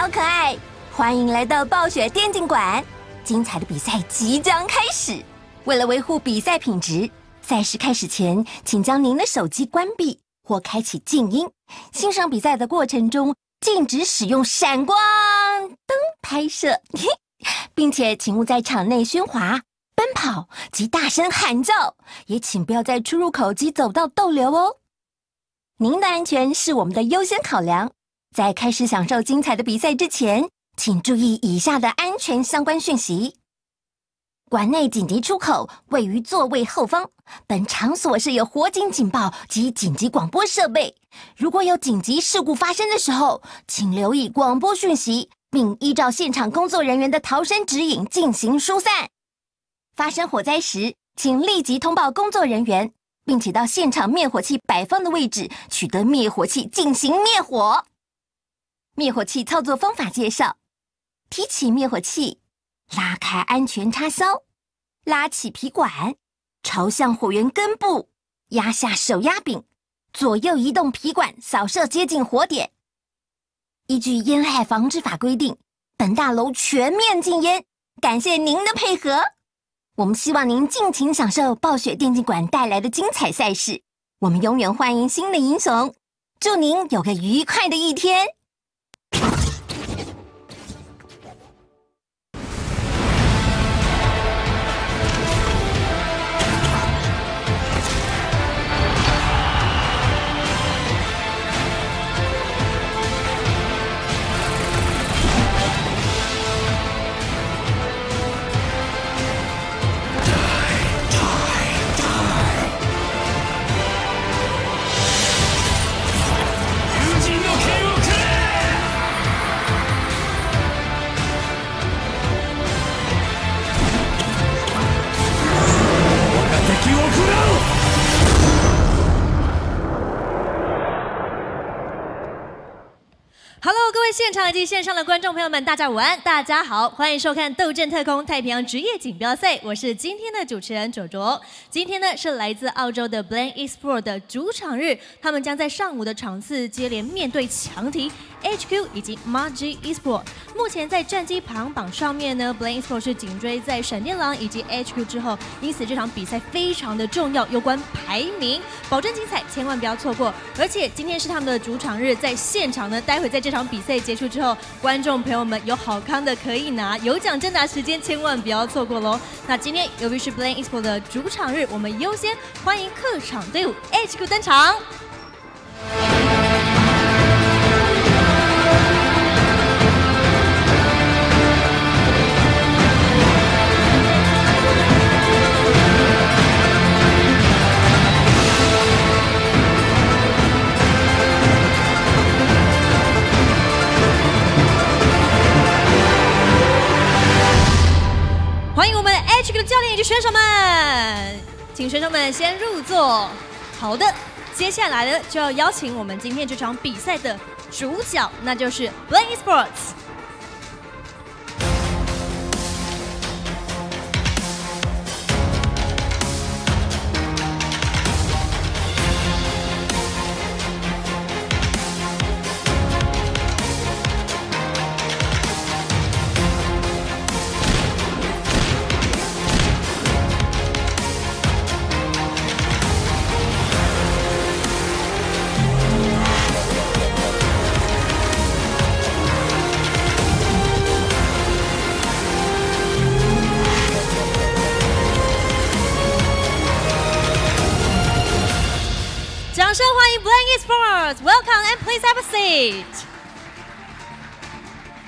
小可爱，欢迎来到暴雪电竞馆。精彩的比赛即将开始，为了维护比赛品质，赛事开始前，请将您的手机关闭或开启静音。欣赏比赛的过程中，禁止使用闪光灯拍摄，并且请勿在场内喧哗、奔跑及大声喊叫，也请不要在出入口及走道逗留哦。您的安全是我们的优先考量。在开始享受精彩的比赛之前，请注意以下的安全相关讯息：馆内紧急出口位于座位后方。本场所设有火警警报及紧急广播设备。如果有紧急事故发生的时候，请留意广播讯息，并依照现场工作人员的逃生指引进行疏散。发生火灾时，请立即通报工作人员，并且到现场灭火器摆放的位置取得灭火器进行灭火。灭火器操作方法介绍：提起灭火器，拉开安全插销，拉起皮管，朝向火源根部，压下手压柄，左右移动皮管，扫射接近火点。依据烟害防治法规定，本大楼全面禁烟。感谢您的配合，我们希望您尽情享受暴雪电竞馆带来的精彩赛事。我们永远欢迎新的英雄，祝您有个愉快的一天。you Hello，各位现场以及线上的观众朋友们，大家午安，大家好，欢迎收看《斗阵特工太平洋职业锦标赛》，我是今天的主持人卓卓。今天呢是来自澳洲的 Blend Esport 的主场日，他们将在上午的场次接连面对强敌 HQ 以及 Margie Esport。目前在战绩排行榜上面呢，Blend Esport 是紧追在闪电狼以及 HQ 之后，因此这场比赛非常的重要，有关排名，保证精彩，千万不要错过。而且今天是他们的主场日，在现场呢，待会在这这场比赛结束之后，观众朋友们有好康的可以拿，有奖征答时间，千万不要错过喽。那今天由于是 b l a n e e s p o 的主场日，我们优先欢迎客场队伍 HQ 登场。以及选手们，请选手们先入座。好的，接下来呢就要邀请我们今天这场比赛的主角，那就是 Blade Sports。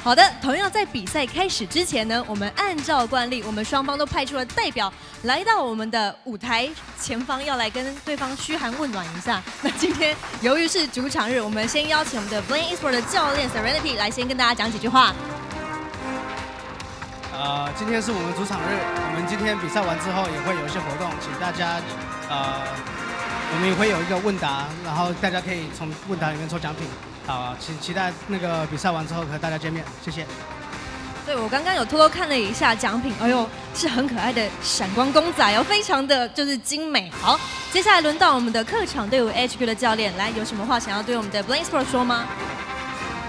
好的，同样在比赛开始之前呢，我们按照惯例，我们双方都派出了代表来到我们的舞台前方，要来跟对方嘘寒问暖一下。那今天由于是主场日，我们先邀请我们的 Blank Sports 的教练 Serenity 来先跟大家讲几句话。呃，今天是我们主场日，我们今天比赛完之后也会有一些活动，请大家呃。我们也会有一个问答，然后大家可以从问答里面抽奖品。好，期期待那个比赛完之后和大家见面，谢谢。对我刚刚有偷偷看了一下奖品，哎呦，是很可爱的闪光公仔哦，非常的就是精美。好，接下来轮到我们的客场队伍 HQ 的教练，来，有什么话想要对我们的 b l a n e s p o r t 说吗？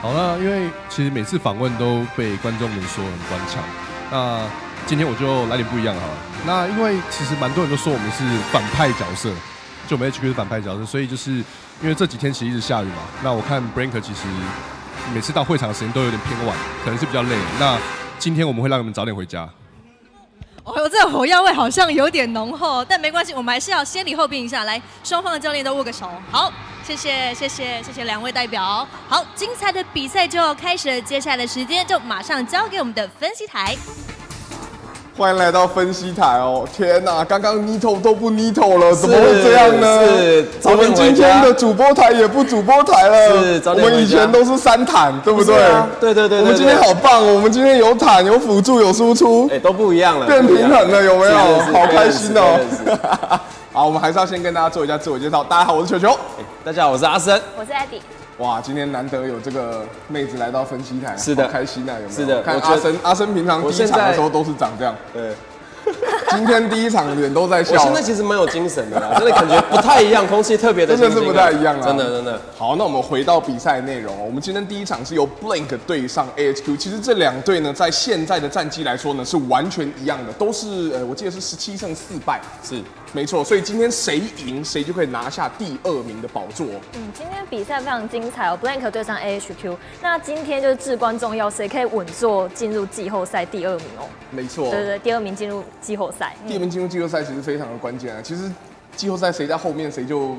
好，了因为其实每次访问都被观众们说很官腔，那今天我就来点不一样好了。那因为其实蛮多人都说我们是反派角色，就我们 HQ 是反派角色，所以就是因为这几天其实一直下雨嘛，那我看 Branker 其实每次到会场的时间都有点偏晚，可能是比较累。那今天我们会让你们早点回家。哦，这火药味好像有点浓厚，但没关系，我们还是要先礼后兵一下，来，双方的教练都握个手。好，谢谢，谢谢，谢谢两位代表。好，精彩的比赛就要开始了，接下来的时间就马上交给我们的分析台。欢迎来到分析台哦！天哪，刚刚 Nito 都不 Nito 了，怎么会这样呢？是我们今天的主播台也不主播台了。是早我点回家们以前都是三坦，对不对？对对对对我们今天好棒哦！我们今天有坦，有辅助，有输出，哎、都不一样了，变平衡了，有没有？好开心哦！好，我们还是要先跟大家做一下自我介绍。大家好，我是球球。哎大家好，我是阿森。我是艾迪，哇，今天难得有这个妹子来到分析台，是的开心啊！有没有？是的看阿生，阿生平常第一场的时候都是长这样，对，今天第一场脸都在我笑。现在其实蛮有精神的啦，真的感觉不太一样，空气特别的真的是不太一样啊真的真的。好，那我们回到比赛内容哦。我们今天第一场是由 Blank 对上 AHQ。其实这两队呢，在现在的战绩来说呢，是完全一样的，都是呃，我记得是十七胜四败，是没错。所以今天谁赢，谁就可以拿下第二名的宝座。嗯，今天比赛非常精彩哦，Blank 对上 AHQ，那今天就是至关重要，谁可以稳坐进入季后赛第二名哦？没错，对对对，第二名进入季后赛。嗯第二名进入季后赛其实非常的关键啊。其实季后赛谁在后面，谁就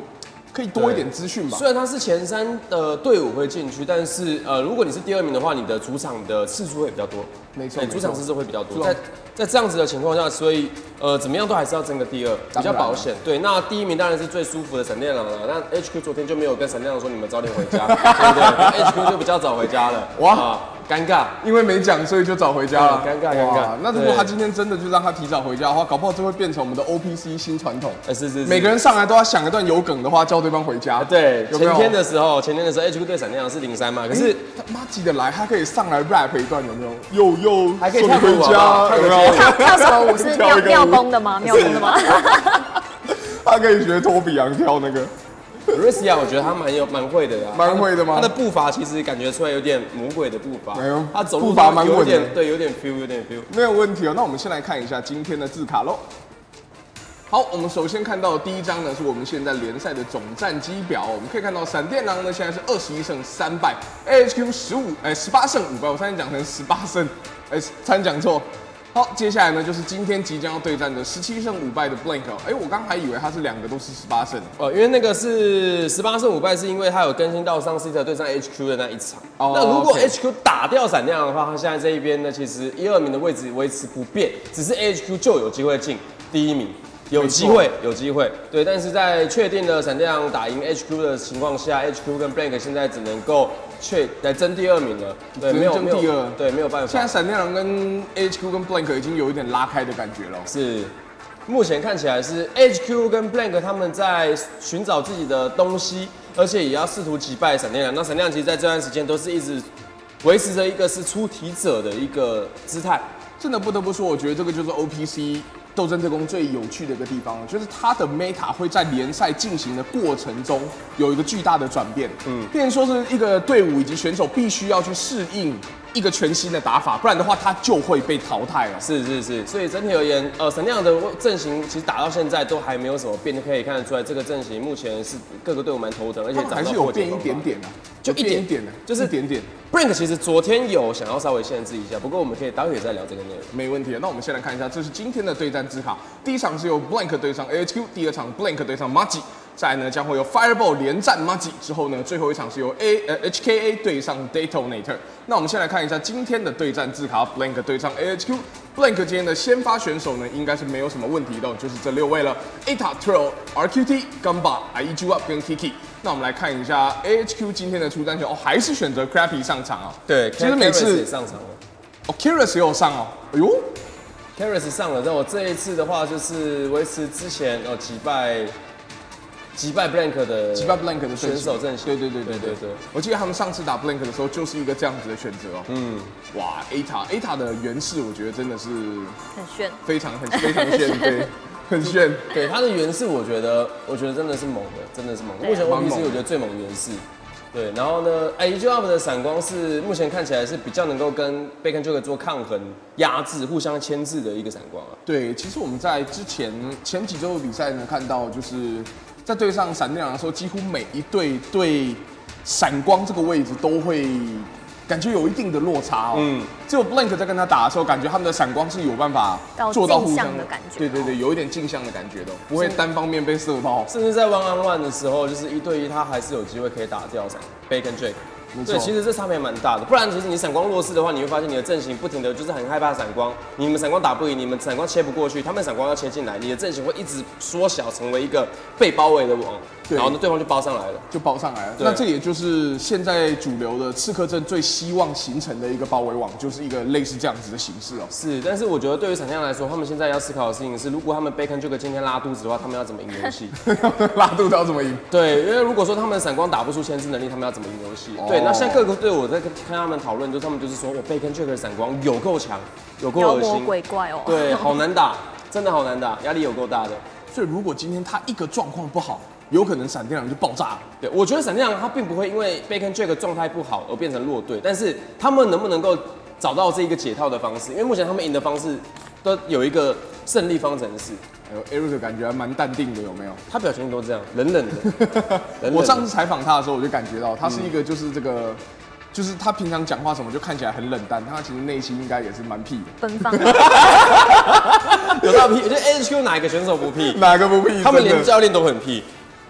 可以多一点资讯吧虽。然他是前三的队伍会进去，但是呃，如果你是第二名的话，你的主场的次数会比较多。对，没错主场次数会比较多。在在这样子的情况下，所以呃，怎么样都还是要争个第二，比较保险。对，那第一名当然是最舒服的闪电狼了。那 HQ 昨天就没有跟闪电狼说你们早点回家，对不对？HQ 就比较早回家了。哇啊，尴尬。因为没讲，所以就早回家了。嗯尴尬尴尬那如果他今天真的就让他提早回家的话，搞不好这会变成我们的 OPC 新传统。哎，是是是。每个人上来都要想一段有梗的话，叫对方回家。啊对，有没有前天的时候，前天的时候，HQ 对闪电狼是零三嘛，可是他妈记得来，他可以上来 rap 一段，有没有？有有还可以跳回家，有没跳？跳 跳什么舞是妙妙功的吗？妙功的吗？他可以学托比昂跳那个，Russia 我觉得他蛮有蛮会的啦，蛮会的吗他的步伐其实感觉出来有点魔鬼的步伐，没有他走路步伐蛮有稳的点对，有点 feel，有点 feel。没有问题哦。那我们先来看一下今天的字卡喽。好，我们首先看到的第一张呢，是我们现在联赛的总战绩表。我们可以看到闪电狼呢现在是二十一胜三败，AHQ 十五哎十八胜五败，我差点讲成十八胜，哎差点讲错。好，接下来呢就是今天即将要对战的十七胜五败的 Blank 哦。哎，我刚还以为他是两个都是十八胜。呃，因为那个是十八胜五败，是因为他有更新到上 C 的对战 HQ 的那一场。哦那如果 HQ 打掉闪亮的话，他现在这一边呢，其实一二名的位置维持不变，只是 HQ 就有机会进第一名。有机会，有机会，对，但是在确定了闪电狼打赢 HQ 的情况下，HQ 跟 Blank 现在只能够确来争第二名了，对，没有没有争第二对，没有办法。现在闪电狼跟 AHQ 跟 Blank 已经有一点拉开的感觉了。是，目前看起来是 HQ 跟 Blank 他们在寻找自己的东西，而且也要试图击败闪电狼。那闪电狼其实在这段时间都是一直维持着一个是出题者的一个姿态。真的不得不说，我觉得这个就是 OPC 斗争特工最有趣的一个地方，就是它的 meta 会在联赛进行的过程中有一个巨大的转变。嗯，变成说是一个队伍以及选手必须要去适应一个全新的打法，不然的话他就会被淘汰了。是是是，所以整体而言，呃，闪电狼的阵型其实打到现在都还没有什么变，可以看得出来，这个阵型目前是各个队伍蛮头疼，而且还是有变一点点的、啊，就一点一点的，就是一点点。Blank 其实昨天有想要稍微限制一下，不过我们可以待会再聊这个内容。没问题。那我们先来看一下，这是今天的对战之卡。第一场是由 Blank 对上 AHQ，第二场 Blank 对上 Magi，再呢将会有 Fireball 连战 Magi，之后呢最后一场是由 A 呃 HKA 对上 Detonator。那我们先来看一下今天的对战字卡，Blank 对上 AHQ。Blank 今天的先发选手呢，应该是没有什么问题的哦，就是这六位了：Ata、Trill、RQT、Gamba、IEG Up 跟 Kiki。那我们来看一下 AHQ 今天的出战选哦，还是选择 Crappy 上场啊、对，其实每次也上场了。哦 Curious 也有上哦，哎呦。Karras 上了，但我这一次的话就是维持之前哦击败击败 Blank 的击败 Blank 的选手阵型。对对对对对对对。我记得他们上次打 Blank 的时候，就是一个这样子的选择哦。嗯，哇，Ata Ata 的原式，我觉得真的是很炫。非常很非常炫，对，很炫。对他的原式，我觉得我觉得真的是猛的，真的是猛目前 OPC 我觉得最猛的原式。对，然后呢，哎 e j Up 的闪光是目前看起来是比较能够跟 Bacon Joker 做抗衡、压制、互相牵制的一个闪光啊。对，其实我们在之前前几周的比赛呢，看到就是在对上闪电狼的时候，几乎每一队对闪光这个位置都会感觉有一定的落差哦。嗯，只有 Blank 在跟他打的时候，感觉他们的闪光是有办法做到互镜相像的感觉对对对，有一点镜像的感觉的，不会单方面被射爆。甚至在 One on One 的时候，就是一对一，他还是有机会可以打掉闪 Bacon Jake。对，其实这差别蛮大的。不然，其实你闪光弱势的话，你会发现你的阵型不停的就是很害怕闪光，你们闪光打不赢，你们闪光切不过去，他们闪光要切进来，你的阵型会一直缩小，成为一个被包围的网，对然后呢，对方就包上来了。就包上来了。那这也就是现在主流的刺客阵最希望形成的一个包围网，就是一个类似这样子的形式哦。是，但是我觉得对于闪亮来说，他们现在要思考的事情是，如果他们 Bacon Joker 今天拉肚子的话，他们要怎么赢游戏？拉肚子要怎么赢？对，因为如果说他们闪光打不出牵制能力，他们要怎么赢游戏？哦对，那现在各个队我在跟看他们讨论，就是他们就是说，我 Bacon Joker 的闪光有够强，有够妖魔恶心，鬼怪哦。对，好难打，真的好难打，压力有够大的。所以如果今天他一个状况不好，有可能闪电狼就爆炸了。对，我觉得闪电狼他并不会因为 Bacon Jack 状态不好而变成弱队，但是他们能不能够找到这一个解套的方式？因为目前他们赢的方式都有一个胜利方程式，哎呦，Eric 感觉还蛮淡定的，有没有？他表情都这样，冷冷的。冷冷的我上次采访他的时候，我就感觉到他是一个就是这个，就是他平常讲话什么就看起来很冷淡，他其实内心应该也是蛮屁的。奔放，有到屁，我觉得 HQ 哪一个选手不屁？哪个不屁？他们连教练都很屁。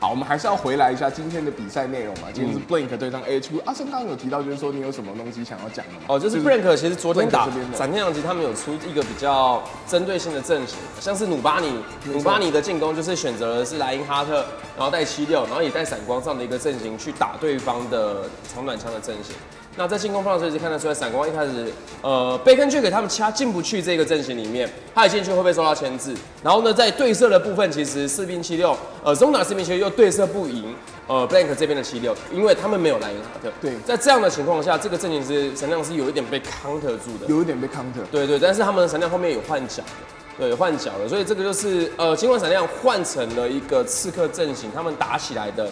好，我们还是要回来一下今天的比赛内容嘛。今天是 Blink 对上 AHQ。阿生刚刚有提到，就是说你有什么东西想要讲的吗？哦，就是 Blink 其实昨天打这边的闪电狼，其实他们有出一个比较针对性的阵型，像是努巴尼，错努巴尼的进攻就是选择的是莱因哈特，然后带七六，然后也带闪光上的一个阵型去打对方的长短枪的阵型。那在进攻方的时候，就看得出来，闪光一开始，呃，贝根却给他们掐进不去这个阵型里面，他一进去会被受到牵制。然后呢，在对射的部分，其实士兵七六，呃，中打士兵七六又对射不赢，呃，Blank 这边的七六，因为他们没有莱因哈特。对在这样的情况下，这个阵型是闪亮是有一点被 counter 住的。有一点被 counter。对对，但是他们的闪亮后面有换脚的，对，有换脚的，所以这个就是呃，尽管闪亮换成了一个刺客阵型，他们打起来的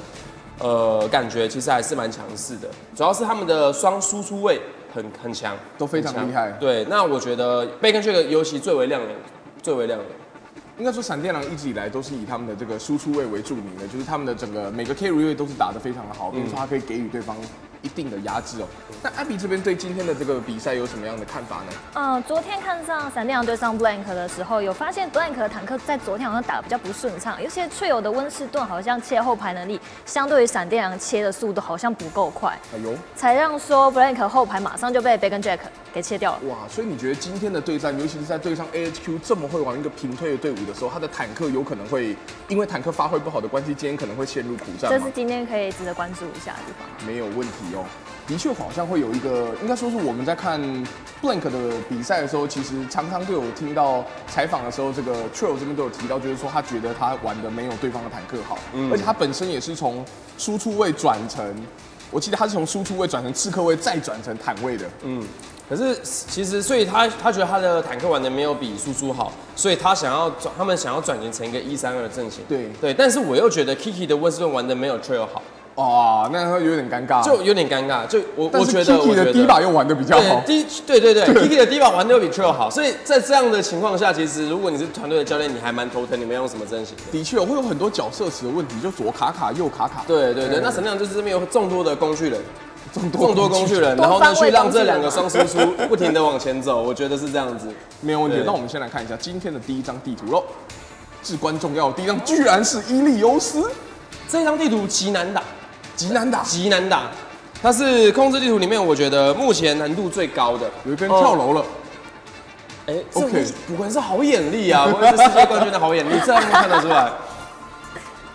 呃感觉其实还是蛮强势的，主要是他们的双输出位很很强，都非常厉害对，那我觉得贝根这个尤其最为亮眼，最为亮眼。应该说，闪电狼一直以来都是以他们的这个输出位为著名的，就是他们的整个每个 carry 位都是打得非常的好，比如说他可以给予对方一定的压制哦。那艾比这边对今天的这个比赛有什么样的看法呢？嗯，昨天看上闪电狼对上 Blank 的时候，有发现 Blank 的坦克在昨天好像打的比较不顺畅，尤其是翠友的温士顿好像切后排能力，相对于闪电狼切的速度好像不够快，哎呦，才让说 Blank 后排马上就被 Bacon Jack 给切掉了。哇！所以你觉得今天的对战，尤其是在对上 AHQ 这么会玩一个平推的队伍的时候，他的坦克有可能会因为坦克发挥不好的关系，今天可能会陷入苦战这是？今天可以值得关注一下的地方。没有问题哦。的确，好像会有一个，应该说是我们在看 Blank 的比赛的时候，其实常常都有听到采访的时候，这个 Trail 这边都有提到，就是说他觉得他玩的没有对方的坦克好，嗯而且他本身也是从输出位转成，我记得他是从输出位转成刺客位，再转成坦位的。嗯，可是其实，所以他他觉得他的坦克玩的没有比输出好，所以他想要转，他们想要转型成一个一三二的阵型。对对，但是我又觉得 Kiki 的温斯顿玩的没有 Trail 好，哇，那会有点尴尬。就有点尴尬。就我我觉得 Kiki 的我觉得第一把又玩的比较好对，。第对对对，Kiki 的第一把玩的又比 Trail 好，所以在这样的情况下，其实如果你是团队的教练，你还蛮头疼，你们要用什么阵型的？确会有很多角色池的问题，就左卡卡右卡卡。对对对，嗯那神亮就是这边有众多的工具人，众众多工具人，多然后呢去让这两个双输出不停的往前走，我觉得是这样子。没有问题。那我们先来看一下今天的第一张地图喽。至关重要第一张居然是伊利优斯，这张地图极难打，极难打，极难打，它是控制地图里面我觉得目前难度最高的。有一个人跳楼了。哎、欸 OK 不愧是好眼力啊！不愧是世界冠军的好眼力，这样看得出来。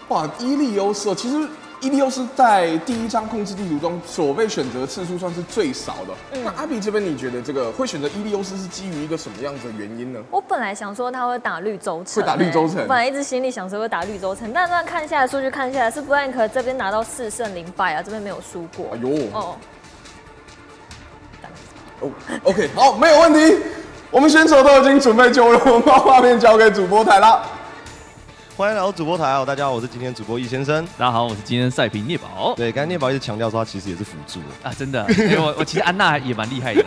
哇，伊利优势哦，其实伊利欧斯在第一张控制地图中所被选择次数算是最少的。嗯那阿比这边，你觉得这个会选择伊利欧斯是基于一个什么样子的原因呢？我本来想说他会打绿洲城，会打绿洲城欸我本来一直心里想说会打绿洲城，但那看下来，数据看下来是 Blank 这边拿到四胜零败啊，这边没有输过。哎呦，哦，哦，OK，好，没有问题。我们选手都已经准备就了，我们把画面交给主播台啦。欢迎来到主播台哦，大家好，我是今天主播易先生。大家好，我是今天赛评聂宝。对，刚才聂宝一直强调说他其实也是辅助啊，真的，因为我 我其实安娜也蛮厉害的。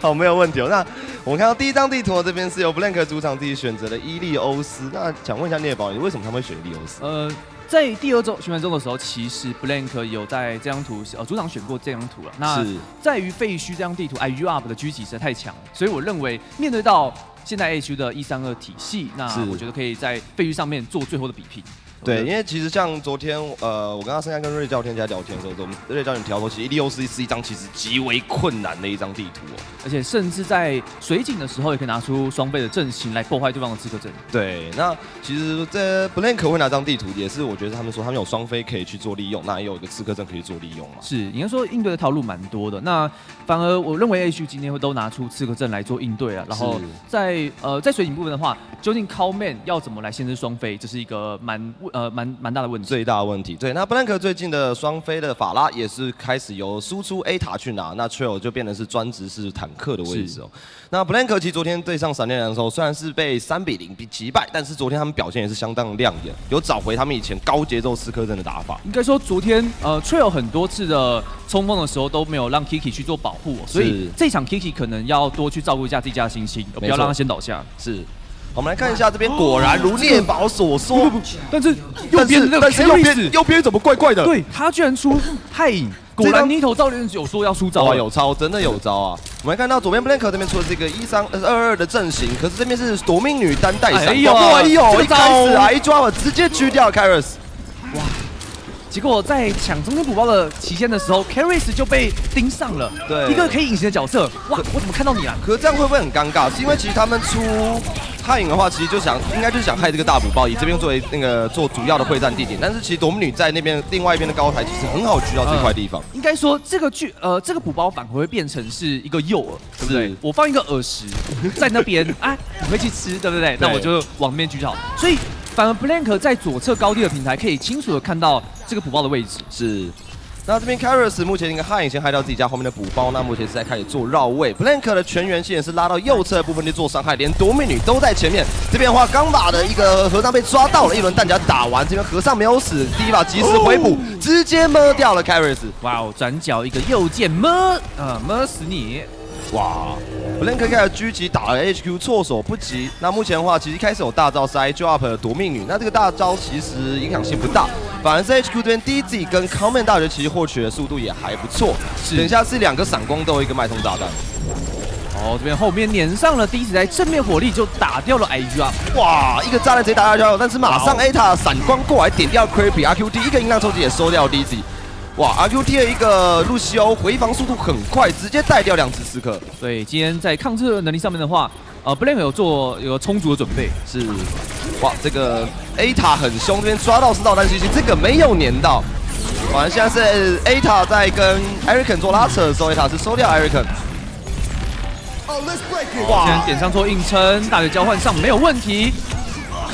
好，没有问题哦。那我们看到第一张地图，这边是由 Blank 主场自己选择的伊利欧斯。那想问一下聂宝，你为什么他们会选伊利欧斯？呃。在第二周循环中的时候，其实 Blank 有在这张图呃主场选过这张图了。那在于废墟这张地图，IU Up 的狙击实在太强了，所以我认为面对到现在 A 区的一三二体系，那我觉得可以在废墟上面做最后的比拼。对，因为其实像昨天，呃，我刚刚刚跟瑞教练在聊天的时候，我们瑞教练提到说，其实伊利欧斯是一张其实极为困难的一张地图哦，而且甚至在水井的时候，也可以拿出双倍的阵型来破坏对方的刺客阵。对，那其实这 Blank 会拿张地图，也是我觉得他们说他们有双飞可以去做利用，那也有一个刺客阵可以做利用嘛。是，应该说应对的套路蛮多的。那反而我认为 H 今天会都拿出刺客阵来做应对啊。然后在呃在水井部分的话，究竟 Call Man 要怎么来限制双飞，这是一个蛮呃蛮蛮大的问题。最大的问题，对，那 Blank 最近的双飞的法拉也是开始由输出 A 塔去拿，那 Trail 就变成是专职是坦克的位置哦。那 Blank 其实昨天对上闪电狼的时候，虽然是被三比零比击败，但是昨天他们表现也是相当亮眼，有找回他们以前高节奏四颗阵的打法。应该说昨天呃 Trail 很多次的冲锋的时候都没有让 Kiki 去做保护，所以这场 Kiki 可能要多去照顾一下自己家的星星，不要让他先倒下。是。我们来看一下这边，果然如猎宝所说，但是右边的那个 Carry 右边怎么怪怪的？对他居然出太乙，果然泥头教练有说要出招啊，有招，真的有招啊！我们来看到左边 Blank 这边出了这个一三二二的阵型，可是这边是夺命女单带闪光，哎呦，一开始挨抓我，直接狙掉 Caris 哇！结果在抢中间补包的期间的时候，Carys 就被盯上了，对，一个可以隐形的角色，哇！我怎么看到你了？可是这样会不会很尴尬？是因为其实他们出。汉影的话，其实就想应该就是想害这个大补包，以这边作为那个做主要的会战地点。但是其实夺母女在那边另外一边的高台，其实很好狙到这块地方。应该说这个狙呃这个补包反而会变成是一个诱饵，对不对？我放一个饵食在那边，哎，你会去吃，对不对？那我就往那边狙就好。所以反而 Blank 在左侧高地的平台可以清楚的看到这个补包的位置是。那这边 c a r r s 目前应该汉影先害到自己家后面的补包，那目前是在开始做绕位。Blank 的全员线是拉到右侧部分去做伤害，连夺命女都在前面。这边的话，刚把的一个和尚被抓到了，一轮弹夹打完，这边和尚没有死，第一把及时回补，直接摸掉了 c a r r s 哇哦，转角一个右键摸，啊摸死你！哇，Blank 开始狙击打了 HQ，措手不及。那目前的话，其实开始有大招是 I Drop 的夺命女，那这个大招其实影响性不大，反而是 HQ 这边 DZ 跟 Command 大学其实获取的速度也还不错。等一下是两个闪光都有一个脉冲炸弹。哦，这边后面撵上了 DZ 在正面火力就打掉了 Drop。哇，一个炸弹直接打下去，但是马上 A 塔闪光过来点掉 Creepy RQD，一个音量抽击也收掉 DZ。哇，R Q T 的一个露西欧回防速度很快，直接带掉两只刺客。对，今天在抗测能力上面的话，呃，Blank 有做有充足的准备。是，哇，这个 A 塔很凶，这边抓到是导弹星星，这个没有粘到。完，现在是 A 塔在跟 Eric 做拉扯的时候，A 塔是收掉 Eric。哇，现在点上做硬撑，大血交换上没有问题。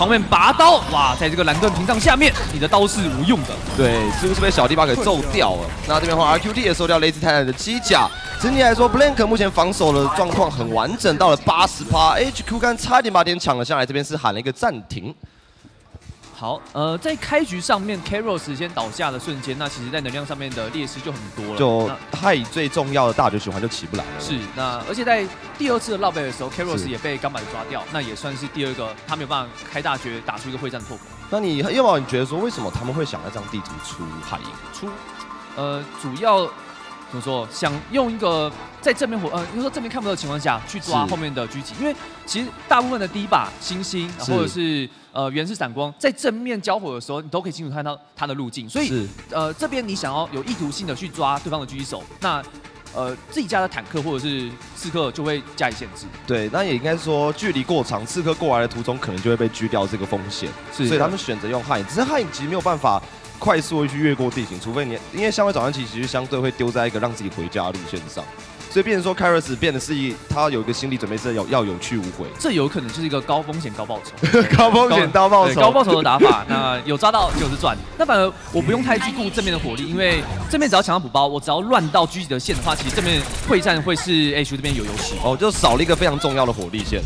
旁边拔刀，哇，在这个蓝盾屏障下面，你的刀是无用的。对，似乎是被小地巴给揍掉了？那这边的话，RQT 也收掉雷兹太太的机甲。整体来说，Blank 目前防守的状况很完整，到了八十趴，HQ 刚差点把点抢了下来，这边是喊了一个暂停。好，呃，在开局上面，Caros 先倒下的瞬间，那其实在能量上面的劣势就很多了。就太最重要的大绝循环就起不来了。是，那而且在第二次的绕背的时候，Caros 也被钢板抓掉，那也算是第二个他没有办法开大绝打出一个会战破口。那你要不要你觉得说为什么他们会想那张地图出海影？出，呃，主要。怎么说？想用一个在正面火呃，就说正面看不到的情况下去抓后面的狙击，因为其实大部分的第一把星星或者是呃原始闪光在正面交火的时候，你都可以清楚看到它的路径。所以呃这边你想要有意图性的去抓对方的狙击手，那呃自己家的坦克或者是刺客就会加以限制。对，那也应该说距离过长，刺客过来的途中可能就会被狙掉这个风险。是，所以他们选择用汉影，只是汉影其实没有办法。快速的去越过地形，除非你因为相位早上期其实相对会丢在一个让自己回家的路线上，所以变成说 c a r r s 变得是一他有一个心理准备是要要有去无回，这有可能就是一个高风险高报酬，高风险高报酬高报酬的打法。那有抓到就是赚，那反而我不用太去顾正面的火力，因为正面只要抢到补包，我只要乱到狙击的线的话，其实正面会战会是 H 这边有优势哦，就少了一个非常重要的火力线。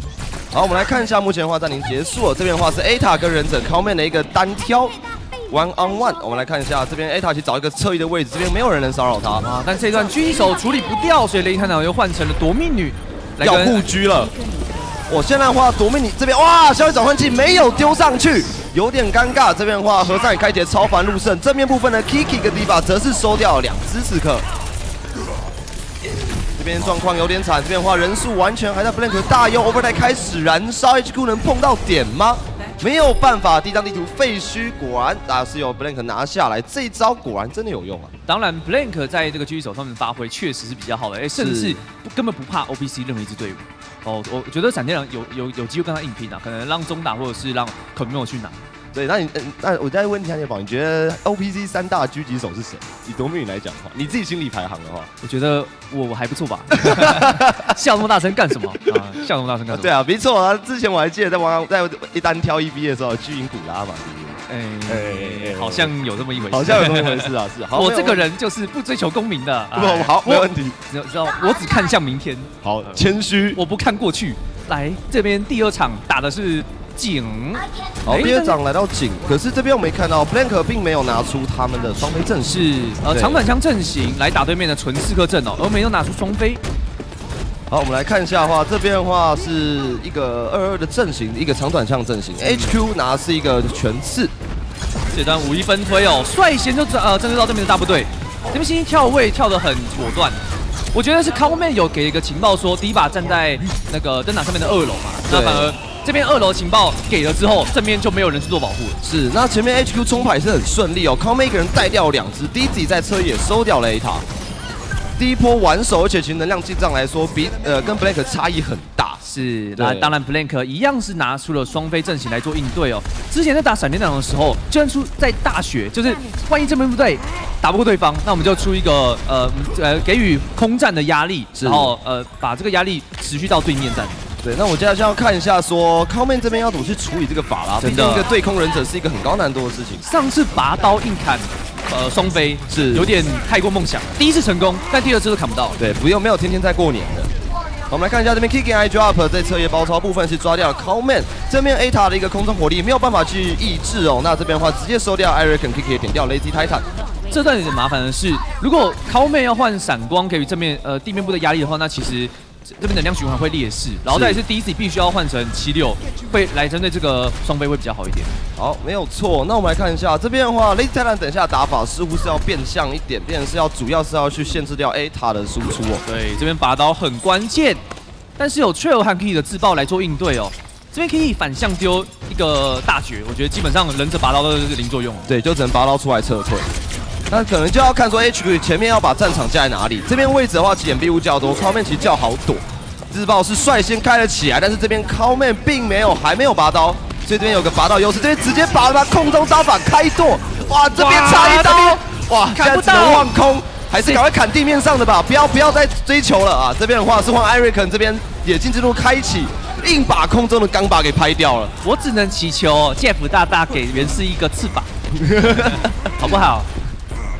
好，我们来看一下目前的话暂停结束了，这边的话是 A 塔跟忍者 Coleman 的一个单挑。One on one，我们来看一下这边 A 塔去找一个侧翼的位置，这边没有人能骚扰他啊。但这段狙击手处理不掉，所以雷探长又换成了夺命女要护狙了。我现在的话夺命女这边哇，消息转换器没有丢上去，有点尴尬。这边的话和尚也开启超凡入胜，正面部分的 Kiki 跟 Diva 则是收掉两只刺客。这边状况有点惨，这边的话人数完全还在 Blank 大优 Overtime 开始燃烧，HQ 能碰到点吗？没有办法，第一张地图废墟，果然啊是有 Blank 拿下来，这一招果然真的有用啊！当然，Blank 在这个狙击手上面发挥确实是比较好的，哎，甚至根本不怕 OPC 任何一支队伍。哦，我觉得闪电狼有有有机会跟他硬拼啊，可能让中打或者是让 c o m o 去拿。对，那你那我再问一下叶宝，你觉得 O P C 三大狙击手是谁？以夺命来讲的话，你自己心里排行的话，我觉得我我还不错吧。笑那么大声干什么啊？笑那么大声干什么？对啊，没错啊。之前我还记得在玩在一单挑一 B 的时候，狙影古拉嘛。哎哎，好像有这么一回事，好像有这么一回事啊。是，我这个人就是不追求功名的。不，好，没问题。知道，我只看向明天。好，谦虚，我不看过去。来这边第二场打的是。井，好，第二掌来到井，可是这边我没看到，Blank 并没有拿出他们的双飞阵势，呃，长短枪阵型来打对面的纯刺客阵哦，而没有拿出双飞。好，我们来看一下的话，这边的话是一个二二的阵型，一个长短枪阵型，HQ 拿是一个全刺。这段五一分推哦，率先就呃针对到对面的大部队，这边星星跳位跳得很果断，我觉得是 Coleman 有给一个情报说第一把站在那个灯塔上面的二楼嘛，那反而。这边二楼情报给了之后，正面就没有人去做保护了。是，那前面 HQ 冲牌是很顺利哦，康妹一个人带掉两只，Dizzy 在车也收掉了 A 塔。第一波完手，而且其实能量进账来说，比呃跟 Blank 差异很大。是，那当然 Blank 一样是拿出了双飞阵型来做应对哦。之前在打闪电党的时候，就算出在大雪，就是万一这边部队打不过对方，那我们就出一个呃呃给予空战的压力，然后呃把这个压力持续到对面战。对，那我接下来就要看一下，说康妹这边要怎么去处理这个法拉，毕竟一个对空忍者是一个很高难度的事情。上次拔刀硬砍，呃，双飞是有点太过梦想。第一次成功，但第二次都砍不到。对，不用，没有天天在过年的。我们来看一下这边 Kicking I Drop 在侧翼包抄部分是抓掉了 Coleman，这边 A 塔的一个空中火力没有办法去抑制哦。那这边的话直接收掉 Eric 跟 Kiki 点掉 Lazy Titan。这段有点麻烦的是，如果 Coleman 要换闪光给予正面呃地面部的压力的话，那其实。这边能量循环会劣势，然后再是第一次必须要换成七六，会来针对这个双飞会比较好一点。好，没有错。那我们来看一下这边的话，Lazy Talent 等下打法似乎是要变相一点，变成是要主要是要去限制掉 A 塔的输出哦。对，这边拔刀很关键，但是有 Trail 和 Key 的自爆来做应对哦。这边可以反向丢一个大绝，我觉得基本上忍者拔刀都是零作用。对，就只能拔刀出来撤退。那可能就要看说 H Q 前面要把战场架在哪里。这边位置的话，掩蔽物较多，靠面其实较好躲。自爆是率先开了起来，但是这边靠面并没有，还没有拔刀，所以这边有个拔刀优势，这边直接拔了把空中刀法开剁。哇，这边差一刀，哇，现在只能望空，还是赶快砍地面上的吧，不要不要再追求了啊！这边的话是换艾瑞肯这边野径之路开启，硬把空中的钢把给拍掉了。我只能祈求 Jeff 大大给袁氏一个翅膀，好不好？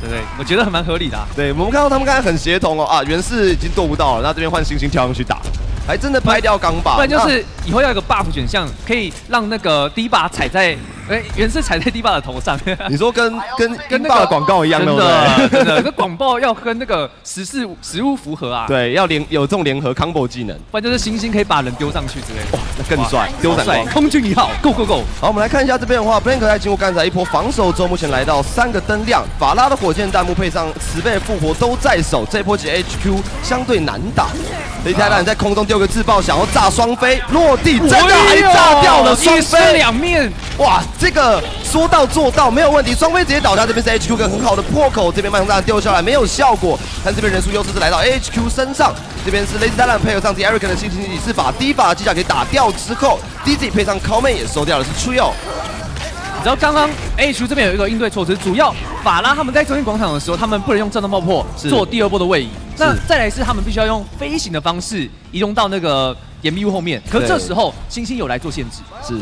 对不对？我觉得很蛮合理的。对，我们看到他们刚才很协同哦啊，原氏已经做不到了，那这边换星星跳上去打，还真的拍掉钢把。不然就是以后要有个 buff 选项，可以让那个第一把踩在。哎，原是踩在堤坝的头上。你说跟跟跟那个广告一样的，真的，那广告要跟那个实事实物符合啊。对，要联有这种联合 combo 技能，不然就是星星可以把人丢上去之类的。哇，那更帅，丢闪光。空军一号，Go Go Go！好，我们来看一下这边的话，Blank 在经过刚才一波防守之后，目前来到三个灯亮，法拉的火箭弹幕配上慈悲的复活都在手，这一波其 HQ 相对难打。雷泰兰在空中丢个自爆，想要炸双飞，落地真的还炸掉了双飞两面。哇，这个。说到做到，没有问题。双飞直接倒下，这边是 HQ 个很好的破口，这边慢弹掉下来没有效果，但这边人数优势是来到 HQ 身上。这边是 Lazy Talent 配合上 The Eric 的新星骑士，把第一把机甲给打掉之后，DZ 配上 Coleman 也收掉了，是 Trio。你知道刚刚 HQ 这边有一个应对措施，主要法拉他们在中心广场的时候，他们不能用震动爆破做第二波的位移。那再来是他们必须要用飞行的方式移动到那个掩蔽物后面，可这时候星星有来做限制。是。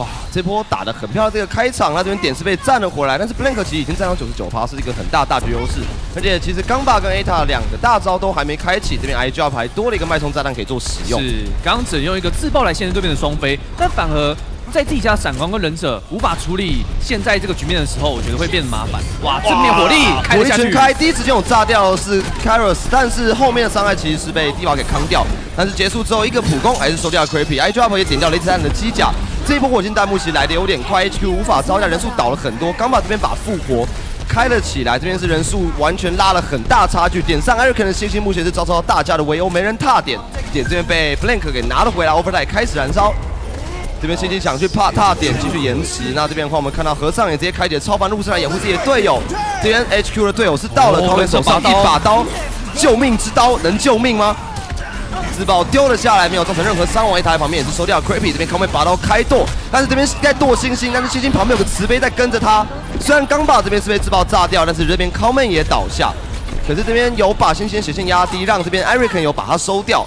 哇，这波打得很漂亮，这个开场，那这边点是被占了回来，但是 Blank 其实已经占到九十九趴，是一个很大大局优势。而且其实钢霸跟 ATA 两个大招都还没开启，这边 I G Up 还多了一个脉冲炸弹可以做使用。是，刚刚只用一个自爆来限制对面的双飞，但反而在自己家闪光跟忍者无法处理现在这个局面的时候，我觉得会变得麻烦。哇，正面火力开火了下去，力全开，第一时间我炸掉的是 Karos，但是后面的伤害其实是被地堡给扛掉。但是结束之后，一个普攻还是收掉了 Creepy，I Drop 也点掉雷子弹的机甲。这一波火箭弹幕其实来的有点快，HQ 无法招架，人数倒了很多。刚把这边把复活开了起来，这边是人数完全拉了很大差距。点上 Eric 的星星目前是遭到大家的围殴，没人踏点，点这边被 Blank 给拿了回来，Overtime 开始燃烧。这边星星想去怕踏点继续延迟，那这边的话我们看到和尚也直接开启了超凡路线来掩护自己的队友。这边 HQ 的队友是到了，哦他们手上一把刀，救命之刀能救命吗？自爆丢了下来，没有造成任何伤亡。一台旁边也是收掉 Creepy，这边康妹拔刀开剁，但是这边是在剁星星，但是星星旁边有个慈悲在跟着他。虽然刚把这边是被自爆炸掉，但是这边康妹也倒下。可是这边有把星星血线压低，让这边 Eric 有把它收掉。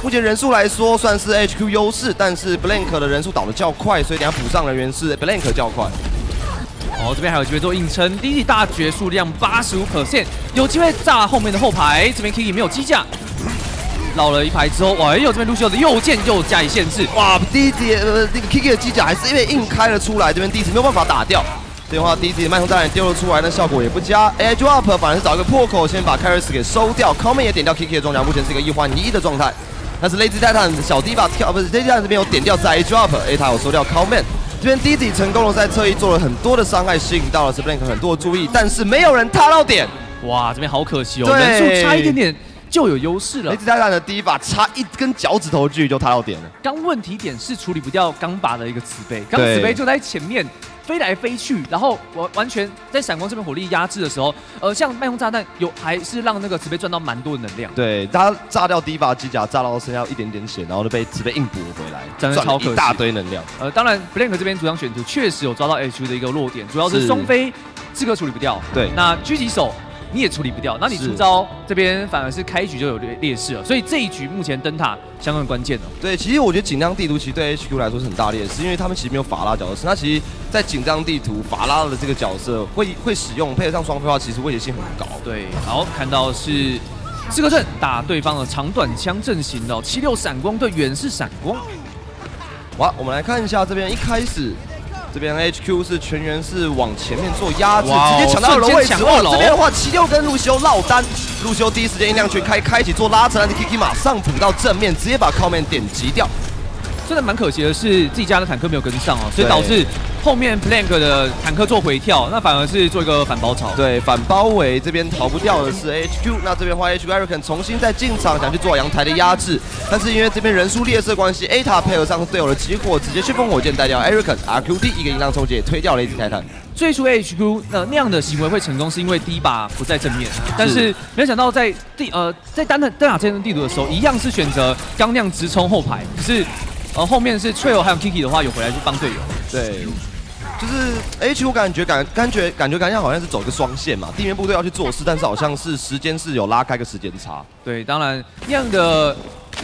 目前人数来说算是 HQ 优势，但是 Blank 的人数倒的较快，所以等下补上人员是 Blank 较快。哦，这边还有机会做硬撑，第一大绝数量八十五 percent，有机会炸后面的后排。这边 Kiki 没有机架，绕了一排之后，哇，哎呦，这边 Lucio 的右键又加以限制，哇，第一节呃那个 Kiki 的机甲还是因为硬开了出来，这边第一次没有办法打掉。这样的话，第一集的脉冲炸弹丢了出来，那效果也不佳。AI Drop 反而是找一个破口，先把 Karis 给收掉。Common 也点掉 Kiki 的装甲，目前是一个一换一的状态。但是 Lazy Titan 小 D 把跳不是 Lazy Titan 这边有点掉在 A Drop，A 他有收掉 Comment。这边第一集成功了，在侧翼做了很多的伤害，吸引到了 s b l a n k 很多的注意，但是没有人踏到点。哇，这边好可惜哦，人数差一点点就有优势了。Lazy Titan 的第一把差一根脚趾头距离就踏到点了。刚问题点是处理不掉钢拔的一个慈悲，钢慈悲就在前面飞来飞去，然后完完全在闪光这边火力压制的时候，呃，像麦空炸弹有还是让那个慈悲赚到蛮多的能量。对，他炸掉第一把机甲，炸到剩下一点点血，然后就被慈悲硬补回来，真的超可惜一大堆能量。呃，当然，Blank 这边主场选图确实有抓到 H 的一个弱点，主要是是双飞这个处理不掉。对那狙击手你也处理不掉，那你出招这边反而是开局就有劣劣势了，所以这一局目前灯塔相当关键哦。对，其实我觉得紧张地图其实对 HQ 来说是很大劣势，因为他们其实没有法拉角色。那其实，在紧张地图，法拉的这个角色会会使用，配合上双飞的话，其实威胁性很高。对，好，看到是四个阵打对方的长短枪阵型的哦七六闪光对远视闪光。哇，我们来看一下这边一开始。这边 HQ 是全员是往前面做压制，哦直接抢到了位置。这边的话，七六跟路修落单，路修第一时间音量全开，开启做拉扯，但是 Kiki 马上补到正面，直接把靠面点击掉。真的蛮可惜的是，自己家的坦克没有跟上哦，所以导致后面 Plank 的坦克做回跳，那反而是做一个反包抄。对，反包围这边逃不掉的是 HQ，那这边的话 HQ Erican 重新再进场，想去做阳台的压制，但是因为这边人数劣势的关系，A 塔配合上队友的集火，直接旋风火箭带掉 Erican RQD 一个音浪冲击推掉了一只泰坦。最初 HQ 那那样的行为会成功，是因为第一把不在正面，但是没有想到在地呃在单的单打这张地图的时候，一样是选择刚亮直冲后排，可是呃后面是 Trail 还有 Kiki 的话有回来去帮队友。对，就是 H 我感觉感感觉感觉感觉好像是走一个双线嘛，地面部队要去做事，但是好像是时间是有拉开个时间差。对，当然那样的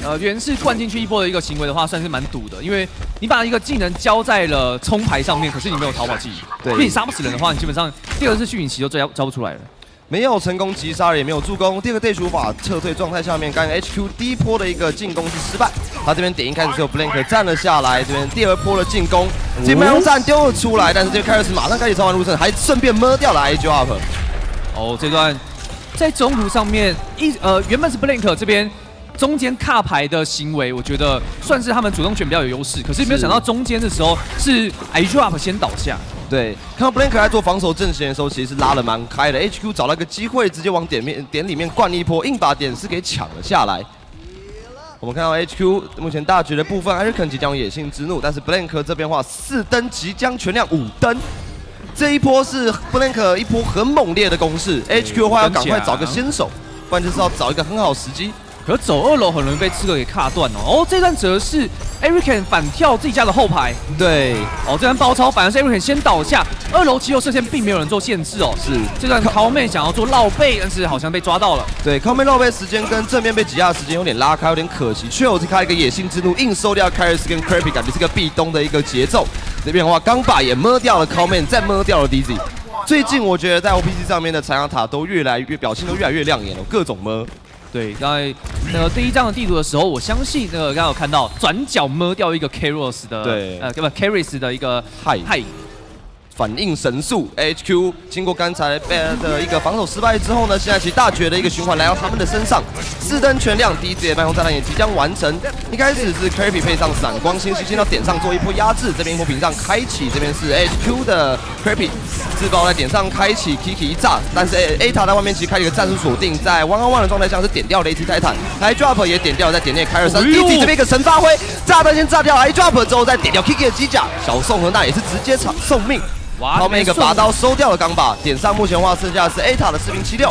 呃原是灌进去一波的一个行为的话，算是蛮赌的，因为你把一个技能交在了冲牌上面，可是你没有逃跑技，对因为你杀不死人的话，你基本上第二次虚影旗就交交不出来了。没有成功击杀，也没有助攻。第二个 Day 无法撤退状态下面，刚刚 HQ 第一波的一个进攻是失败。他这边点一开始只有 Blank 站了下来，这边第二波的进攻，这边战丢了出来，但是这个 Karis 马上开始超凡路程，还顺便摸掉了 IG up。哦，这段在中途上面一呃原本是 Blink 这边中间卡牌的行为，我觉得算是他们主动权比较有优势，可是没有想到中间的时候是 I G UP 先倒下。对，看到 Blank 在做防守阵型的时候，其实是拉的蛮开的。HQ 找到一个机会，直接往点面点里面灌一波，硬把点是给抢了下来。我们看到 HQ 目前大局的部分 i r c 即将有野性之怒，但是 Blank 这边话四灯即将全亮五灯。这一波是 Blank 一波很猛烈的攻势，HQ 的话要赶快找个先手，不然就是要找一个很好时机。可走二楼很容易被刺客给卡断哦。哦，这段则是 Erican 反跳自己家的后排，对，哦，这段包抄反而是 Erican 先倒下，二楼其实射线并没有人做限制哦。是这段 c o m a n 想要做绕背，但是好像被抓到了。对，靠面绕背时间跟正面被挤压的时间有点拉开，有点可惜。却有开一个野性之怒，硬收掉 Caris 跟 Crappy，感觉是个壁咚的一个节奏。这边的话，刚把也摸掉了 c o m a n 再摸掉了 DZ。最近我觉得在 OPC 上面的残阳塔都越来越表现都越来越亮眼了，各种摸。对，在那个第一张的地图的时候，我相信那个刚刚有看到转角摸掉一个 Karos 的，对，呃，不 Karis 的一个害害。反应神速，HQ 经过刚才的一个防守失败之后呢，现在其实大绝的一个循环来到他们的身上，四灯全亮，第一次的半空炸弹也即将完成。一开始是 Kirby 配上闪光星星星到点上做一波压制，这边波屏上开启，这边是 HQ 的 Kirby 自爆在点上开启，Kiki 一炸，但是 A 塔在外面其实开一个战术锁定，在 One on One 的状态下是点掉雷霆泰坦，I Drop 也点掉，在点内开二三，DZ 这边一个神发挥，炸弹先炸掉 I Drop 之后再点掉 Kiki 的机甲，小宋和娜也是直接场送命。后面一个拔刀收掉了钢把，点上目前话剩下是 A 塔的四零七六。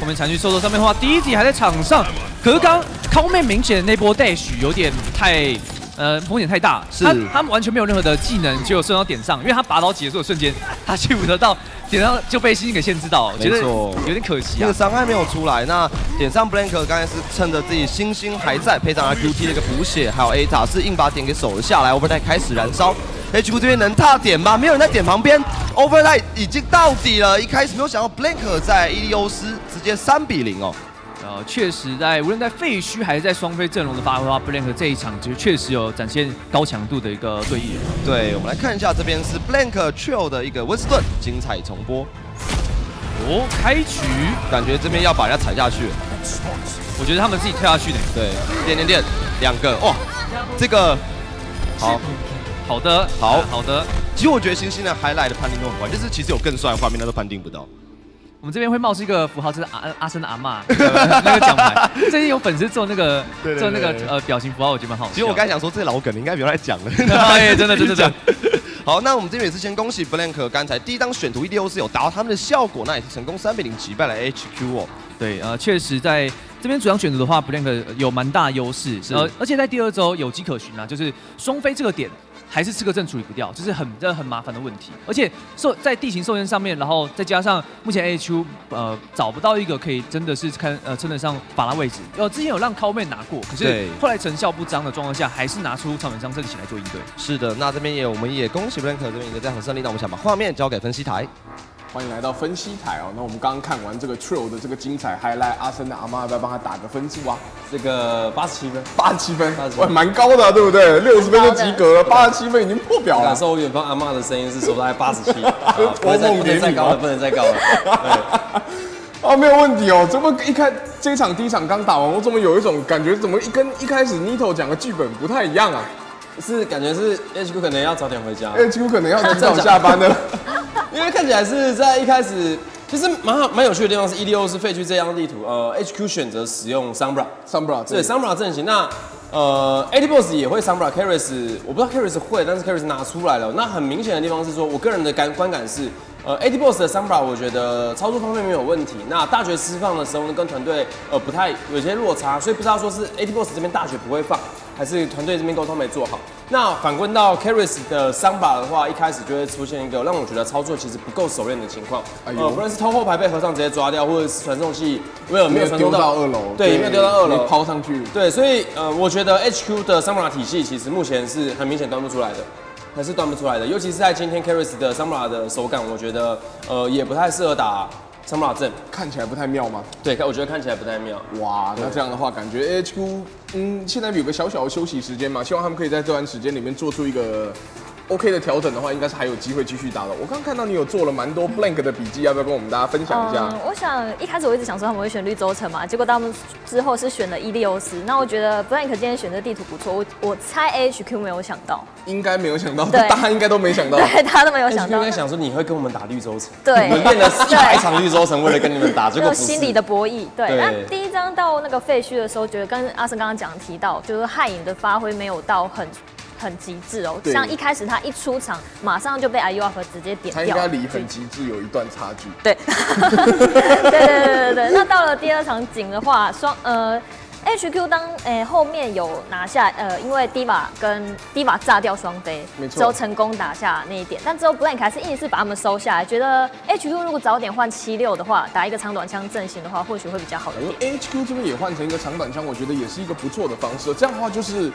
后面残局收到上面的话，第一集还在场上，可是刚后面明显的那波 dash 有点太呃风险太大，是他们完全没有任何的技能，只有射到点上，因为他拔刀结束的瞬间，他记不得到点上就被星星给限制到，没错，有点可惜啊。那个伤害没有出来，那点上 Blank 刚才是趁着自己星星还在，配上 RQT 的一个补血，还有 A 塔是硬把点给守了下来，Overtime 开始燃烧。H 这边能踏点吗？没有人在点旁边，Overnight 已经到底了。一开始没有想到 Blank 在伊利欧斯直接三比零哦。呃，确实在无论在废墟还是在双飞阵容的发挥的话，Blank 这一场其实确实有展现高强度的一个对弈。对，我们来看一下这边是 Blank Trill 的一个温斯顿，精彩重播。哦，开局感觉这边要把人家踩下去。我觉得他们自己跳下去的。对，点点点，两个哇，这个好。好的，好好的。其实我觉得星星的 highlight 的判定都很快，就是其实有更帅的画面，他都判定不到。我们这边会冒出一个符号，就是阿阿森的阿妈 那个奖牌。最近有粉丝做那个做那个呃表情符号，我觉得蛮好。其实我刚才想说，这老梗应该不用来讲了。哎，真的真的真的。好，那我们这边也是先恭喜 Blank，刚才第一张选图 EDO 是有达到他们的效果，那也是成功三比零击败了 HQ 哦。对，呃，确实在这边主张选择的话，Blank 有蛮大优势，呃，而且在第二周有迹可循啊，就是双飞这个点。还是刺客阵处理不掉，这是很这很麻烦的问题。而且受在地形受限上面，然后再加上目前 A H 呃找不到一个可以真的是看呃称得上法拉位置。呃，之前有让 Cowman 拿过，可是后来成效不彰的状况下，还是拿出超本商阵型来做应对。是的，那这边也我们也恭喜 Blank 这边一个这样的胜利。那我们想把画面交给分析台。欢迎来到分析台哦。那我们刚刚看完这个 Trill 的这个精彩 highlight，阿森的阿妈要不要帮他打个分数啊？这个八十七分，八十七分，哇，蛮高的，对不对？六十分就及格了，八十七分已经破表了。感受远方阿妈的声音是说大概八十七，我不能再高了，不能再高了。对，啊，没有问题哦。怎么一开这一场第一场刚打完，我怎么有一种感觉，怎么一跟一开始 Nito 讲的剧本不太一样啊？是感觉是 HQ 可能要早点回家，HQ 可能要提早 下班了。因为看起来是在一开始，其实蛮好蛮有趣的地方是 EDO 是废墟这张地图，呃，HQ 选择使用 Sombra，Sombra 对。Sombra 阵型，那呃，AD Boss 也会 Sombra，Caris 我不知道 Caris 会，但是 Caris 拿出来了，那很明显的地方是说，我个人的感观感是，呃，AD Boss 的 Sombra 我觉得操作方面没有问题，那大学释放的时候呢，跟团队呃不太有些落差，所以不知道说是 AD Boss 这边大学不会放。还是团队这边沟通没做好。那反观到 Caris 的桑巴的话，一开始就会出现一个让我觉得操作其实不够熟练的情况。呃，不论是偷后排被和尚直接抓掉，或者是传送器没有没有传送到二楼，对，没有丢到二楼，抛上去。对，所以呃，我觉得 HQ 的桑巴体系其实目前是很明显端不出来的，还是端不出来的。尤其是在今天 Caris 的桑巴的手感，我觉得呃也不太适合打。桑马镇看起来不太妙吗？对，看我觉得看起来不太妙。哇，那这样的话，感觉 HQ 嗯，现在有个小小的休息时间嘛，希望他们可以在这段时间里面做出一个。OK 的调整的话，应该是还有机会继续打的。我刚看到你有做了蛮多 Blank 的笔记，要不要跟我们大家分享一下？嗯我想一开始我一直想说他们会选绿洲城嘛，结果他们之后是选了伊利欧斯。那我觉得 Blank 今天选择地图不错，我我猜 HQ 没有想到，应该没有想到，大家应该都没想到，对，大家都没有想到。应该想说你会跟我们打绿洲城，对，我们练了一百场绿洲城，为了跟你们打，这个心理的博弈。对，那第一张到那个废墟的时候，觉得跟阿生刚刚讲提到，就是汉影的发挥没有到很。很极致哦，像一开始他一出场，马上就被 IUF 直接点掉。他应该离很极致有一段差距。对，对对对对对。那到了第二场景的话，双呃 HQ 当诶后面有拿下，呃，因为 Diva 跟 Diva 炸掉双飞，没错之后成功打下那一点，但之后 Blank 还是硬是把他们收下来，觉得 HQ 如果早点换七六的话，打一个长短枪阵型的话，或许会比较好一点。HQ 这边也换成一个长短枪，我觉得也是一个不错的方式。这样的话，就是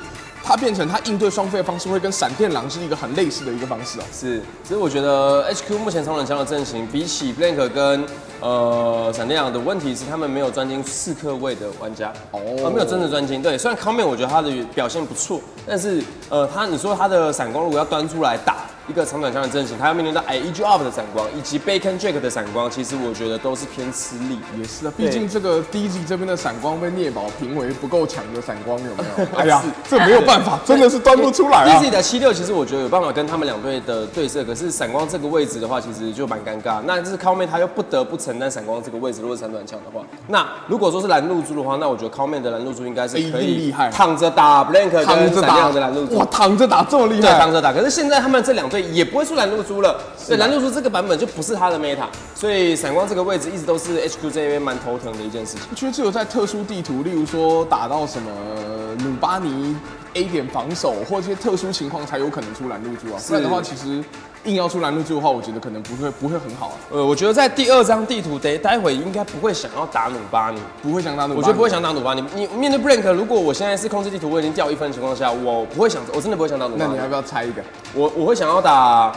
它变成它应对双飞的方式会跟闪电狼是一个很类似的一个方式哦。是，其实我觉得 HQ 目前长冷枪的阵型，比起 Blank 跟呃闪电狼的问题是，他们没有专精刺客位的玩家，哦，没有真的专精。对，虽然 Comment 我觉得他的表现不错，但是呃，他你说他的闪光如果要端出来打一个长短枪的阵型，他要面临到 I E G Up 的闪光以及 Bacon Jack 的闪光，其实我觉得都是偏吃力。也是啊，毕竟这个 DG 这边的闪光被聂宝评为不够强的闪光，有没有？哎呀，这没有办法，真的是端不出来啊 DZ。的七六其实我觉得有办法跟他们两队的对射，可是闪光这个位置的话，其实就蛮尴尬。那这是靠妹他又不得不承担闪光这个位置，如果是闪短枪的话，那如果说是蓝露珠的话，那我觉得靠妹的蓝露珠应该是可以厉害躺着打 Blank 跟躺着闪打亮的蓝露珠哇，。躺着打这么厉对，害，躺着打。可是现在他们这两队也不会出蓝露珠了，对，蓝露珠这个版本就不是他的 meta，所以闪光这个位置一直都是 HQ 这边蛮头疼的一件事情。我觉得只有在特殊地图，例如说打到什么呃努巴尼 A 点防守，或者一些特殊情况才有可能出蓝露珠啊。不然的话，其实硬要出蓝露珠的话，我觉得可能不会不会很好啊，呃，我觉得在第二张地图得待会应该不会想要打努巴尼。不会想打努巴尼。我觉得不会想打努巴尼。你面对 Blank，如果我现在是控制地图，我已经掉一分的情况下，我不会想，我真的不会想打努巴尼。那你要不要猜一个？我我会想要打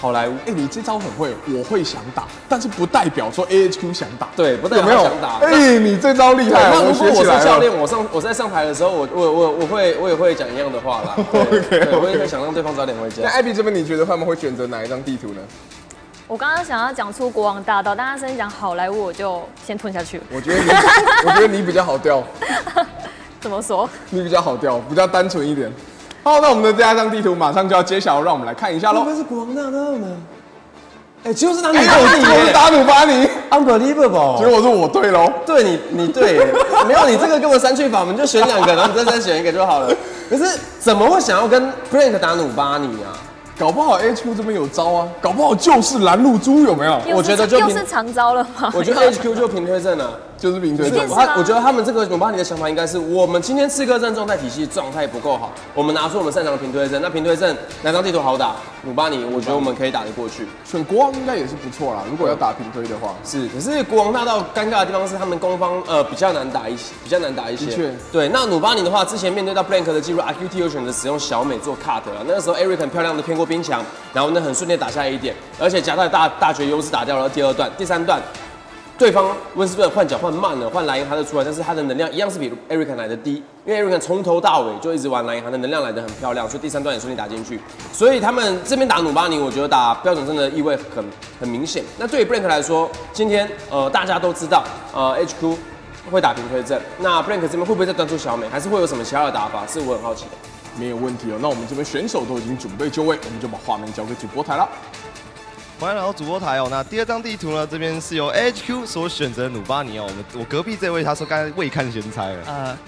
好莱坞。哎、你这招很会，我会想打，但是不代表说 AHQ 想打，对，不代有没有想打。？哎、你这招厉害，那如果我是教练，我上我在上台的时候，我我我我会我也会讲一样的话啦。对我也会想让对方早点回家那家。艾比这边，你觉得他们会选择哪一张地图呢？我刚刚想要讲出国王大道，但他先讲好莱坞，我就先吞下去了。我觉得你，我觉得你比较好钓，怎么说？你比较好钓，比较单纯一点。好，那我们的第二张地图马上就要揭晓，让我们来看一下喽。是国王大道呢？哎，就是打哎、我是打努巴尼，，unbelievable 结果是我对喽。对你，你对，没有你这个跟我删去法，我们就选两个，然后你再再选一个就好了。可是怎么会想要跟 Blank 打努巴尼啊？搞不好 HQ 这边有招啊，搞不好就是拦路猪有没有？我觉得就凭又是长招了吗？我觉得 HQ 就平推阵了。就是平推阵他我觉得他们这个努巴尼的想法应该是，我们今天刺客阵状态体系状态不够好，我们拿出我们擅长的平推阵。那平推阵哪张地图好打？努巴尼，我觉得我们可以打得过去。选国王应该也是不错啦，如果要打平推的话。是，可是国王大道尴尬的地方是他们攻方呃比较难打一些，比较难打一些。的确对，那努巴尼的话，之前面对到 Blank 的记录，RQT 有选择使用小美做 cut 了。那个时候 Eric 很漂亮的偏过冰墙，然后呢很顺利打下一点，而且夹带大大绝优势打掉了第二段、第三段。对方温斯顿换脚换慢了，换莱茵他就出来，但是他的能量一样是比 Eric 来的低，因为 Eric 从头到尾就一直玩莱茵，他的能量来的很漂亮，所以第三段也顺利打进去。所以他们这边打努巴尼，我觉得打标准阵的意味很很明显。那对于 Blank 来说，今天呃大家都知道，呃 HQ 会打平推阵，那 Blank 这边会不会再端出小美，还是会有什么其他的打法，是我很好奇的。没有问题哦。那我们这边选手都已经准备就位，我们就把画面交给主播台了。欢迎来到主播台哦。那第二张地图呢，这边是由 HQ 所选择的努巴尼哦。我们我隔壁这位他说刚才未看先猜了，呃，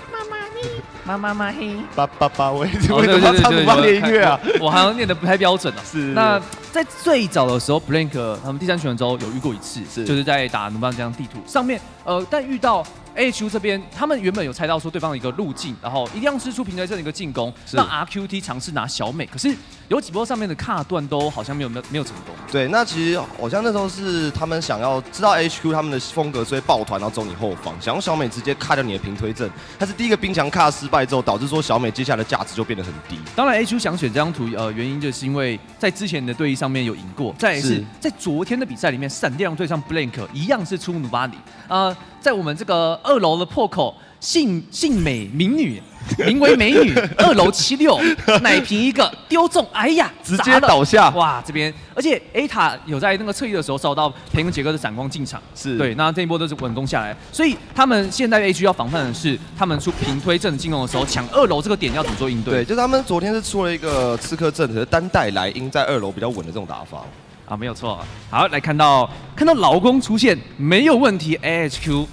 妈妈 妈嘿，爸爸爸，我哦为什么要唱努巴尼的音乐啊？我我好像念的不太标准啊。是那在最早的时候，Blank 他们第三选之后有遇过一次，是就是在打努巴这张地图上面，呃，但遇到 AHU 这边，他们原本有猜到说对方的一个路径，然后一定要吃出平台阵的一个进攻，是让 RQT 尝试拿小美，可是有几波上面的卡段都好像没有没有没有成功。对，那其实好像那时候是他们想要知道 HQ 他们的风格，所以抱团然后走你后方，想用小美直接卡掉你的平推阵。但是第一个冰墙卡失败之后，导致说小美接下来的价值就变得很低。当然，HQ 想选这张图，呃，原因就是因为在之前的对弈上面有赢过，再来是是在昨天的比赛里面，闪电狼对上 Blank 一样是出努巴里，呃，在我们这个二楼的破口，姓姓美名女，名为美女，二楼七六，奶瓶一个丢中，哎呀，直接倒下哇，这边，而且 A 塔有在那个侧翼的时候烧到培根杰哥的闪光进场，是对，那这一波都是稳攻下来，所以他们现在 A 区要防范的是，他们出平推阵进攻的时候，抢二楼这个点要怎么做应对？对，就是他们昨天是出了一个刺客阵，可是单带来英在二楼比较稳的这种打法。啊，没有错。好，来看到看到老公出现没有问题，AHQ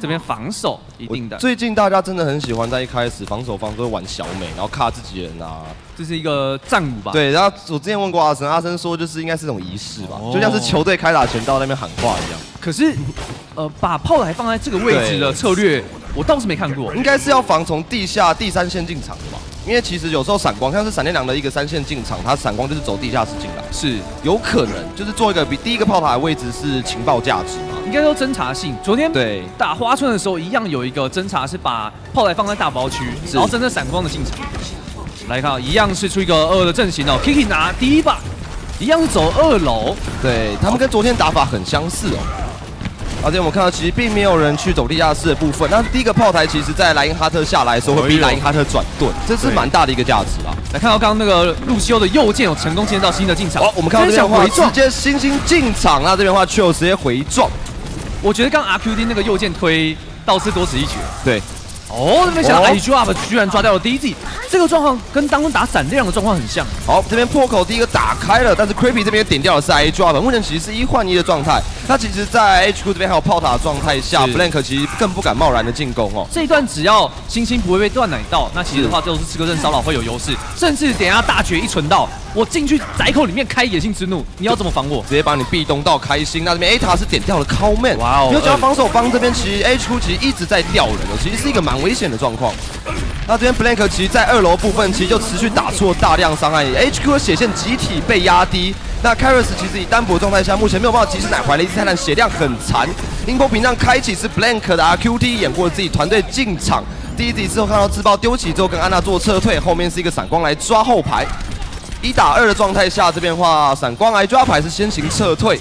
这边防守一定的，最近大家真的很喜欢在一开始防守方都会玩小美，然后卡自己人啊。这是一个战舞吧？，对，然后我之前问过阿森，阿森说就是应该是这种仪式吧，哦就像是球队开打前到那边喊话一样。可是呃，把炮台放在这个位置的策略我倒是没看过，应该是要防从地下第三线进场的吧？因为其实有时候闪光像是闪电狼的一个三线进场，它闪光就是走地下室进来，是有可能就是做一个比第一个炮塔的位置是情报价值嘛？应该说侦查性。昨天对打花村的时候，一样有一个侦查是把炮台放在大包区，然后真正闪光的进场。来看，一样是出一个二的阵型哦，Kiki 拿第一把，一样是走二楼，对他们跟昨天打法很相似哦。而且我们看到，其实并没有人去走地下室的部分。那第一个炮台，其实在莱茵哈特下来的时候，会逼莱茵哈特转盾，这是蛮大的一个价值啦。来看到刚刚那个路西欧的右键有成功牵到新的进场。哦，我们看到这边话，直接星星进场，那这边的话，Chill 直接回撞。我觉得刚 RQD 那个右键推倒是多此一举。对。哦，没想到 i g u p 居然抓掉了 DZ，这个状况跟当中打闪电的状况很像。好，这边破口第一个打开了，但是 Creepy 这边点掉的是 i g u p 目前其实是一换一的状态。他其实，在 HQ 这边还有炮塔的状态下，Blank 其实更不敢贸然的进攻哦。这一段只要星星不会被断奶到，那其实的话就是刺客阵骚扰会有优势，甚至等下大绝一存到，我进去窄口里面开野性之怒，你要怎么防我？直接把你壁咚到开心。那这边 A 塔是点掉了 Callman，哇哦！因为只要防守方这边其实 HQ 其实一直在掉人哦，其实是一个蛮危险的状况。那这边 Blank 其实，在二楼部分其实就持续打出了大量伤害，HQ 的血线集体被压低。那 Karis 其实以单薄状态下，目前没有办法及时奶怀雷斯泰坦，血量很残。音波屏障开启是 Blank 的 RQT 演过自己团队进场，第一集之后看到自爆丢起之后跟安娜做撤退，后面是一个闪光来抓后排。一打二的状态下，这边话闪光来抓牌是先行撤退。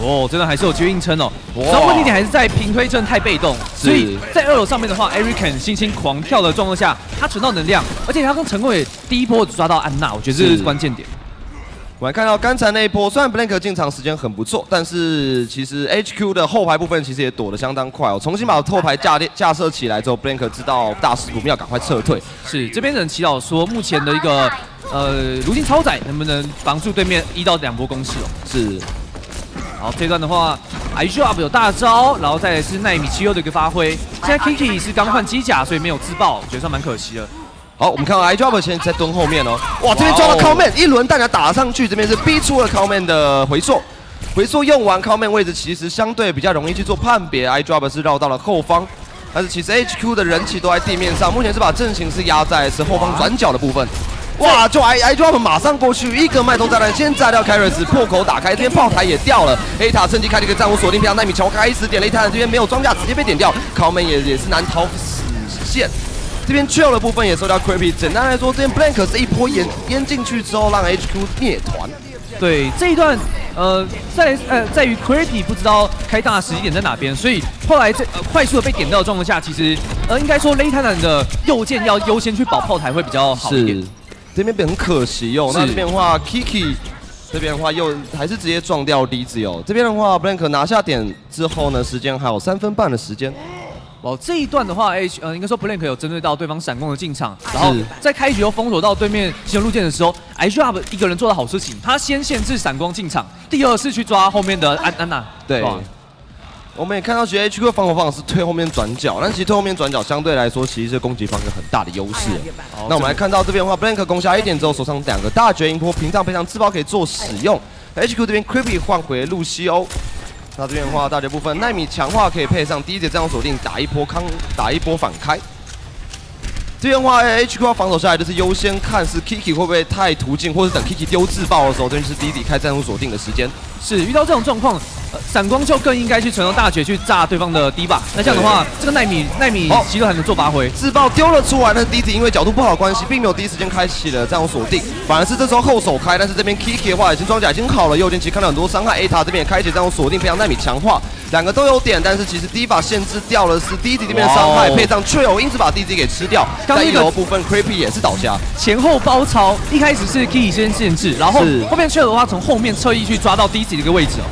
哦，真的还是有机会硬撑哦。然后问题点还是在平推阵太被动，所以在二楼上面的话，Erican 星星狂跳的状况下，他存到能量，而且他跟陈伟第一波抓到安娜，我觉得这是关键点。我们看到刚才那一波，虽然 Blank 进场时间很不错，但是其实 HQ 的后排部分其实也躲得相当快哦。重新把后排架架设起来之后，Blank 知道大事不妙，赶快撤退。是这边人祈祷说，目前的一个呃如今超载能不能防住对面一到两波攻势哦？是。好，这段的话 i h Up 有大招，然后再是奈米七优的一个发挥。现在 Kiki 是刚换机甲，所以没有自爆，觉得算蛮可惜的。好，我们看到 i drop 现在在蹲后面哦。哇，这边抓到 Command，一轮大家打上去，这边是逼出了 Command 的回溯，回溯用完 Command 位置其实相对比较容易去做判别。i drop 是绕到了后方，但是其实 HQ 的人气都在地面上，目前是把阵型是压在是后方转角的部分。哇，就 i i drop 马上过去，一个脉动炸弹先炸掉 c a r r s 破口打开，这边炮台也掉了，A 塔趁机开了一个战斧锁定，非常奈米乔开始点了一塔，这边没有装甲直接被点掉，Command 也也是难逃死线。这边 chill 的部分也受到 creepy。简单来说，这边 blank 是一波淹淹进去之后，让 HQ 灭团。对这一段，呃，在呃在于 creepy 不知道开大的时机点在哪边，所以后来这呃快速的被点掉的状况下，其实呃应该说雷坦坦的右键要优先去保炮台会比较好一点。这边很可惜哦。那这边的话，Kiki 这边的话又还是直接撞掉 D 子哦。这边的话，blank 拿下点之后呢，时间还有三分半的时间。哦，这一段的话，H 呃，应该说 Blank 有针对到对方闪光的进场，然后在开局又封锁到对面新人路线的时候，H Up 一个人做的好事情，他先限制闪光进场，第二是去抓后面的安安娜。对，我们也看到其实 H Q 的防守方式退后面转角，但其实退后面转角相对来说，其实是攻击方一个很大的优势。那我们来看到这边的话，Blank 攻下一点之后，手上两个大绝音波屏障配上自爆可以做使用，H Q 这边 Creepy 换回露西欧。那这边的话，大绝部分奈米强化可以配上第一节这样锁定，打一波康，打一波反开。这边的话，HQ 要防守下来就是优先看是 Kiki 会不会太途径，或者等 Kiki 丢自爆的时候，这边是第一开战术锁定的时间。是遇到这种状况。闪光就更应该去存用大绝去炸对方的 D 把，那这样的话，这个奈米奈米其实还能做发挥。自爆丢了出来，但是 D 子因为角度不好的关系，并没有第一时间开启了这样锁定，反而是这时候后手开。但是这边 Kiki 的话已经装甲已经好了，右键其实看到很多伤害。A 塔这边也开启这样锁定，配上奈米强化，两个都有点，但是其实 D 把限制掉了是 D 子这边的伤害，配上 Trail 因此把 D 子给吃掉。刚一个部分 Creepy 也是倒下，前后包抄，一开始是 Kiki 先限制，然后后面 Trail 的话从后面侧翼去抓到 D 子的一个位置哦。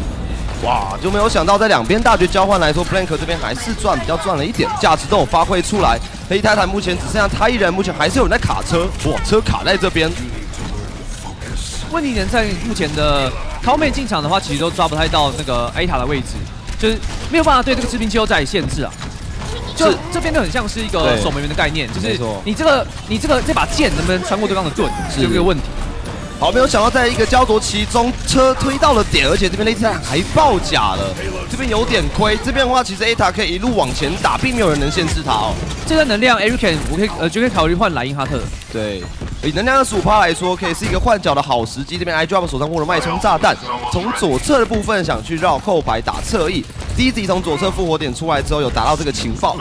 哇，就没有想到在两边大局交换来说，Blank 这边还是赚比较赚了一点，价值都有发挥出来。黑泰坦目前只剩下他一人，目前还是有人在卡车，哇，车卡在这边。问题点在目前的超妹进场的话，其实都抓不太到那个 A 塔的位置，就是没有办法对这个士兵机构加以限制啊。就这边就很像是一个守门员的概念，就是你这个你这个这把剑能不能穿过对方的盾，是这个问题。好，没有想到在一个焦灼期中，车推到了点，而且这边雷特还爆甲了，这边有点亏。这边的话，其实 A 塔可以一路往前打，并没有人能限制他哦。这个能量 Erican 我可以呃就可以考虑换莱因哈特。对，以能量二十五趴来说，可以是一个换角的好时机。这边 I Drop 手上握了脉冲炸弹，从左侧的部分想去绕后排打侧翼。第一集从左侧复活点出来之后，有达到这个情报。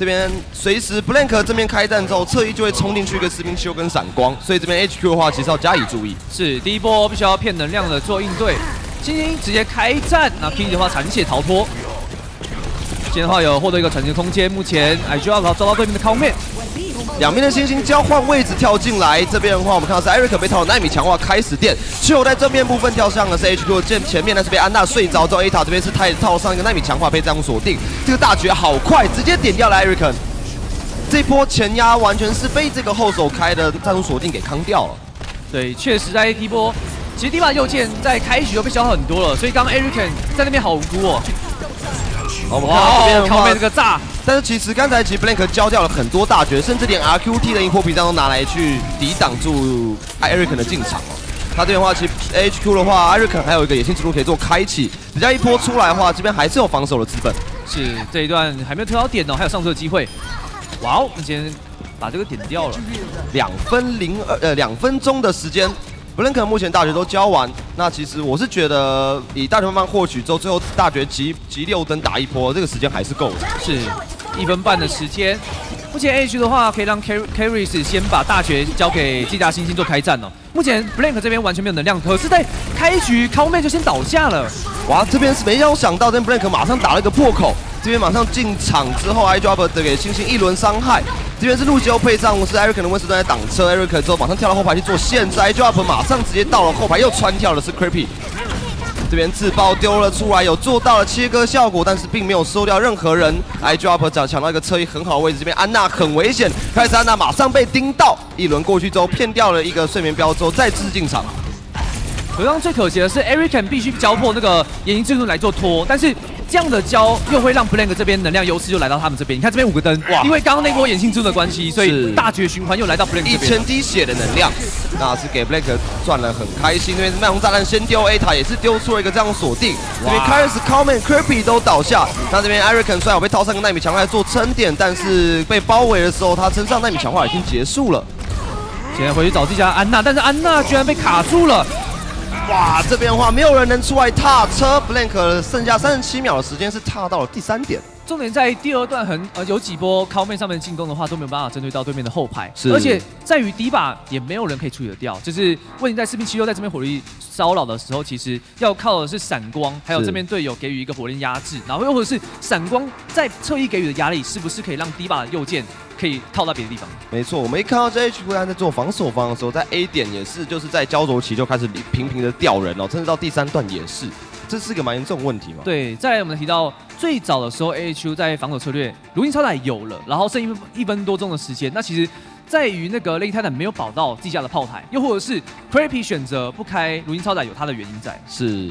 这边随时 Blank 这边开战之后，侧翼就会冲进去一个士兵修跟闪光，所以这边 HQ 的话其实要加以注意。是第一波必须要骗能量的做应对，星星直接开战，那 K 的话残血逃脱。现在的话有获得一个残血空间，目前 I G 要抓到对面的靠面。两边的星星交换位置跳进来，这边的话我们看到是 Eric 被套了纳米强化开始电，最后在正面部分跳上的是 HQ 剑前面呢是被安娜睡着之后 A 塔这边是太套上一个纳米强化被这样锁定，这个大绝好快，直接点掉了 Eric。这波前压完全是被这个后手开的战术锁定给坑掉了。对，确实在第一波，其实第一把右键在开局就被消耗很多了，所以刚刚 Eric 在那边好无辜哦。我们看到这边靠背这个炸。但是其实刚才其实 Blank 交掉了很多大绝，甚至连 RQT 的硬货皮弹都拿来去抵挡住 Eric 的进场哦。他这边的话，其实 HQ 的话，Eric 还有一个野性之路可以做开启，人家一波出来的话，这边还是有防守的资本。是这一段还没有推到点哦，还有上车的机会。哇哦，今天把这个点掉了，两分零二呃两分钟的时间。布伦可目前大学都交完，那其实我是觉得以大学方获取之后，最后大学集集六灯打一波，这个时间还是够的。是一分半的时间。目前 H 的话可以让 Car Carries 先把大绝交给季家星星做开战哦。目前 Blank 这边完全没有能量，可是在开局 c o m 就先倒下了。哇，这边是没有想到，这边 Blank 马上打了一个破口，这边马上进场之后，I Drop 给星星一轮伤害。这边是路基欧配上是 Eric 的温斯顿在挡车，Eric 之后马上跳到后排去做限制，I Drop 马上直接到了后排又穿跳的是 Creepy。这边自爆丢了出来，有做到了切割效果，但是并没有收掉任何人。I Drop 抢抢到一个车衣很好的位置，这边安娜很危险，开始安娜马上被盯到，一轮过去之后骗掉了一个睡眠标之后再次进场。刚刚最可惜的是 Eric 必须交破那个眼睛之盾来做拖，但是。这样的交又会让 Blank 这边能量优势就来到他们这边。你看这边五个灯，哇！因为刚刚那波眼镜珠的关系，所以大绝循环又来到 Blank 这边。一千滴血的能量，那是给 Blank 赚了很开心。因为麦红炸弹先丢 A 塔，也是丢出了一个这样锁定。这边 Karis、Coleman、Kirby 都倒下。那这边 Eric 虽然被套上个纳米强化来做撑点，但是被包围的时候，他身上纳米强化已经结束了。现在回去找自家安娜，但是安娜居然被卡住了。哇，这边的话没有人能出来踏车，Blank 剩下三十七秒的时间是踏到了第三点。重点在第二段很呃有几波靠面上面进攻的话都没有办法针对到对面的后排，是，而且在于第一把也没有人可以处理得掉，就是问题在士兵七六在这边火力骚扰的时候，其实要靠的是闪光，还有这边队友给予一个火力压制，然后又或者是闪光在侧翼给予的压力，是不是可以让第一把的右键可以套到别的地方？没错，我们一看到这 H 布兰在做防守方的时候，在 A 点也是就是在焦灼期就开始频频的掉人哦，甚至到第三段也是。这是个蛮严重问题嘛？对，再来我们提到最早的时候，A H U 在防守策略，如今超载有了，然后剩一分一分多钟的时间。那其实在于那个 Lady Titan 没有保到自家的炮台，又或者是 Creepy 选择不开如今超载，有它的原因在。是，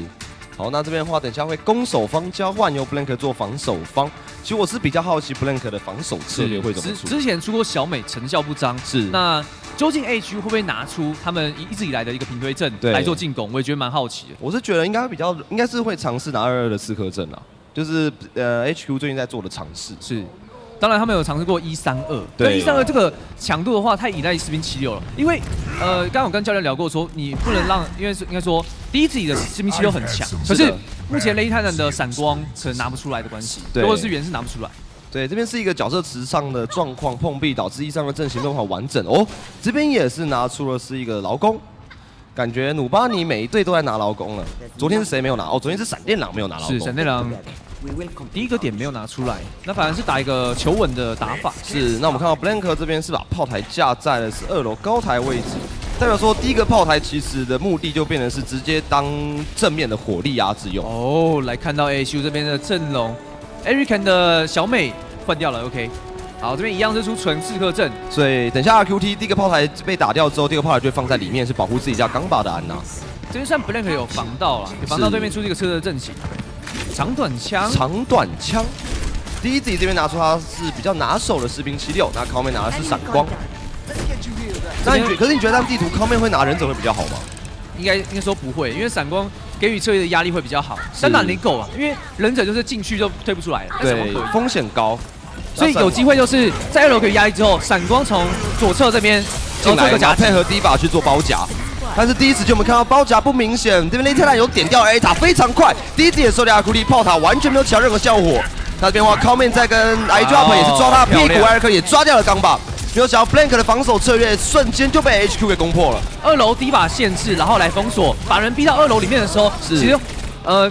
好，那这边的话，等下会攻守方交换，由 Blank 做防守方。其实我是比较好奇 Blank 的防守策略会怎么出。之前出过小美，成效不彰。是，那。究竟 H 会不会拿出他们一直以来的一个平推阵来做进攻？我也觉得蛮好奇的。我是觉得应该比较，应该是会尝试拿二二的刺客阵啊，就是呃 HQ 最近在做的尝试。是，当然他们有尝试过一三二，对一三二这个强度的话，太依赖士兵七六了。因为呃，刚刚我跟教练聊过，说你不能让，因为是应该说第一自己的士兵七六很强，可是目前雷泰坦的闪光可能拿不出来的关系，或者是原是拿不出来。对，这边是一个角色池上的状况碰壁，导致一三二阵型都很完整哦。这边也是拿出了是一个劳工，感觉努巴尼每一队都在拿劳工了。昨天是谁没有拿？哦，昨天是闪电狼没有拿劳工。是闪电狼，第一个点没有拿出来，那反而是打一个求稳的打法。是，那我们看到 Blank 这边是把炮台架在了十二楼高台位置，代表说第一个炮台其实的目的就变成是直接当正面的火力压制用。哦，来看到 AU 这边的阵容。Erican 的小美换掉了，OK。好，这边一样是出纯刺客阵，所以等下 QT 第一个炮台被打掉之后，第二个炮台就会放在里面，是保护自己家钢巴的安娜。这边算 Blank 有防到了，有防到对面出这个刺客阵型。长短枪，长短枪。第一自己这边拿出他是比较拿手的士兵七六，那靠面拿的是闪光。那你觉可是你觉得他们地图康面会拿忍者会比较好吗？应该应该说不会，因为闪光给予侧翼的压力会比较好。三打零狗啊？因为忍者就是进去就退不出来了，对，风险高，所以有机会就是在二楼可以压力之后，闪光从左侧这边进来，然后配合 D 把去做包夹。但是第一时间我们看到包夹不明显，这边雷特兰有点掉 A 塔非常快，第一次也收掉阿库利炮塔，完全没有起到任何效果。那这边话 c o m m e n 在跟 I drop 也是抓他屁股，艾瑞克也抓掉了钢把。没有想到 Blank 的防守策略瞬间就被 HQ 给攻破了。二楼第一把限制，然后来封锁，把人逼到二楼里面的时候，其实呃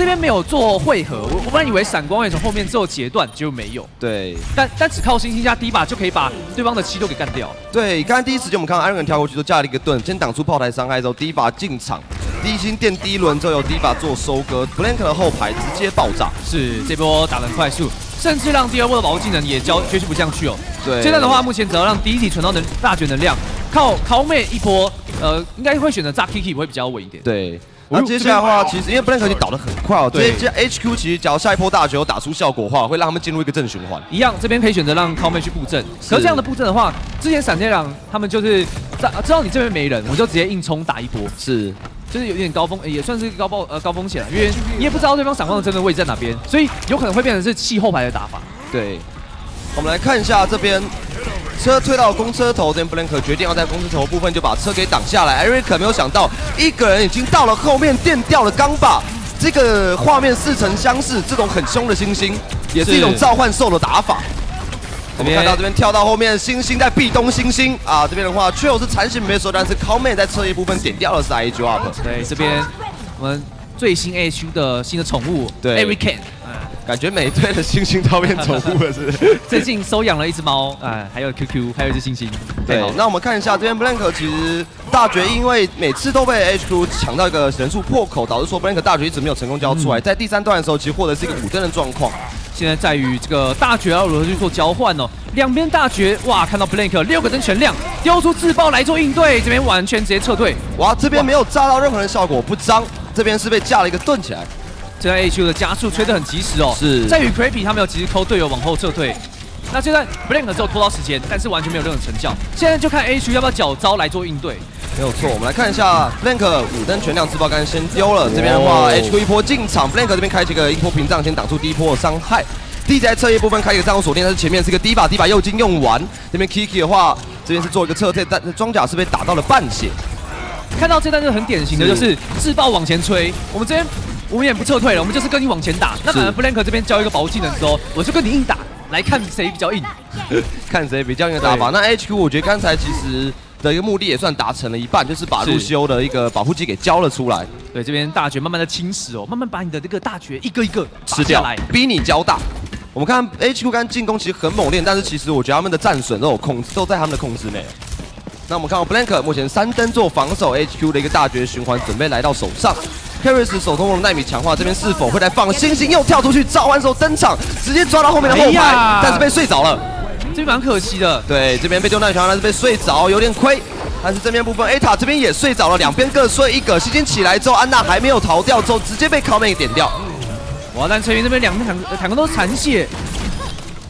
这边没有做汇合。我我本来以为闪光会从后面之后截断，结果没有。对，但但只靠星星加第一把就可以把对方的七都给干掉。对，刚才第一时间我们看到艾伦跳过去，就架了一个盾，先挡出炮台伤害之后，第一把进场，第一星垫第一轮之后，由第一把做收割，Blank 的后排直接爆炸。是，这波打得很快速。甚至让第二波的保护技能也交接续不上去哦。对，现在的话，目前只要让第一体存到能大卷能量，靠靠妹一波，呃，应该会选择炸 Kiki 会比较稳一点。对，那接下来的话，其实因为 Blank 你倒得很快哦，对，这 HQ 其实只要下一波大有打出效果的话，会让他们进入一个正循环。一样，这边可以选择让靠妹去布阵。可是这样的布阵的话，之前闪电狼他们就是在知道你这边没人，我就直接硬冲打一波。是。就是有点高风，也算是高爆呃高风险了，因为你也不知道对方闪光的真的位置在哪边，所以有可能会变成是弃后排的打法。对，我们来看一下这边车推到公车头，这边 Blank 决定要在公车头部分就把车给挡下来。Eric 没有想到一个人已经到了后面电掉了钢把，这个画面似曾相识，这种很凶的星星也是一种召唤兽的打法。我们看到这边跳到后面，星星在壁咚星星啊！这边的话，确有是残血没收，但是 Coleman 在侧翼部分点掉了是 IG up。对，这边我们最新 A H 的新的宠物，对，Every Can，感觉每队的星星都变宠物了，是。最近收养了一只猫，哎，还有 Q Q，还有一只星星。对，那我们看一下这边 Blank，其实大绝因为每次都被 H Q 抢到一个人数破口，导致说 Blank 大绝一直没有成功交出来，在第三段的时候，其实获得是一个五灯的状况。现在在于这个大绝要如何去做交换哦。两边大绝哇，看到 Blank 六个灯全亮，丢出自爆来做应对，这边完全直接撤退。哇，这边没有炸到任何人，效果不脏。这边是被架了一个盾起来。这段 HQ 的加速吹得很及时哦。是。在于 Creepy 他没有及时抠队友往后撤退。那这段 Blank 只有拖到时间，但是完全没有任何成效。现在就看 AQ 要不要缴招来做应对。没有错，我们来看一下 Blank 五灯全亮自爆杆先丢了。这边的话，HQ 一波进场，Blank 这边开启个一波屏障，先挡住第一波的伤害。D 在侧翼部分开一个战术锁定，但是前面是个 D 把 D 把右金用完。这边 Kiki 的话，这边是做一个撤退，但装甲是被打到了半血。看到这段就很典型的就是自爆往前吹，我们这边我们也不撤退了，我们就是跟你往前打。那反而 Blank 这边交一个保护技能的时候，我就跟你硬打，来看谁比较硬，看谁比较硬的打法。那 HQ 我觉得刚才其实的一个目的也算达成了一半，就是把路修的一个保护技给交了出来。对，这边大绝慢慢的侵蚀哦，慢慢把你的这个大绝一个一个吃掉，来。逼你交大。我们看 HQ 刚进攻其实很猛烈，但是其实我觉得他们的战损都有控制，都在他们的控制内。那我们看到 Blank 目前三灯做防守，HQ 的一个大绝循环准备来到手上。Paris 手中的奈米强化这边是否会来放星星？又跳出去召唤兽登场，直接抓到后面的后排，但是被睡着了，这边蛮可惜的。对，这边被丢奈米强化，但是被睡着，有点亏。但是正面部分 A 塔这边也睡着了，两边各睡一个。星星起来之后，安娜还没有逃掉，之后直接被 e n 点掉。哇！但陈云这边两边坦坦克都是残血，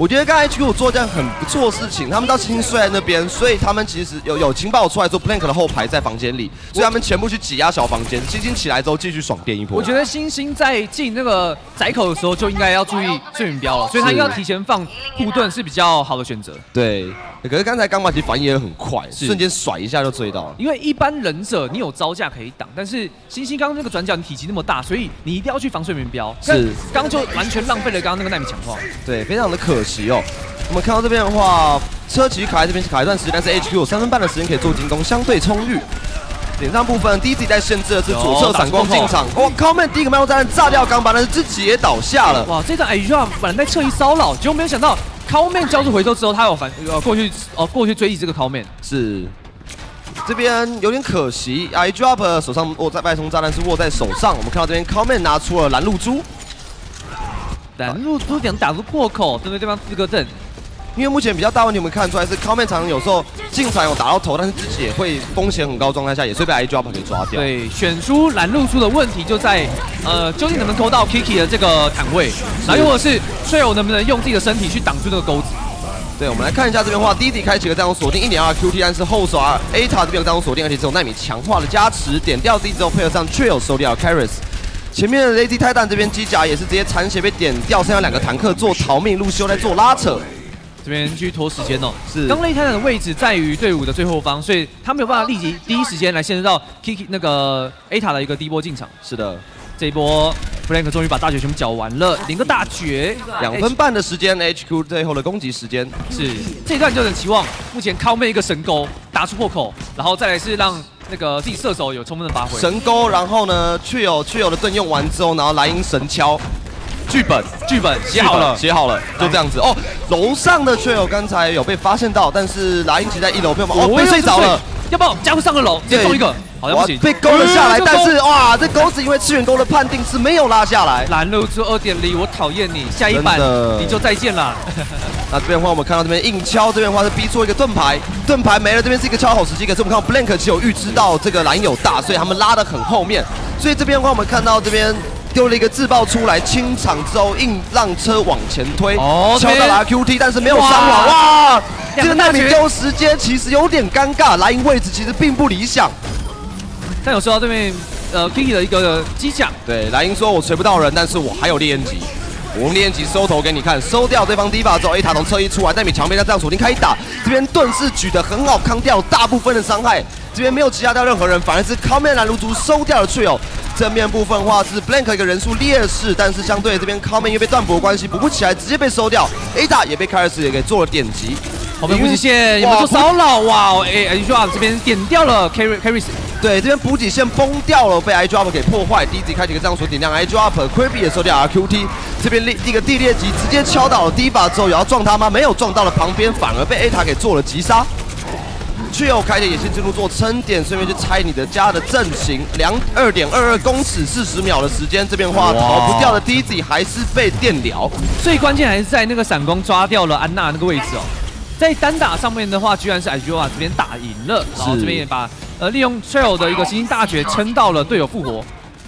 我觉得刚才 HQ 做这样很不错的事情，他们到星星睡在那边，所以他们其实有有情报出来做 Plank 的后排在房间里，所以他们全部去挤压小房间。星星起来之后继续爽电一波。我觉得星星在进那个窄口的时候就应该要注意睡云标了，所以他应该要提前放护盾是比较好的选择。对，可是刚才钢马其实反应也很快，瞬间甩一下就追到了。因为一般忍者你有招架可以挡，但是星星刚刚那个转角你体积那么大，所以你一定要去防睡眠标。是，刚刚就完全浪费了刚刚那个纳米强化。对，非常的可惜哦。我们看到这边的话，车其实卡在这边是卡一段时间，但是 HQ 有三分半的时间可以做进攻，相对充裕。脸上部分第一次在限制的是左侧闪光进场，哇！Coleman 第一个脉络炸弹炸掉钢板，但是自己也倒下了。哇！这段 h r 本来在侧翼骚扰，结果没有想到 Coleman 交出回收之后，他有反呃过去哦过去追击这个 Coleman。是，这边有点可惜 i d r o p 手上握在外冲炸弹是握在手上，我们看到这边 Coleman 拿出了拦路珠，蓝露珠想打出破口，针对对方资格证。因为目前比较大问题，我们看出来是 Coleman 常常有时候进场有打到头，但是自己也会风险很高状态下，也是被 I drop 给抓掉。对，选出蓝露出的问题就在呃，究竟能不能勾到 Kiki 的这个坦位，然后或者是队友能不能用自己的身体去挡住那个钩子。对，我们来看一下这边的话，弟弟开启了这样锁定一点二 QT，但是后手啊 A 塔这边有这样锁定，而且这种奈米强化的加持，点掉 D 之后配合上 Trill 收掉 Caris。前面的 Lazy 泰坦这边机甲也是直接残血被点掉，剩下两个坦克做逃命，路修在做拉扯。这边继续拖时间哦，是。刚雷泰坦的位置在于队伍的最后方，所以他没有办法立即第一时间来限制到 Kiki 那个 A 塔的一个第一波进场。是的，这一波 Frank 终于把大绝全部缴完了，零个大绝，两分半的时间，HQ 最后的攻击时间是这一段就能期望目前靠妹一个神钩打出破口，然后再来是让那个自己射手有充分的发挥。神钩，然后呢，雀友雀友的盾用完之后，然后莱茵神敲。剧本，剧本写好了，写好了，就这样子哦。楼上的雀友刚才有被发现到，但是莱茵奇在一楼被我们哦被睡着了，要不要加速上二楼？再送一个，好像不行，被勾了下来。但是哇，这钩子因为次元钩的判定是没有拉下来。拦路之二点零，我讨厌你，下一版你就再见了。那这边的话，我们看到这边硬敲，这边的话是逼出一个盾牌，盾牌没了，这边是一个敲好时机。可是我们看到 Blank 只有预知到这个蓝有大，所以他们拉的很后面。所以这边的话，我们看到这边。丢了一个自爆出来，清场之后硬让车往前推，敲到了 QT，但是没有伤亡。哇，这个纳米丢时间其实有点尴尬，莱茵位置其实并不理想。但有收到对面呃 Kiki 的一个机甲，对，莱茵说我锤不到人，但是我还有烈焰级，我用烈焰级收头给你看，收掉对方 D 法之后，A 塔从侧翼出来，戴米墙边他这样锁定开打，这边盾是举的很好，扛掉大部分的伤害。这边没有击杀掉任何人，反而是 Command 蓝炉族收掉了 Trio。正面部分的话是 Blank 一个人数劣势，但是相对这边 Command 因为被断补关系补不起来，直接被收掉。A 塔也被 k a r s 也给做了点击。后面补给线有没有做骚扰？哇，哎 a d r o p 这边点掉了 c a r r y c a r r y 对，这边补给线崩掉了，被 i d r o p 给破坏。DZ 开启个这样锁点亮 i d r o p q u i b y 也收掉 RQT。这边一一个地裂级直接敲倒了 D 把之后，有要撞他吗？没有撞到了旁边，反而被 A 塔给做了击杀。却又开的野性之路做撑点，顺便去拆你的家的阵型，两二点二二公尺，四十秒的时间，这边话逃不掉的 DZ 还是被电疗，最关键还是在那个闪光抓掉了安娜那个位置哦，在单打上面的话，居然是 IGO 这边打赢了，然后这边也把呃利用 Trail 的一个行星大绝撑到了队友复活，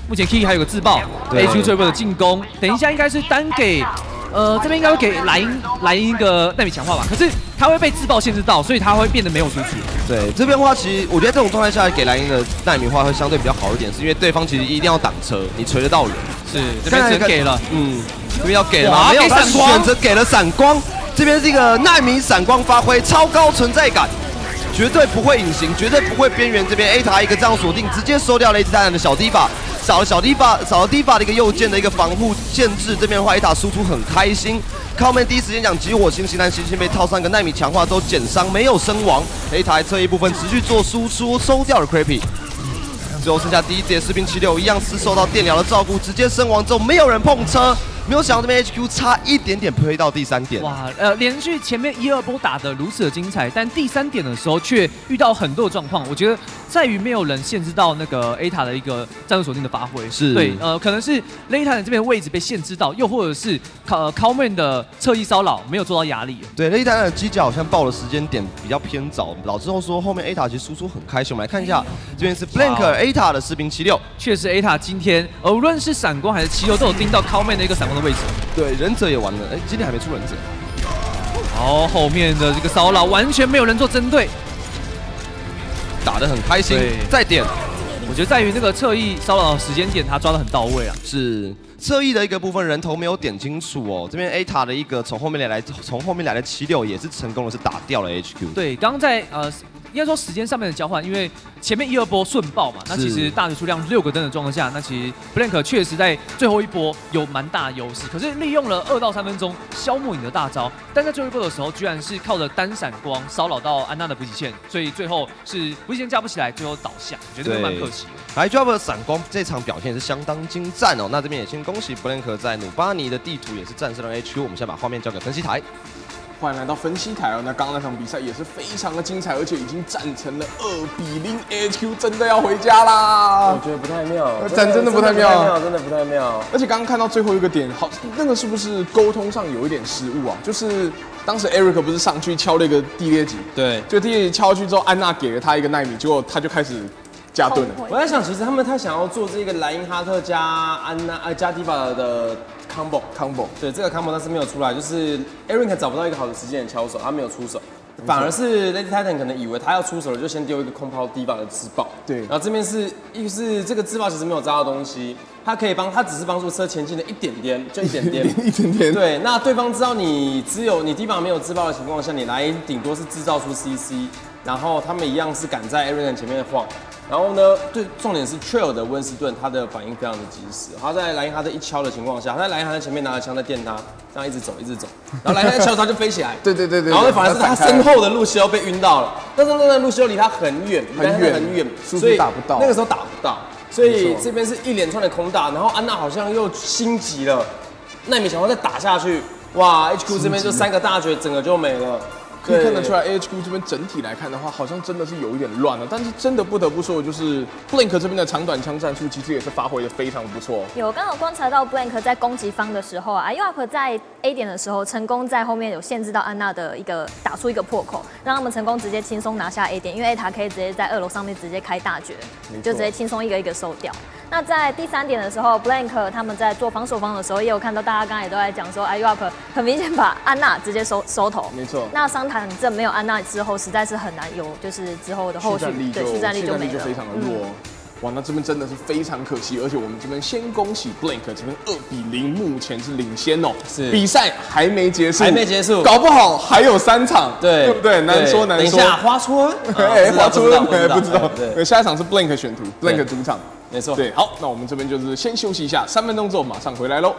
目前 Key 还有个自爆，A Q 最后的进攻，等一下应该是单给。呃，这边应该会给莱茵莱茵一个纳米强化吧，可是他会被自爆限制到，所以他会变得没有出去。对，这边的话，其实我觉得这种状态下给莱茵的纳米化会相对比较好一点，是因为对方其实一定要挡车，你锤得到人。是，这边给了，嗯，这边要给了，没有选择给了闪光，这边是一个纳米闪光发挥，超高存在感，绝对不会隐形，绝对不会边缘。这边 A 塔一个这样锁定，直接收掉了一只蛋蛋的小 D 法。少了小 D 法，少了 D 法的一个右键的一个防护限制，这边的话 A 塔输出很开心。靠面第一时间讲集火星星，但星星被套上个纳米强化都减伤，没有身亡。A 塔侧翼部分持续做输出，收掉了 Creepy。最后剩下第一节士兵七六一样是受到电疗的照顾，直接身亡之后没有人碰车。没有想到这边 HQ 差一点点推到第三点。哇，呃，连续前面一二波打的如此的精彩，但第三点的时候却遇到很多的状况。我觉得在于没有人限制到那个 A 塔的一个战术锁定的发挥。是对，呃，可能是 A 塔的这边位置被限制到，又或者是靠 c o m m a n 的侧翼骚扰没有做到压力。对，A 塔的机甲好像爆的时间点比较偏早，老之后说后面 A 塔其实输出很开心。我们来看一下，这边是 Blank A 塔的士兵七六，确实 A 塔今天无论是闪光还是七六都有盯到 c o m m a n 的一个闪光的位置。对。忍者也完了，哎，今天还没出忍者。好，后面的这个骚扰完全没有人做针对，打得很开心。再点，我觉得在于那个侧翼骚扰时间点，他抓得很到位啊。是侧翼的一个部分人头没有点清楚哦。这边 A 塔的一个从后面来，从后面来的七六也是成功的是打掉了 HQ。对，刚刚在呃。应该说时间上面的交换，因为前面一二波顺爆嘛，那其实大的数量六个灯的状况下，那其实 Blank 确实在最后一波有蛮大优势，可是利用了二到三分钟消磨你的大招，但在最后一波的时候，居然是靠着单闪光骚扰到安娜的补给线，所以最后是补给线架不起来，最后倒下，我觉得蛮可惜。来 d r o p 的闪光这场表现也是相当精湛哦，那这边也先恭喜 Blank 在努巴尼的地图也是战胜了 HQ，我们先把画面交给分析台。欢迎来到分析台哦。那刚刚那场比赛也是非常的精彩，而且已经战成了二比零。HQ 真的要回家啦！我觉得不太妙，战真的不太妙，真的不太妙。而且刚刚看到最后一个点，好，那个是不是沟通上有一点失误啊？就是当时 Eric 不是上去敲了一个地裂级，对，就地裂级敲去之后，安娜给了他一个奈米，结果他就开始加盾了。我在想，其实他们他想要做这个莱茵哈特加安娜呃加迪巴的。combo combo，对，这个 combo 但是没有出来，就是 Erin 找不到一个好的时间点敲手，他没有出手。反而是 Lady Titan 可能以为他要出手了，就先丢一个空抛低爆的自爆。对，然后这边是一个是这个自爆其实没有扎到东西，他可以帮他只是帮助车前进了一点点，就一点点，一点点。对，那对方知道你只有你低爆没有自爆的情况下，你来顶多是制造出 CC，然后他们一样是赶在 Aaron 前面晃。然后呢，对，重点是 Trail 的温斯顿，他的反应非常的及时。他在莱茵哈特一敲的情况下，他在莱茵哈特前面拿着枪在电他，这样一直走，一直走。然后莱茵哈特敲他就飞起来。对对对对。然后反而是他身后的路西欧被晕到了，但是那个路西欧离他很远，很远很远，所以打不到。那个时候打不到，所以这边是一连串的空打。然后安娜好像又心急了，奈米想要再打下去，哇，HQ 这边就三个大绝，整个就没了。可以看得出来，AHQ 这边整体来看的话，好像真的是有一点乱了。但是真的不得不说，就是 Blink 这边的长短枪战术其实也是发挥的非常不错。有刚好观察到 Blink 在攻击方的时候啊，UP 在 A 点的时候成功在后面有限制到安娜的一个打出一个破口，让他们成功直接轻松拿下 A 点，因为 A 塔可以直接在二楼上面直接开大绝，就直接轻松一个一个收掉。那在第三点的时候，Blank 他们在做防守方的时候，也有看到大家刚才也都在讲说，IUP 很明显把安娜直接收收头。没错。那商坦镇没有安娜之后，实在是很难有就是之后的后续，对，续战力就没了。非常的弱。哇，那这边真的是非常可惜，而且我们这边先恭喜 Blink 这边二比零，目前是领先哦。是。比赛还没结束，还没结束，搞不好还有三场。对，对不对？难说难说。等一下，花春。哎，花春，不知道。对，下一场是 Blink 选图，Blink 主场。没错，对，好，那我们这边就是先休息一下，三分钟之后马上回来喽。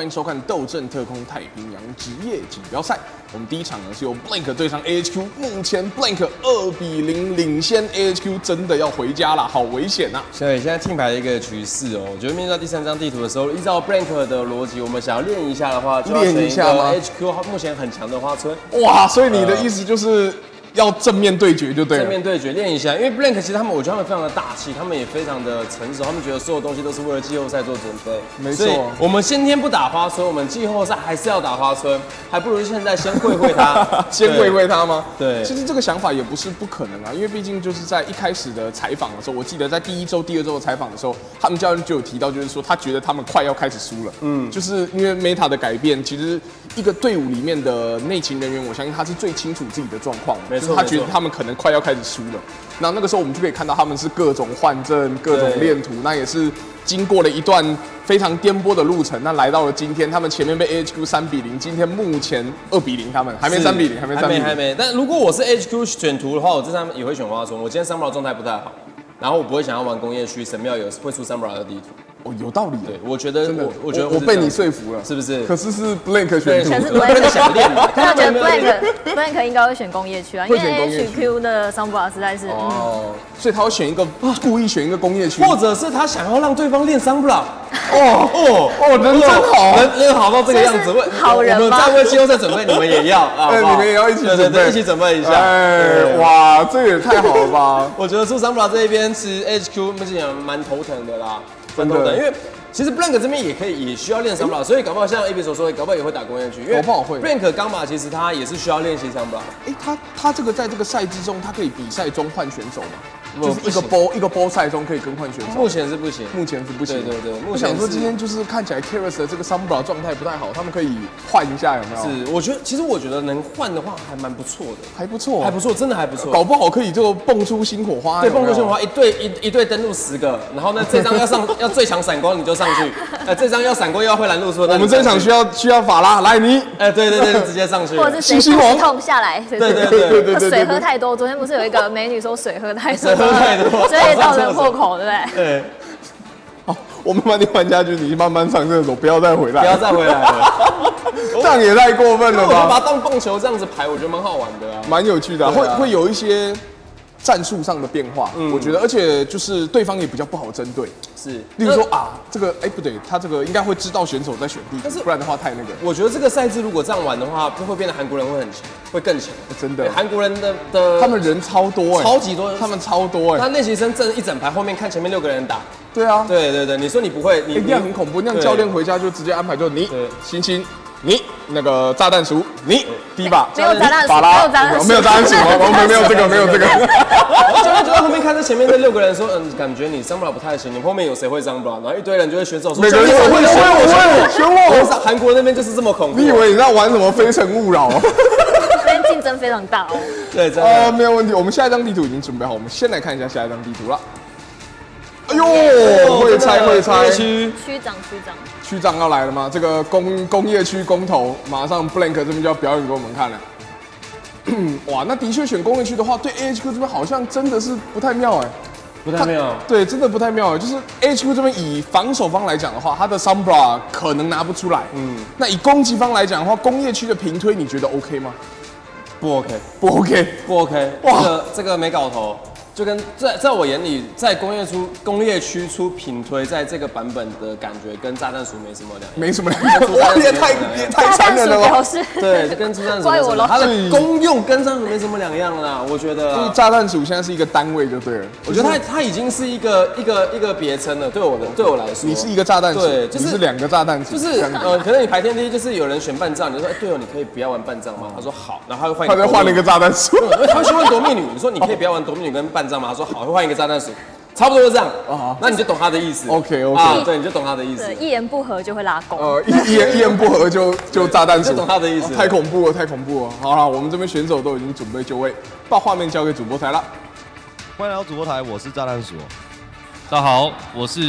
欢迎收看《斗阵特工太平洋职业锦标赛》。我们第一场呢是由 Blank 对上 AHQ，目前 Blank 二比零领先 AHQ，真的要回家了，好危险呐！所以现在听牌的一个局势哦，我觉得面对到第三张地图的时候，依照 Blank 的逻辑，我们想要练一下的话，练一下吗 HQ 目前很强的花村。哇，所以你的意思就是要正面对决就对了。正面对决练一下，因为 Blank 其实他们，我觉得他们非常的大气，他们也非常的成熟，他们觉得所有东西都是为了季后赛做准备。没错我们先天不打花村，我们季后赛还是要打花村，还不如现在先会会他，先会会他吗？对其实这个想法也不是不可能啊，因为毕竟就是在一开始的采访的时候，我记得在第一周、第二周的采访的时候，他们教练就有提到，就是说他觉得他们快要开始输了。嗯，就是因为 Meta 的改变，其实一个队伍里面的内勤人员，我相信他是最清楚自己的状况的，没错就是他觉得他们可能快要开始输了。那那个时候我们就可以看到他们是各种换阵、各种练图，那也是经过了一段非常颠簸的路程，那来到了今天，他们前面被 AHQ 三比零，今天目前二比零，他们还没是三比零，还没三比零，还没。但如果我是 HQ 选图的话，我这张也会选花丛。我今天 Sambra 状态不太好，然后我不会想要玩工业区，神庙有会出 Sambra 的地图。哦，有道理耶。对，我觉得真的我我觉得我被你说服了，是不是？可是是 Blank 选对，图全是我 Blank 想练嘛，那我觉得 Blank Blank 应该会选工业区啊，因为会选工业区。HQ 的 Sombra 实在是，嗯，哦，所以他会选一个故意选一个工业区，或者是他想要让对方练 Sambra。哦哦哦，人真好，人人好到这个样子，为好人吗？我们在为季后赛准备，你们也要 啊，你们也要一起准备，一起准备一下。哎，对！哇，这也太好了吧。我觉得出 Sambra 这一边，其实 HQ 目前蛮头疼的啦，蛮头的，因为。其实 Blank 这边也可以，也需要练 Sambra，所以搞不好像 A B 所说的，搞不好也会打工业区，因为搞不好会 Blank 刚马其实他也是需要练习 Sambra，哎，他他这个在这个赛制中，他可以比赛中换选手吗？不就是一个波一个波赛中可以更换选手目。前是不行。目前是不行。对对对我想说今天就是看起来 Keras 的这个 Sombra 状态不太好，他们可以换一下，有没有？是，我觉得其实我觉得能换的话还蛮不错的，还不错，还不错，真的还不错。搞不好可以就蹦出新火花。对，蹦出新火花，一队一一队登录十个，然后呢，这张要上 要最强闪光你就上去，呃，这张要闪光又要会拦路说，我们这场需要需要法拉，来尼，哎，对对对，直接上去，或者是谁星星王痛下来，对对对对对对对水喝太多，昨天不是有一个美女说水喝太多，水喝太多所以造成破口，对不对？对，好，我们把你玩家就是你慢慢上厕所，不要再回来，不要再回来了。这样也太过分了吧我把当棒球这样子排，我觉得蛮好玩的啊。蛮有趣的啊、对啊会会有一些战术上的变化，嗯我觉得，而且就是对方也比较不好针对。是，例如说啊，这个哎不对，他这个应该会知道选手在选地但是，不然的话太那个。我觉得这个赛制如果这样玩的话，会变得韩国人会很强，会更强。真的对韩国人的的他们人超多哎、超级多，他们超多哎、他练习生站一整排，后面看前面六个人打。对啊，对对对，你说你不会，你一定很恐怖。那样教练回家就直接安排，就你对星星，你那个炸弹鼠，你第一把没有炸弹鼠法拉没有炸弹鼠没有炸弹鼠，我们没有这个，没有这个。教 练就在后面看着前面那六个人说，嗯，感觉你 Sambra 不太行，你后面有谁会 Sambra？然后一堆人就会选手说，每个人教练说我会选我选我韩国那边就是这么恐怖。你以为你在玩什么《非诚勿扰》啊？这边竞争非常大哦。对，真啊，的。没有问题。我们下一张地图已经准备好，我们先来看一下下一张地图了。哎呦，会猜会猜，区区长区长，区长要来了吗？这个工工业区公投，马上 Blank 这边就要表演给我们看了。哇，那的确选工业区的话，对 AHQ 这边好像真的是不太妙哎。不太妙。对，真的不太妙哎。就是 AHQ 这边以防守方来讲的话，他的 Sombra 可能拿不出来。嗯，那以攻击方来讲的话，工业区的平推你觉得 OK 吗？不 OK，不 OK。不 OK，哇这个这个没搞头，就跟在在我眼里，在工业出工业区出品推，在这个版本的感觉跟炸弹鼠没什么两样。没什么两样，哇，也太也太残忍了吧！对，就跟炸弹鼠怪我咯没什么它的功用跟炸弹鼠没什么两样啦，我觉得啊。就是炸弹鼠现在是一个单位就对了。我觉得它它已经是一个一个一个别称了，对我的对我来说，你是一个炸弹鼠，对，就是你是两个炸弹鼠，就是呃，可能你排天梯就是有人选半藏，你就说哎对哦，你可以不要玩半藏吗？他说好，然后他会换他再换了一个炸弹鼠。因为他会去问夺命女，你说你可以不要玩夺命女跟半藏吗？他说好，会换一个炸弹鼠，差不多就这样。啊那你就懂他的意思。OK，OK 啊，对，你就懂他的意思对，。一言不合就会拉弓。呃，一一言一言不合就就炸弹鼠，就懂他的意思哦太恐怖了，太恐怖了。好了，我们这边选手都已经准备就位，把画面交给主播台了。欢迎来到主播台，我是炸弹鼠。大家好，我是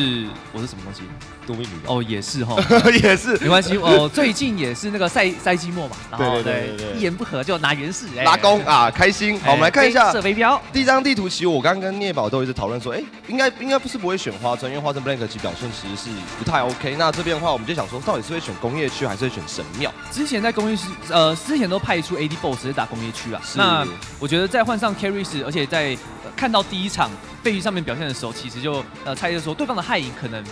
我是什么东西？多米女哦，也是哈，也是没关系哦。最近也是那个赛赛季末嘛，然后对对对一言不合就拿原始哎拉弓啊，开心。好，我们来看一下射飞镖。第一张地图，其实我刚刚跟聂宝都一直讨论说，哎，应该应该不是不会选花村，因为花村 Blank 其表现其实是不太 OK。那这边的话，我们就想说，到底是会选工业区还是会选神庙？之前在工业区，呃，之前都派出 AD Boss 是打工业区啊。那我觉得在换上 Carries，而且在看到第一场废墟上面表现的时候，其实就呃猜测说对方的害影可能。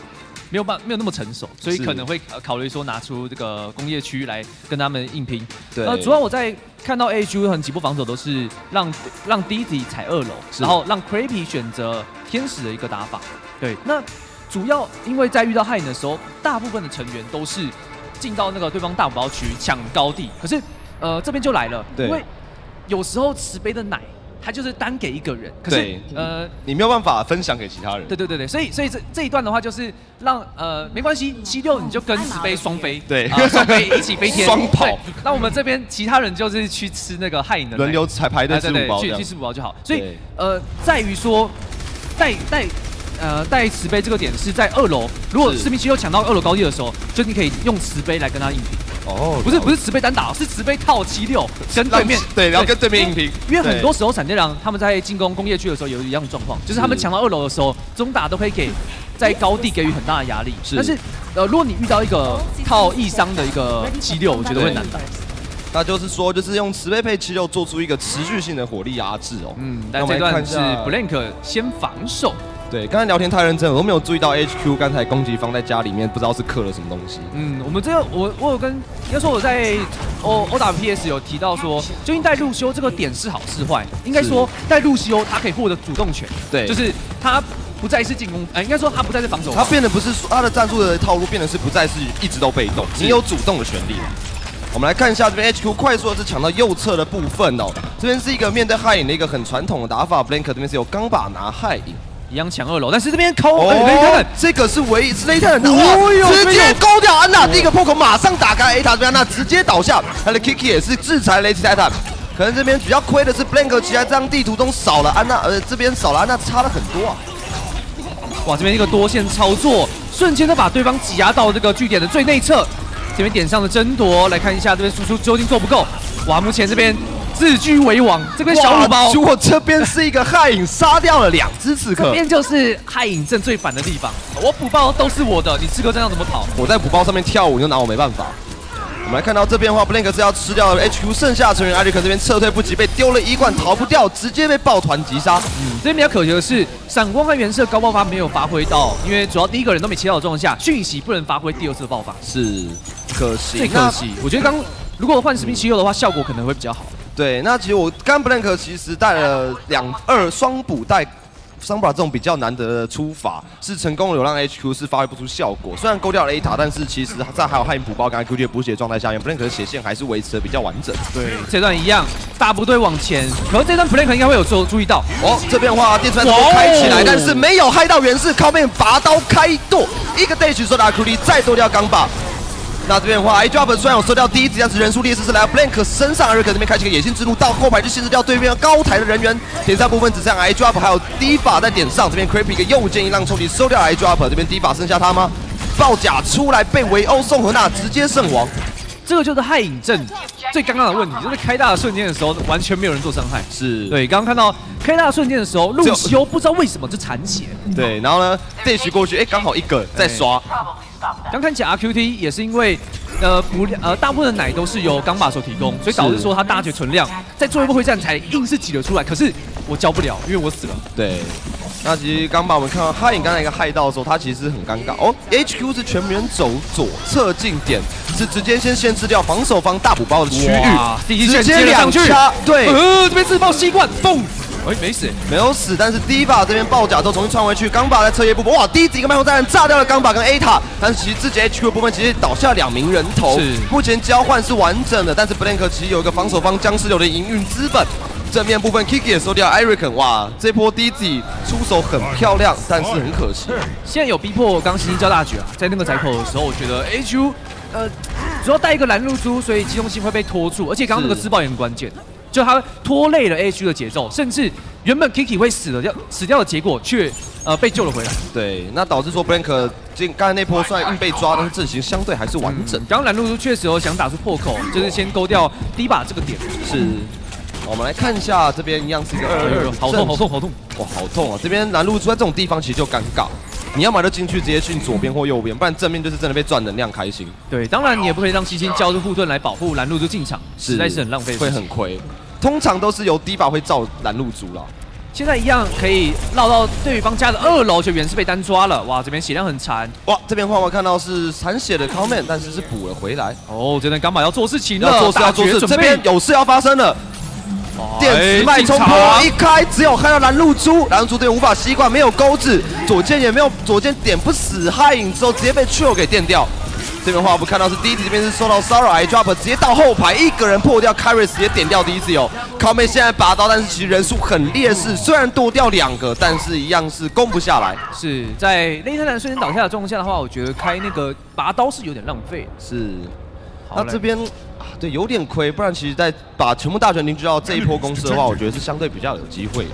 没有办没有那么成熟，所以可能会考虑说拿出这个工业区来跟他们硬拼。对，呃，主要我在看到 A H 很几波防守都是让让 D Z 踩二楼，然后让 Creepy 选择天使的一个打法。对，那主要因为在遇到害影的时候，大部分的成员都是进到那个对方大补包区抢高地，可是呃这边就来了，因为有时候慈悲的奶。他就是单给一个人，可是呃，你没有办法分享给其他人。对对对对，所以所以这这一段的话，就是让呃没关系，七六你就跟石飞双飞，对，双飞一起飞天，双跑。那我们这边其他人就是去吃那个害你的，轮流彩排队吃五包，去去吃五包就好。所以呃，在于说带带呃带慈悲这个点是在二楼，如果士兵七六抢到二楼高地的时候，就你可以用慈悲来跟他硬拼。哦，不是不是慈悲单打，是慈悲套七六跟对面对，然后跟对面硬拼。因为很多时候闪电狼他们在进攻工业区的时候有一样的状况，就是他们抢到二楼的时候，中打都可以给在高地给予很大的压力。是，但是呃，如果你遇到一个套易伤的一个七六，我觉得会难打。那就是说，就是用慈悲配七六做出一个持续性的火力压制哦。嗯，但这段是 Blank 先防守。对，刚才聊天太认真，我都没有注意到 HQ 刚才攻击方在家里面不知道是刻了什么东西。嗯，我们这个我我有跟应该说我在 O O 打 PS 有提到说，究竟带路修这个点是好是坏？应该说带路修他可以获得主动权，对，就是他不再是进攻，哎，应该说他不再是防守，他变得不是他的战术的套路变得是不再是一直都被动，你有主动的权利。我们来看一下这边 HQ 快速的是抢到右侧的部分哦，这边是一个面对害影的一个很传统的打法，Blank 这边是有钢把拿害影。一样抢二楼，但是这边抠雷特人，这个是唯一是雷特人的，直接勾掉安娜，第一个破口马上打开 A 塔这边，那直接倒下，他的 Kiki 也是制裁雷吉泰坦，可能这边比较亏的是 Blank 其他这张地图中少了安娜，呃这边少了安娜差了很多啊，哇这边一个多线操作，瞬间都把对方挤压到这个据点的最内侧，这边点上的争夺，来看一下这边输出究竟做不够，哇目前这边。自居为王，这边小五包。如果这边是一个害影，杀掉了两只刺客。这边就是害影阵最烦的地方。我补包都是我的，你刺客阵要怎么跑？我在补包上面跳舞，你就拿我没办法。我们来看到这边的话，Blank 是要吃掉 HQ 剩下成员，艾瑞克这边撤退不及，被丢了一罐，逃不掉，直接被抱团击杀。嗯，这边比较可惜的是，闪光和原色高爆发没有发挥到，因为主要第一个人都没切到的状况下，讯息不能发挥第二次爆发，是可惜。最可惜，我觉得刚如果换士兵七六的话，效果可能会比较好。对，那其实我刚 blank 其实带了两二双补带，双补这种比较难得的出法，是成功流浪 HQ 是发挥不出效果。虽然勾掉了 A 塔，但是其实在还有汉影补包，刚才 Q 的补血状态下面，blank 的血线还是维持的比较完整。对，这段一样，大部队往前，可能这段 blank 应该会有注注意到。哦，这边的话电钻都开起来，但是没有嗨到原氏，靠面拔刀开剁，一个 dash 说打 Q 力，再剁掉钢把。那这边的话，A Drop 虽然有收掉第一子，但是人数劣势是来到 Blank 身上，而可这边开启个野心之路，到后排就限制掉对面高台的人员。点上部分只剩 A Drop 还有 D 法在点上，这边 Creepy 一个右键一浪抽敌收掉 A Drop，这边 D 法剩下他吗？爆甲出来被围殴，宋和娜直接阵亡。这个就是害影阵最尴尬的问题，就是开大的瞬间的时候，完全没有人做伤害。是对，刚刚看到开大的瞬间的时候，路修不知道为什么就残血。对，然后呢，Dash 过去，哎，刚好一个在刷。刚看起来 RQT 也是因为，呃，不呃，大部分的奶都是由钢把手提供，所以导致说他大血存量，在最后一波会战才硬是挤了出来。可是我交不了，因为我死了。对，那其实刚把我们看到哈影刚才一个害到的时候，他其实很尴尬哦。HQ 是全员走左侧近点，是直接先限制掉防守方大补包的区域，直接两掐。对，呃，这边自爆吸罐，嘣。哎，没死，没有死，但是第一把这边爆甲之后重新穿回去，钢把在侧翼部分，哇，第一一个麦克炸弹炸掉了钢把跟 A 塔，但是其实自己 HQ 部分其实倒下两名人头，是目前交换是完整的，但是 Blank 其实有一个防守方僵尸流的营运资本，正面部分 Kiki 也收掉 i r i c n 哇，这波 D Z 出手很漂亮，但是很可惜，现在有逼迫刚星星交大局啊，在那个窄口的时候，我觉得 HQ 呃主要带一个拦路珠，所以机动性会被拖住，而且刚刚那个自爆也很关键。就他拖累了 A 区的节奏，甚至原本 Kiki 会死的要死掉的结果，却呃被救了回来。对，那导致说 Blank 进刚才那波虽然硬被抓，但是阵型相对还是完整。刚刚蓝露露确实有想打出破口，就是先勾掉第一把这个点。是，我们来看一下这边一样是一个二二二，好痛好痛好痛，哇好痛啊！这边蓝露珠在这种地方其实就尴尬。你要么就进去直接去左边或右边，不然正面就是真的被赚能量开心。对，当然你也不可以让七星交出护盾来保护蓝露珠进场，实在是很浪费，会很亏。通常都是由低把会造蓝露珠了。现在一样可以绕到对方家的二楼，却原是被单抓了。哇，这边血量很残。哇，这边话我看到是残血的 comment，但是是补了回来。哦，这边刚把要做事情了，要做事要做事，这边有事要发生了。电磁脉冲波一开，只有看到蓝露珠，蓝露珠队无法吸惯，没有钩子，左键也没有，左键点不死，嗨影之后直接被 Chill 给电掉。这边话我们看到是第一次，这边是受到骚扰，I drop 直接到后排，一个人破掉，Carry 直接点掉第一次有。靠妹现在拔刀，但是其实人数很劣势，虽然多掉两个，但是一样是攻不下来。是在雷特兰瞬间倒下的状况下的话，我觉得开那个拔刀是有点浪费。是，那这边。对，有点亏，不然其实，在把全部大权凝聚到这一波攻势的话，我觉得是相对比较有机会。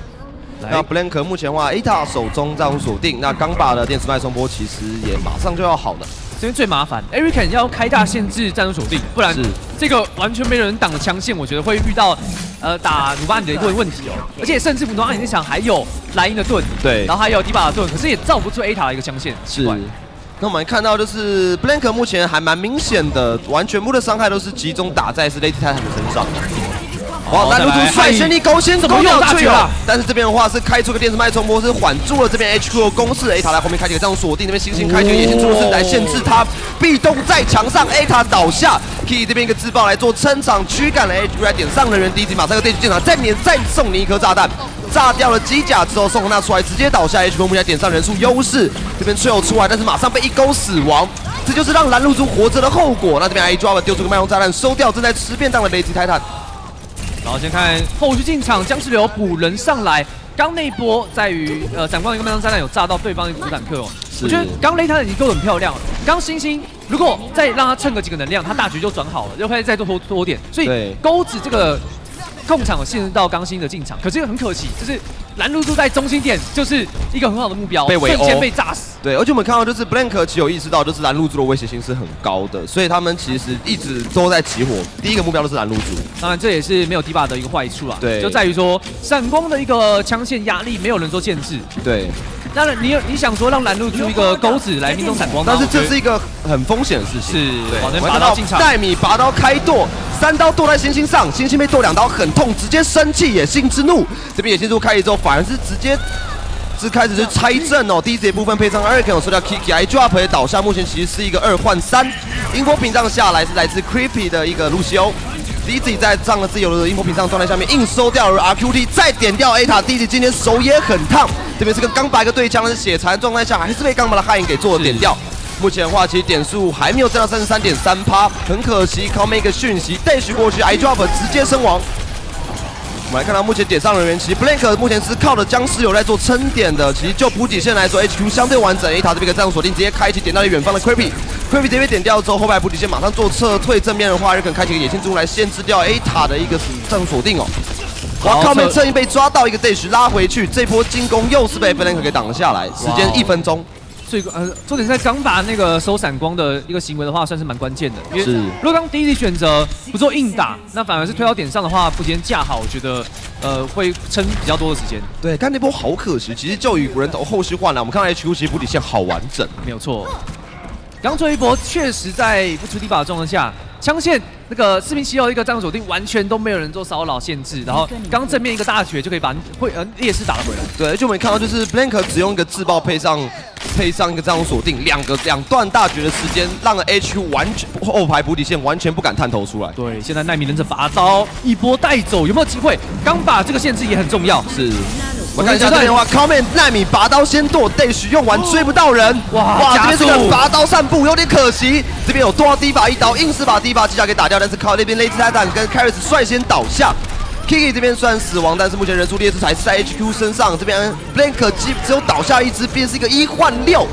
那 Blank 目前的话，Ata 手中这样锁定，那钢把的电磁脉冲波其实也马上就要好了。这边最麻烦，Eric 要开大限制战术锁定，不然这个完全没人挡的枪线，我觉得会遇到呃打努巴尼的一个问题哦。而且甚至努巴尼那场还有莱茵的盾，对，然后还有迪巴的盾，可是也造不出 Ata 的一个枪线，是。那我们看到就是 Blank 目前还蛮明显的，完全部的伤害都是集中打在是 Lady Titan 的身上。哇，蓝露珠率先一勾先勾掉去了，但是这边的话是开出个电磁脉冲模式缓住了这边 HQ 的攻势。A 塔在后面开启个这样锁定，那边星星开启野先出是来限制他，壁咚在墙上，A 塔倒下，Key 这边一个自爆来做撑场驱赶了 HQ 点上的人，第一集马上要对进场，再连再送你一颗炸弹。炸掉了机甲之后，宋红娜出来直接倒下，H 目前点上人数优势，这边翠友出来，但是马上被一勾死亡，这就是让蓝露珠活着的后果。那这边 A drop 丢出个脉冲炸弹收掉正在吃便当的雷吉泰坦。然后先看后续进场，僵尸流补人上来，刚那一波在于呃闪光一个麦当炸弹有炸到对方一个主坦克哦，我觉得刚雷塔已经够很漂亮了，刚星星如果再让他蹭个几个能量，他大局就转好了，就可以再多拖多点，所以钩子这个。控场限制到刚星的进场，可是很可惜，就是蓝露珠在中心点就是一个很好的目标，被围殴，被炸死。对，而且我们看到就是 Blank 其实有意识到，就是蓝露珠的威胁性是很高的，所以他们其实一直都在起火，第一个目标都是蓝露珠。当然这也是没有 D 把的一个坏处啊，对，就在于说闪光的一个枪线压力没有人做限制。对，当然你有你想说让蓝露珠一个钩子来命中闪光，但是这是一个很风险的事情。是，对，拔刀进场，戴米拔刀开剁。三刀剁在星星上，星星被剁两刀很痛，直接生气野心之怒。这边野心之怒开启之后，反而是直接是开始是拆阵哦。第一节部分配上二 K，我收掉 Kiki，I drop 也倒下。目前其实是一个二换三，音波屏障下来是来自 Creepy 的一个路西欧。第一集在上了自由的音波屏障状态下面，硬收掉了 RQT，再点掉 A 塔。第一集今天手也很烫，这边是个钢把一个对枪，是血残状态下，还是被钢把的汉影给做了点掉。目前的话，其实点数还没有增到三十三点三趴，很可惜。靠每一个讯息 dash 过去，I drop 直接身亡。来看到目前点上人员，其实 Blank 目前是靠着僵尸有在做撑点的。其实就补给线来说，HQ 相对完整。A 塔这边个战术锁定直接开启，点到了远方的 Creepy，Creepy 这边点掉之后，后排补给线马上做撤退。正面的话，有可能开启个野性之物来限制掉 A 塔的一个战术锁定哦。哇，靠面侧翼被抓到一个 dash 拉回去，这波进攻又是被 Blank 给挡了下来，时间一分钟。最呃，重点在刚把那个收闪光的一个行为的话，算是蛮关键的。因为如果刚第一次选择不做硬打，那反而是推到点上的话，不先架好，我觉得呃会撑比较多的时间。对，刚那波好可惜，其实就以人头后续换来，我们看到 H Q 其实补底线好完整，没有错。刚做一波，确实在不出低把的状况下。枪线那个四名七号一个战术锁定，完全都没有人做骚扰限制，然后刚正面一个大绝就可以把会呃劣势打了回来。对，而且我们看到就是 Blank 只用一个自爆配上配上一个战术锁定，两个两段大绝的时间，让 H 完全后排补底线完全不敢探头出来。对，现在奈米忍者拔刀一波带走，有没有机会？刚把这个限制也很重要，是。我看一下这边的话，Comment 奈米拔刀先剁，Dash 用完追不到人，哇哇，这边这个拔刀散步有点可惜，这边有多少低把一刀，硬是把低把机甲给打掉，但是靠那边 Lazy Titan 跟 Caris 率先倒下，Kiki 这边虽然死亡，但是目前人数劣势还是在 HQ 身上，这边 Blank 只只有倒下一只，便是一个一换六。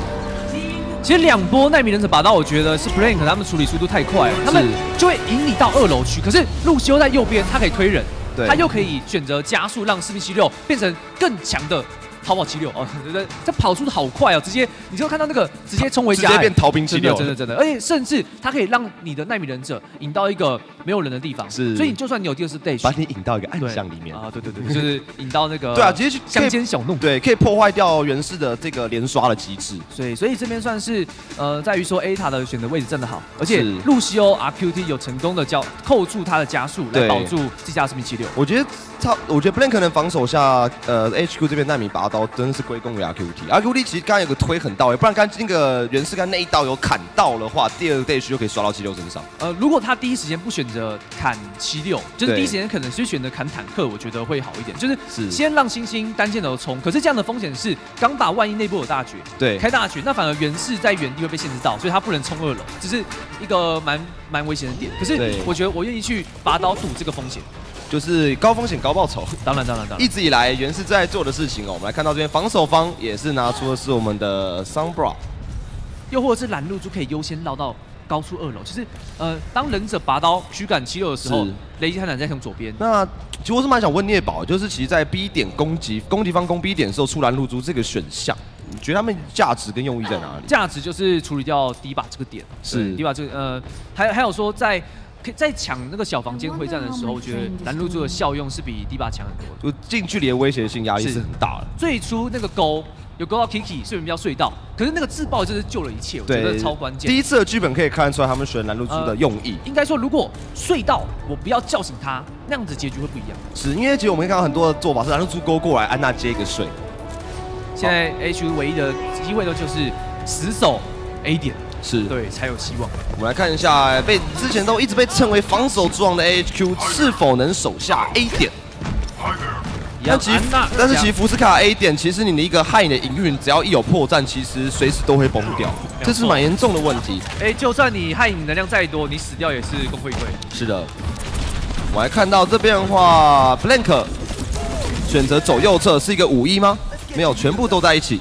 其实两波奈米忍者拔刀，我觉得是 Blank 他们处理速度太快了，他们就会引你到二楼去，可是路修在右边，他可以推人。他又可以选择加速，让四零七六变成更强的。逃跑七六。哦，对对，这跑出的好快哦，直接你就看到那个直接冲回家，直接变逃兵七六，真的真的，而且甚至它可以让你的纳米忍者引到一个没有人的地方，是，所以你就算你有第二次 dash，把你引到一个暗巷里面。啊，对对对，就是引到那个对啊，直接去乡间小弄，对，可以破坏掉原氏的这个连刷的机制，所以所以这边算是呃，在于说 A 塔的选择位置真的好，而且露西欧 RQT 有成功的叫扣住他的加速来保住自家士兵七六，我觉得。超，我觉得 Blink 能防守下，呃，HQ 这边纳米拔刀真的是归功于 RQT，RQT 其实刚刚有个推很到位，不然刚那个袁世刚那一刀有砍到的话，第二个 dash 就可以刷到七六身上。呃，如果他第一时间不选择砍七六，就是第一时间可能是选择砍坦克，我觉得会好一点，就是先让星星单箭头冲。可是这样的风险是，刚把万一内部有大绝，对，开大绝，那反而袁氏在原地会被限制到，所以他不能冲二楼，只是一个蛮蛮危险的点。可是我觉得我愿意去拔刀赌这个风险。就是高风险高报酬，当然当然当然。一直以来，原是在做的事情哦。我们来看到这边防守方也是拿出的是我们的 Sunbra，又或者是拦路就可以优先绕到高处二楼。其实，呃，当忍者拔刀驱赶七六的时候，雷击探长在从左边。那其实我是蛮想问聂宝，就是其实，在 B 点攻击攻击方攻 B 点的时候出拦路珠这个选项，你觉得他们价值跟用意在哪里？价值就是处理掉低把这个点，是低把这个呃，还还有说在。在抢那个小房间会战的时候，我觉得拦路珠的效用是比低把强很多，就近距离的威胁性压力是很大的。最初那个钩有勾到 Kiki，睡眠标隧道，可是那个自爆就是救了一切，我觉得超关键。第一次的剧本可以看出来他们选拦路珠的用意。应该说，如果隧道我不要叫醒他，那样子结局会不一样。是因为其实我们看到很多的做法是拦路珠勾过来，安娜接一个睡。现在 H 唯一的机会呢，就是死守 A 点。是对才有希望。我们来看一下，被之前都一直被称为防守之王的 AHQ 是否能守下 A 点？但其实，但是其实福斯卡 A 点，其实你的一个害你的营运，只要一有破绽，其实随时都会崩掉，这是蛮严重的问题。哎，就算你害你能量再多，你死掉也是功亏一篑。是的。我还看到这边的话，Blank 选择走右侧是一个五一吗？没有，全部都在一起。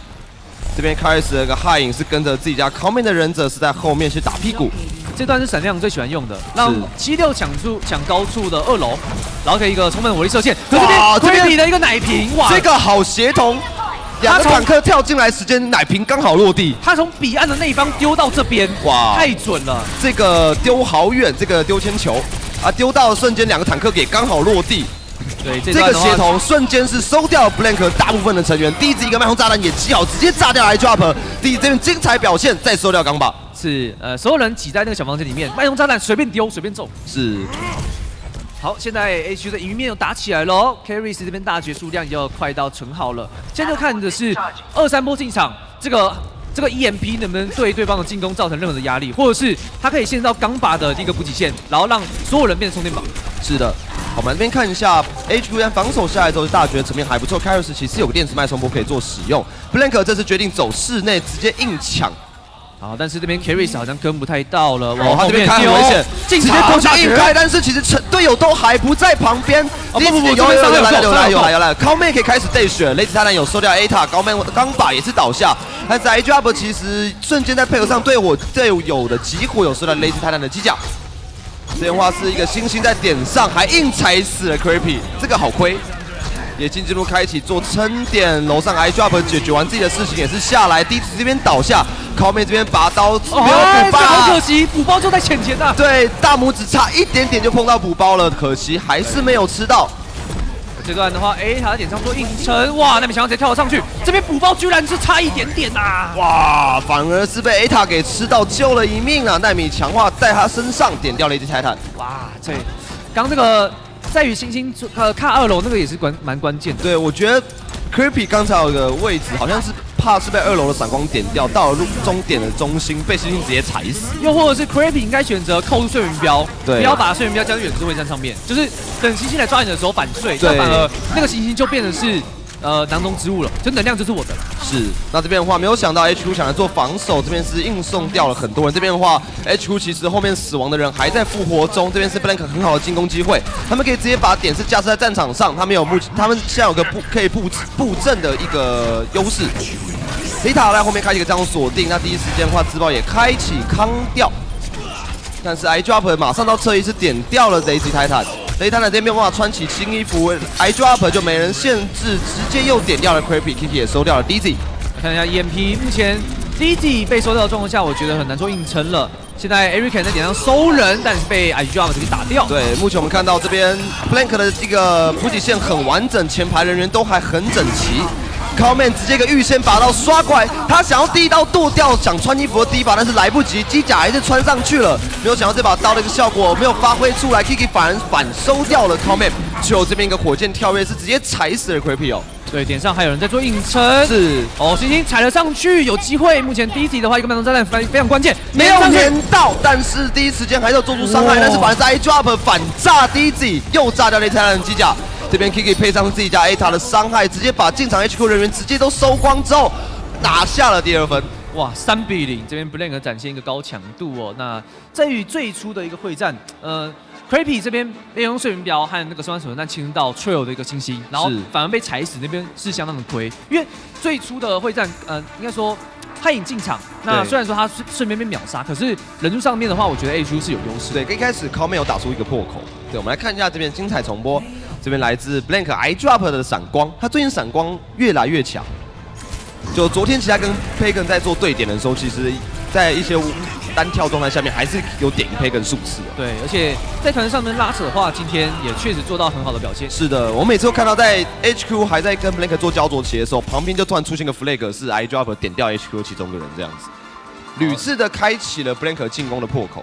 这边开始了个害影，是跟着自己家 Common 的忍者是在后面去打屁股。这段是闪亮最喜欢用的，让七六抢出抢高处的二楼，然后给一个充满火力射线。哇，这边的一个奶瓶，哇，这个好协同，两个坦克跳进来时间，奶瓶刚好落地。他从彼岸的那一方丢到这边，哇，太准了。这个丢好远，这个丢铅球啊，丢到瞬间两个坦克给刚好落地。对，这个协同瞬间是收掉 Blank 大部分的成员。第一次一个脉冲炸弹也击好，直接炸掉 I Drop。第一这边精彩表现，再收掉钢把。是，呃，所有人挤在那个小房间里面，脉冲炸弹随便丢，随便中。是。好，现在 H 的赢面又打起来喽，Carry 这边大绝数量也要快到存好了。现在就看的是二三波进场，这个这个 EMP 能不能对对方的进攻造成任何的压力，或者是他可以限制到钢把的一个补给线，然后让所有人变成充电宝。是的。好，我们这边看一下，H Q 防守下来之后，大绝层面还不错。Karis 其实有个电磁脉冲波可以做使用。Blank 这次决定走室内，直接硬抢。好，但是这边 Caris 好像跟不太到了。哦，他这边开很危险，直接过去硬开，但是其实成队友都还不在旁边。不不不，有有有来有来有来有来，高妹可以开始对血，雷子泰坦有收掉 A 塔，高妹钢把也是倒下。但是 H Up 其实瞬间在配合上队友队友的集火，有收到雷子泰坦的机甲。电话是一个星星在点上，还硬踩死了 Creepy，这个好亏。野金之路开启做撑点，楼上 I drop 解决完自己的事情也是下来，第一次这边倒下，靠面这边拔刀没有补包，好可惜，补包就在前前呐。对，大拇指差一点点就碰到补包了，可惜还是没有吃到。这段的话，A 塔点上做硬撑，哇，那边强直接跳了上去，这边补包居然是差一点点呐，哇，反而是被 A 塔给吃到救了一命啊！奈米强化在他身上点掉了一只泰坦，哇，这刚这个在与星星呃看二楼那个也是关蛮关键的，对我觉得 Creepy 刚才有个位置好像是。怕是被二楼的闪光点掉，到了路终点的中心被星星直接踩死，又或者是 Creepy 应该选择扣住睡眠标，对，不要把睡眠标交给远支位站上面，就是等星星来抓你的时候反睡，那反而那个星星就变成是。呃，囊中之物了，就能量就是我的了。是，那这边的话，没有想到 H Q 想来做防守，这边是硬送掉了很多人。这边的话 H Q 其实后面死亡的人还在复活中，这边是 Blank 很好的进攻机会，他们可以直接把点是架设在战场上，他们有目，他们现在有个布可以布布阵的一个优势。雷塔在后面开启个这样锁定，那第一时间的话，自爆也开启康掉，但是 I drop 马上到侧翼是点掉了雷吉泰坦。雷坦的这边没有办法穿起新衣服，I drop 就没人限制，直接又点掉了 Creepy，Kitty 也收掉了 Dizzy。看一下 EMP，目前 Dizzy 被收掉的状况下，我觉得很难做硬撑了。现在 Eric 在点上收人，但是被 I drop 给打掉。对，目前我们看到这边 Blank 的这个补给线很完整，前排人员都还很整齐。Coleman 直接一个预先拔刀刷过来，他想要第一刀剁掉想穿衣服的第一把，但是来不及，机甲还是穿上去了。没有想到这把刀的一个效果没有发挥出来，Kiki 反而反收掉了 Coleman。就这边一个火箭跳跃是直接踩死了 Creepy 哦。对，点上还有人在做硬撑，是哦，星星踩了上去，有机会。目前第一集的话，一个慢动炸弹非非常关键，没有连到，但是第一时间还是要做出伤害，但是反而是 I drop 反炸 DZ，又炸掉了一台人机甲。这边 Kiki 配上自己家 A 塔的伤害，直接把进场 HQ 人员直接都收光之后，拿下了第二分。哇，三比零，这边 Blank 展现一个高强度哦。那在于最初的一个会战，呃。Creepy 这边利用睡眠表和那个双手榴弹清到 Trail 的一个星星，然后反而被踩死，那边是相当的亏。因为最初的会战，呃，应该说汉影进场，那虽然说他顺顺便被秒杀，可是人数上面的话，我觉得 A 出是有优势。对，一开始 c o m 有打出一个破口。对，我们来看一下这边精彩重播，这边来自 Blank I Drop 的闪光，他最近闪光越来越强。就昨天其他跟 Pagan 在做对点的时候，其实在一些。单跳状态下面还是有点一配跟数次的。对，而且在团上面拉扯的话，今天也确实做到很好的表现。是的，我每次都看到在 HQ 还在跟 Blank 做焦灼期的时候，旁边就突然出现个 flag，是 I Drop 点掉 HQ 其中个人这样子，屡次的开启了 Blank 进攻的破口。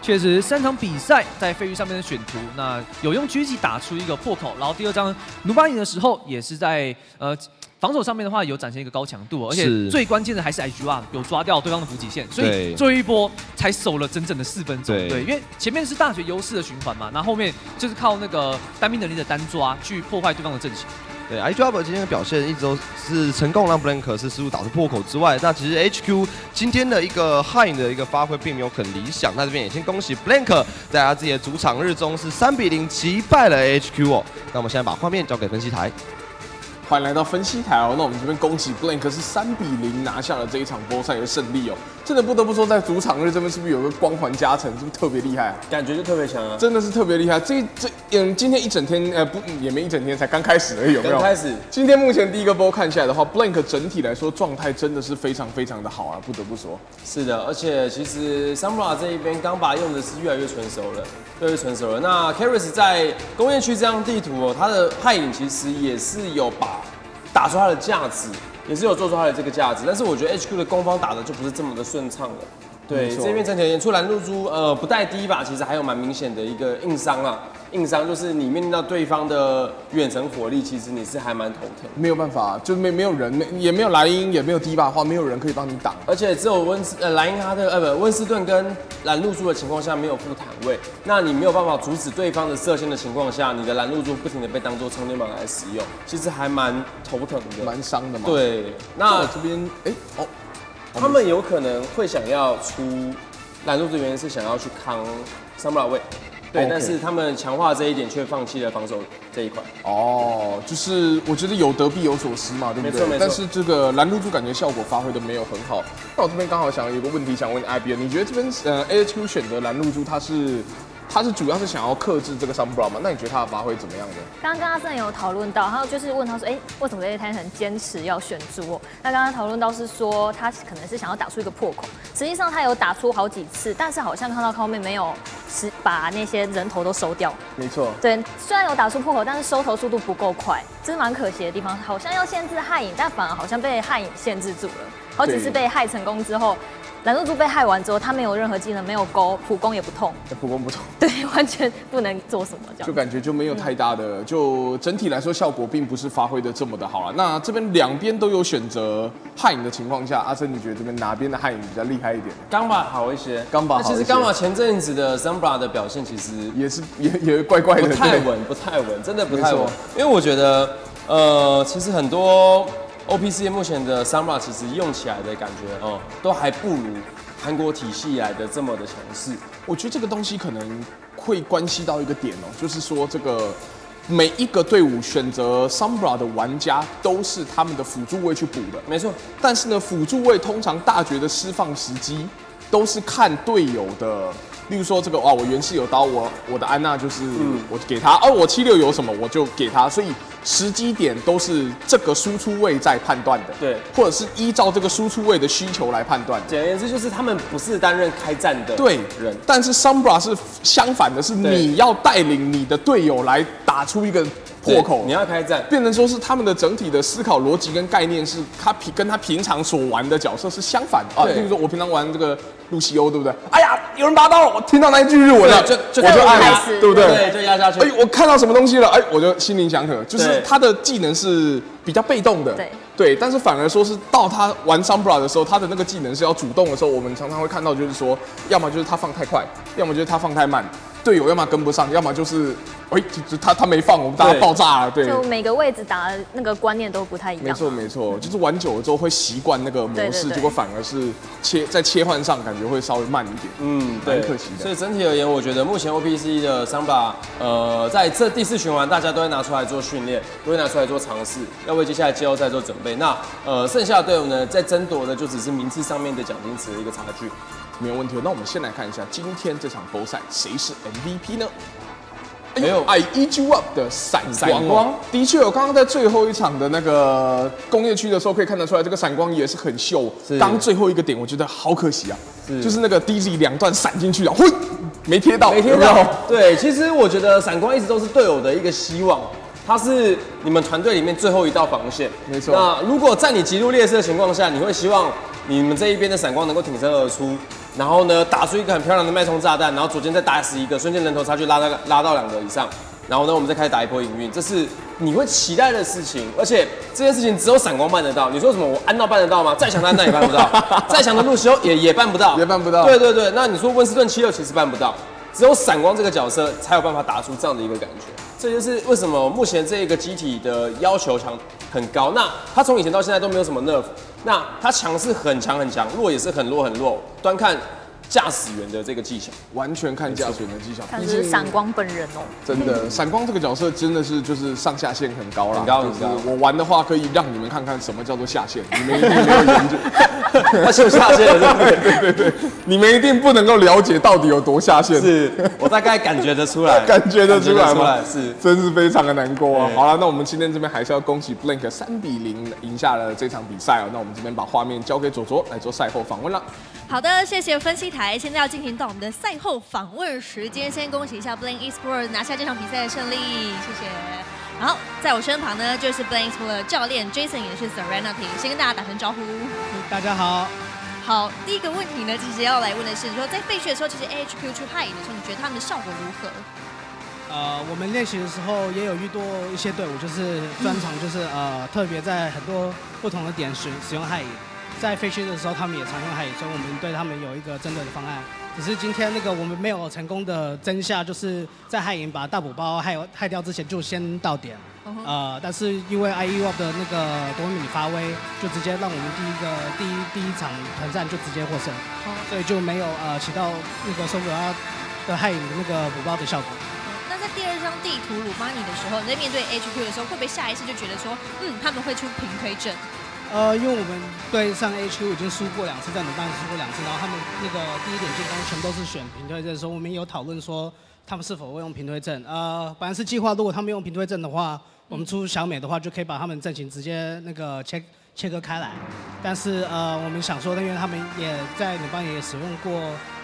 确实，三场比赛在飞鱼上面的选图，那有用狙击打出一个破口，然后第二张努巴影的时候也是在呃。防守上面的话有展现一个高强度，而且最关键的还是 IG One 有抓掉对方的补给线，所以最后一波才守了整整的四分钟。对，因为前面是大学优势的循环嘛，那后面就是靠那个单兵能力的单抓去破坏对方的阵型。对，IG One 今天的表现一直都是成功让 Blank 是失误打出破口之外，那其实 HQ 今天的一个 High 的一个发挥并没有很理想。那这边也先恭喜 Blank 在他自己的主场日中是三比零击败了 HQ 哦。那我们现在把画面交给分析台。欢迎来到分析台哦，那我们这边恭喜 Blank 是三比零拿下了这一场波赛的胜利哦，真的不得不说，在主场日这边是不是有个光环加成，是不是特别厉害啊？感觉就特别强啊，真的是特别厉害。这这嗯，今天一整天呃不也没一整天，才刚开始而已，有没有？开始。今天目前第一个波看下来的话，Blank 整体来说状态真的是非常非常的好啊，不得不说。是的，而且其实 Sambra 这一边钢把用的是越来越纯熟了，越来越成熟了。那 Caris 在工业区这张地图哦，它的派影其实也是有把。打出它的价值，也是有做出它的这个价值，但是我觉得 HQ 的攻方打的就不是这么的顺畅了。对，这边整体演出蓝露珠，呃，不带第一把，其实还有蛮明显的一个硬伤啊。硬伤就是你面临到对方的远程火力，其实你是还蛮头疼。没有办法，就没没有人，没也没有莱茵，也没有第一把的话，没有人可以帮你挡。而且只有温斯呃莱茵哈特呃不温斯顿跟蓝露珠的情况下没有副坦位，那你没有办法阻止对方的射线的情况下，你的蓝露珠不停的被当做充电宝来使用，其实还蛮头疼的，蛮伤的嘛。对，那这边哎哦。他们有可能会想要出拦路的原因是想要去扛桑布拉位，对，但是他们强化这一点却放弃了防守这一块。哦，就是我觉得有得必有所失嘛，对不对？没错没错。但是这个拦路珠感觉效果发挥的没有很好。那我这边刚好想有个问题想问 IBN，你觉得这边呃 AHQ 选择拦路珠它是？他是主要是想要克制这个 Sunbra 吗？那你觉得他的发挥怎么样呢？刚刚阿正有讨论到，还有就是问他说，哎，为什么 A 泰很坚持要选猪？那刚刚讨论到是说，他可能是想要打出一个破口。实际上他有打出好几次，但是好像看到后面没有是把那些人头都收掉。没错。对，虽然有打出破口，但是收头速度不够快，这是蛮可惜的地方。好像要限制害影，但反而好像被害影限制住了。好几次被害成功之后。蓝露珠被害完之后，他没有任何技能，没有勾，普攻也不痛，普攻不痛，对，完全不能做什么，这样。就感觉就没有太大的，就整体来说效果并不是发挥的这么的好了。那这边两边都有选择害影的情况下，阿森你觉得这边哪边的害影比较厉害一点？钢把好一些，钢把其实钢把前阵子的 Zambra 的表现其实也是也也怪怪的，不太稳，不太稳，真的不太稳。因为我觉得，呃，其实很多 OPC 目前的 sambra 其实用起来的感觉，哦，都还不如。韩国体系来的这么的强势，我觉得这个东西可能会关系到一个点哦，就是说这个每一个队伍选择 Sombra 的玩家都是他们的辅助位去补的，没错。但是呢，辅助位通常大绝的释放时机都是看队友的例如说这个哇，我元气有刀，我我的安娜就是我给他，哦，我七六有什么我就给他，所以时机点都是这个输出位在判断的，对，或者是依照这个输出位的需求来判断。简而言之，就是他们不是担任开战的对人，但是 Sombra 是相反的，是你要带领你的队友来打出一个破口，你要开战，变成说是他们的整体的思考逻辑跟概念是他平跟他平常所玩的角色是相反的啊。对比如说我平常玩这个露西欧，对不对？哎呀，有人拔刀了，我听到那一句日文了，对就就我就按了，对不对？对，就压下去。哎，我看到什么东西了，哎，我就心灵祥和。就是他的技能是比较被动的，对对，但是反而说是到他玩 Sombra 的时候，他的那个技能是要主动的时候，我们常常会看到，就是说，要么就是他放太快，要么就是他放太慢，队友要么跟不上，要么就是，哎，就就他他没放，我们大家爆炸了，对。就每个位置打的那个观念都不太一样。没错没错，就是玩久了之后会习惯那个模式，结果反而是切在切换上感觉会稍微慢一点。嗯，对，蛮可惜的所以整体而言，我觉得目前 OPC 的桑巴，呃，在这第四循环，大家都会拿出来做训练，都会拿出来做尝试，要为接下来季后赛做准备。那呃，剩下的队伍呢，在争夺的就只是名次上面的奖金池的一个差距。没有问题。那我们先来看一下今天这场 BO 赛谁是 MVP 呢？哎没有 I E G Up 的闪光的确，我刚刚在最后一场的那个工业区的时候，可以看得出来，这个闪光也是很秀。是刚最后一个点，我觉得好可惜啊，是就是那个 DZ 两段闪进去了，嘿，没贴到，没贴到。对，其实我觉得闪光一直都是队友的一个希望，它是你们团队里面最后一道防线。没错那如果在你极度劣势的情况下，你会希望你们这一边的闪光能够挺身而出，然后呢打出一个很漂亮的脉冲炸弹，然后左肩再打死一个，瞬间人头差距拉到拉到两个以上。然后呢，我们再开始打一波营运，这是你会期待的事情，而且这件事情只有闪光办得到。你说什么？我安道办得到吗？再强的安道也办不到，再强的路修也也办不到，也办不到对对对，那你说温斯顿七六其实办不到，只有闪光这个角色才有办法打出这样的一个感觉。这就是为什么目前这个机体的要求强很高。那它从以前到现在都没有什么 nerf，那它强是很强很强，弱也是很弱很弱，端看驾驶员的这个技巧。完全看驾驶员的技巧，看是闪光本人哦。真的，闪光这个角色真的是就是上下限很高了，很高就是很高我玩的话，可以让你们看看什么叫做下限，你们一定没有研究，他是有下限的，对不对？对对对，你们一定不能够了解到底有多下限，是我大概感觉得出来，感觉得出来吗？是。真是非常的难过啊！好了，那我们今天这边还是要恭喜 Blank 三比零赢下了这场比赛哦。那我们这边把画面交给左左来做赛后访问了。好的，谢谢分析台。现在要进行到我们的赛后访问时间，先恭喜一下 Blink Esports 拿下这场比赛的胜利，谢谢。然后，在我身旁呢就是 Blink Esports 的教练 Jason，也是 Serenity，先跟大家打声招呼。大家好，好，第一个问题呢，其实要来问的是，你说在废墟的时候，其实 AHQ 出 High 的时候，你觉得他们的效果如何？呃，我们练习的时候也有遇到一些队伍，就是专长就是呃，特别在很多不同的点使使用害影，在废墟的时候他们也常用害影，所以我们对他们有一个针对的方案。只是今天那个我们没有成功的真下，就是在害影把大补包害害掉之前就先到点，呃，但是因为 IE Web 的那个多米发威，就直接让我们第一个第一第一场团战就直接获胜，所以就没有呃起到那个收不了的害影的那个补包的效果。那在第二张地图鲁巴尼的时候，你在面对 HQ 的时候，会不会下一次就觉得说，嗯，他们会出平推阵？呃，因为我们对上 HQ 已经输过两次，在鲁班输过两次，然后他们那个第一点进攻全都是选平推阵的时候，我们有讨论说他们是否会用平推阵。呃，本来是计划，如果他们用平推阵的话，我们出小美的话就可以把他们阵型直接那个切切割开来。但是呃，我们想说，因为他们也在鲁班也使用过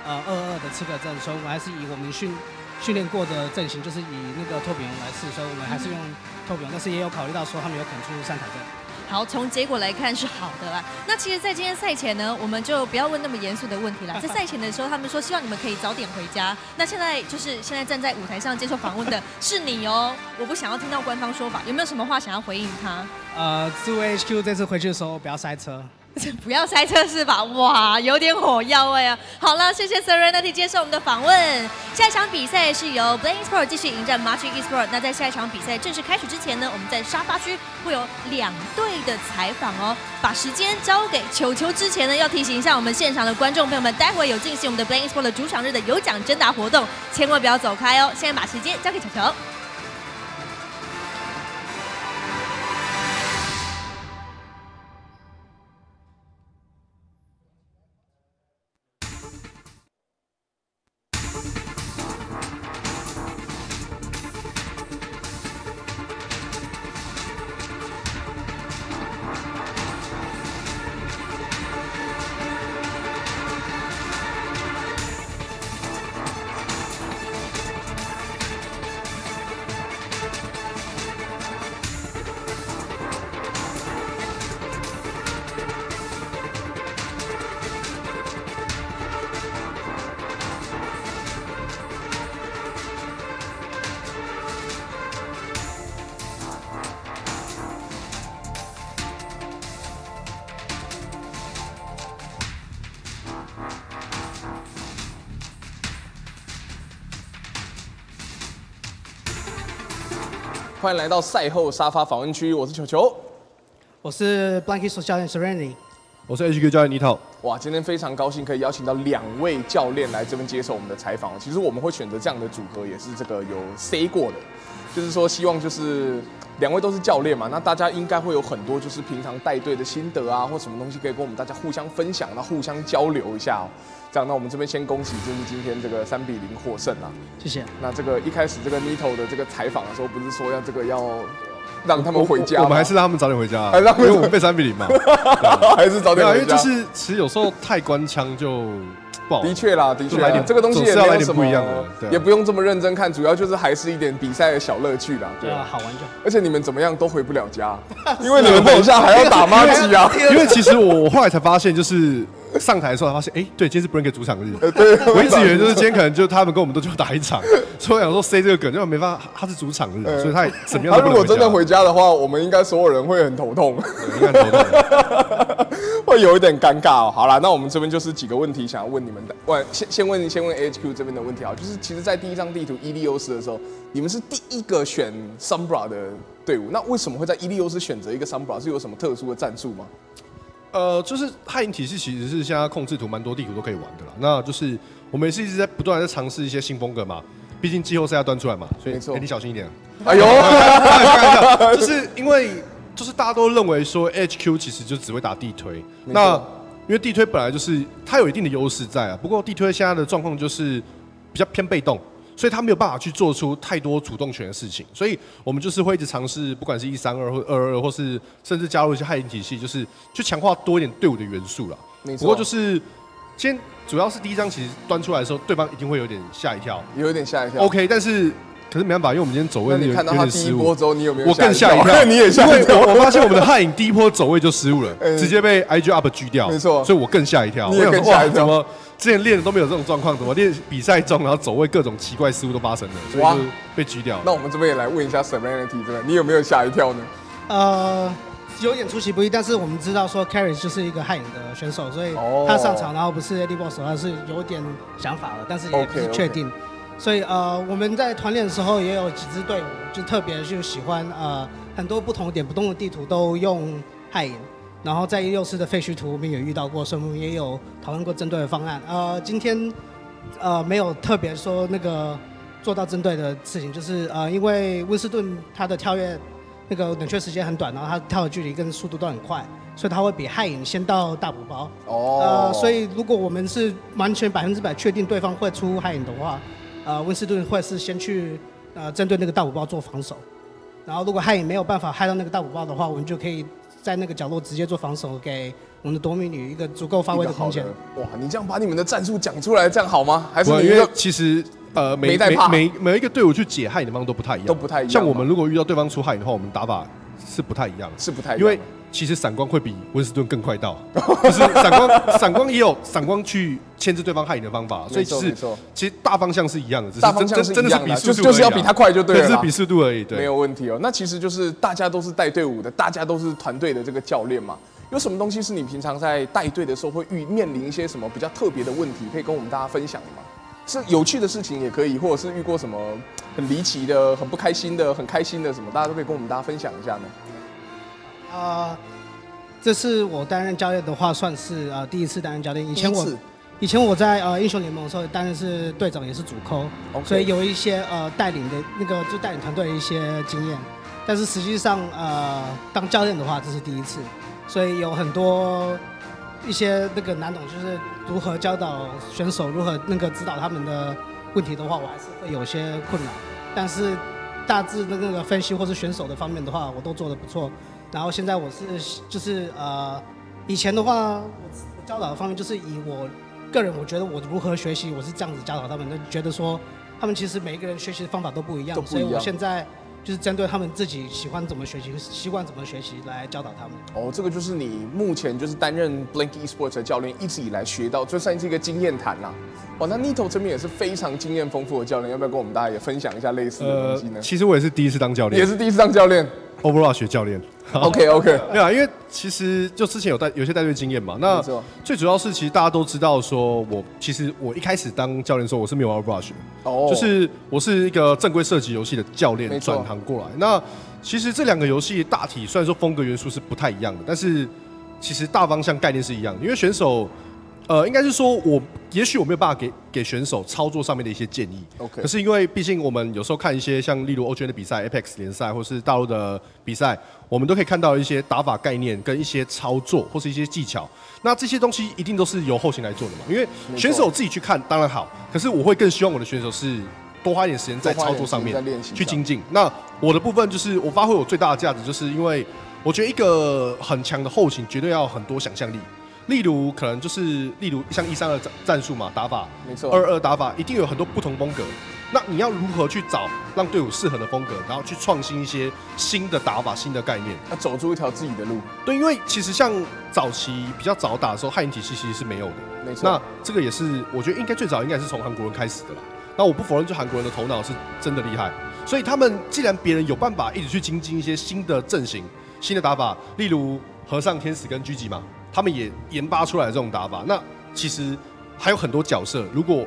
呃二二的刺客阵，所以我们还是以我们训训练过的阵型，就是以那个托比龙来试，所以我们还是用托比龙，但是也有考虑到说他们有可能出三塔阵。好，从结果来看是好的啦。那其实，在今天赛前呢，我们就不要问那么严肃的问题啦。在赛前的时候，他们说希望你们可以早点回家。那现在就是现在站在舞台上接受访问的是你哦，我不想要听到官方说法，有没有什么话想要回应他？呃，自卫 HQ 这次回去的时候不要塞车。不要塞车是吧？哇，有点火药味啊！好了，谢谢 Serenity 接受我们的访问。下一场比赛是由 Blame Sport 继续迎战 Magic Esport。那在下一场比赛正式开始之前呢，我们在沙发区会有两队的采访哦。把时间交给球球之前呢，要提醒一下我们现场的观众朋友们，待会有进行我们的 Blame Sport 的主场日的有奖征答活动，千万不要走开哦。现在把时间交给球球。迎来到赛后沙发访问区，我是球球，我是 Blanky 所教练 Sereni，我是 HQ 教练尼涛。哇，今天非常高兴可以邀请到两位教练来这边接受我们的采访。其实我们会选择这样的组合，也是这个有 say 过的，就是说希望就是两位都是教练嘛，那大家应该会有很多就是平常带队的心得啊，或什么东西可以跟我们大家互相分享，那互相交流一下哦。这样，那我们这边先恭喜，就是今天这个三比零获胜啊！谢谢。那这个一开始这个 Nito 的这个采访的时候，不是说要这个要让他们回家我们还是让他们早点回家，还让因为我们被三比零嘛，还是早点回家。因为就是其实有时候太官腔就的确啦，的确来点这个东西也没有什么不一样的，也不用这么认真看，主要就是还是一点比赛的小乐趣啦。对啊，好玩就好。而且你们怎么样都回不了家，因为你们等一下还要打麻吉啊。因为其实我我后来才发现，就是。上台的时候才发现，哎，对，今天是 Brink 主场日。对，我一直以为就是今天可能就他们跟我们都就打一场，所以我想说 C 这个梗，就没办法，他是主场日，所以他怎么样？他如果真的回家的话，我们应该所有人会很头痛，应该头痛，会有一点尴尬哦。好了，那我们这边就是几个问题想要问你们的。问先先问先问 HQ 这边的问题啊，就是其实，在第一张地图伊利欧斯的时候，你们是第一个选 Sombra 的队伍，那为什么会在伊利欧斯选择一个 Sombra？是有什么特殊的战术吗？呃，就是汉影体系其实是现在控制图蛮多地图都可以玩的啦。那就是我们也是一直在不断的在尝试一些新风格嘛。毕竟季后赛要端出来嘛，所以你小心一点。哎呦，就是因为就是大家都认为说 HQ 其实就只会打地推。那因为地推本来就是它有一定的优势在啊，不过地推现在的状况就是比较偏被动。所以他没有办法去做出太多主动权的事情，所以我们就是会一直尝试，不管是一三二或二二二，或是甚至加入一些害影体系，就是去强化多一点队伍的元素了。不过就是先主要是第一张其实端出来的时候，对方一定会有点吓一跳，有点吓一跳。OK，但是可是没办法，因为我们今天走位你看到他第一波之后，你有没有？我更吓一跳，你也吓一跳。我发现我们的汉影第一波走位就失误了，直接被 IG up 狙掉。没错，所以我更吓一跳。你也更吓一跳。怎么？之前练的都没有这种状况，怎么练比赛中，然后走位各种奇怪失误都发生了，所以就被狙掉。那我们这边也来问一下 Serenity 这边，你有没有吓一跳呢？呃，有点出其不意，但是我们知道说 Carry 就是一个汉影的选手，所以他上场然后不是 AD Boss 的话是有点想法了，但是也不是确定。所以呃，我们在团练的时候也有几支队伍就特别就喜欢呃很多不同点不同的地图都用汉影。然后在一六四的废墟图，我们也遇到过，所以我们也有讨论过针对的方案。呃，今天呃没有特别说那个做到针对的事情，就是呃因为温斯顿他的跳跃那个冷却时间很短，然后他跳的距离跟速度都很快，所以他会比汉影先到大补包。哦。呃，所以如果我们是完全百分之百确定对方会出汉影的话，呃温斯顿或者是先去呃针对那个大五包做防守，然后如果汉影没有办法害到那个大五包的话，我们就可以。在那个角落直接做防守，给我们的夺命女一个足够发挥的空间。哇，你这样把你们的战术讲出来，这样好吗？还是因为其实呃，每每每每一个队伍去解害的方都不太一样，都不太一样。像我们如果遇到对方出害的话，我们打法是不太一样，是不太，因为其实闪光会比温斯顿更快到，就是闪光闪光也有闪光去牵制对方害你的方法，所以其实其实大方向是一样的，大方向是真的是比速度，就是要比他快就对了，只是比速度而已，对，没有问题哦。那其实就是大家都是带队伍的，大家都是团队的这个教练嘛。有什么东西是你平常在带队的时候会遇面临一些什么比较特别的问题，可以跟我们大家分享的吗？是有趣的事情也可以，或者是遇过什么很离奇的、很不开心的、很开心的什么，大家都可以跟我们大家分享一下呢。啊，这是我担任教练的话，算是呃第一次担任教练。以前我以前我在呃英雄联盟的时候担任是队长，也是主抠，所以有一些呃带领的那个就带领团队的一些经验。但是实际上，呃，当教练的话，这是第一次，所以有很多一些那个难懂，就是如何教导选手，如何那个指导他们的问题的话，我还是会有些困难。但是大致的那个分析或是选手的方面的话，我都做的不错。然后现在我是就是呃，以前的话，我教导的方面就是以我个人，我觉得我如何学习，我是这样子教导他们，就觉得说他们其实每一个人学习的方法都不一样，所以我现在。就是针对他们自己喜欢怎么学习，习惯怎么学习来教导他们。哦，这个就是你目前就是担任 Blink Esports 的教练，一直以来学到，就算是一个经验谈啦。哦，那 Nito 这边也是非常经验丰富的教练，要不要跟我们大家也分享一下类似的东西呢？其实我也是第一次当教练，也是第一次当教练，Overwatch 教练。OK OK，没有，啊因为其实就之前有带有些带队经验嘛。那最主要是，其实大家都知道，说我其实我一开始当教练的时候，我是没有玩 Rush 的，哦，就是我是一个正规射击游戏的教练转行过来。那其实这两个游戏大体虽然说风格元素是不太一样的，但是其实大方向概念是一样的，因为选手。呃，应该是说，我也许我没有办法给给选手操作上面的一些建议。OK。可是因为毕竟我们有时候看一些像例如欧圈的比赛、Apex 联赛，或是大陆的比赛，我们都可以看到一些打法概念跟一些操作或是一些技巧。那这些东西一定都是由后勤来做的嘛？因为选手自己去看当然好，可是我会更希望我的选手是多花一点时间在操作上面去精进。那我的部分就是我发挥我最大的价值，就是因为我觉得一个很强的后勤绝对要很多想象力。例如，可能就是例如像一三二战战术嘛，打法，没错，二二打法一定有很多不同风格。那你要如何去找让队伍适合的风格，然后去创新一些新的打法、新的概念，要走出一条自己的路。对，因为其实像早期比较早打的时候，汉营体系其实是没有的。没错。那这个也是我觉得应该最早应该是从韩国人开始的啦。那我不否认，就韩国人的头脑是真的厉害。所以他们既然别人有办法一直去精进一些新的阵型、新的打法，例如和尚天使跟狙击嘛。他们也研发出来这种打法，那其实还有很多角色。如果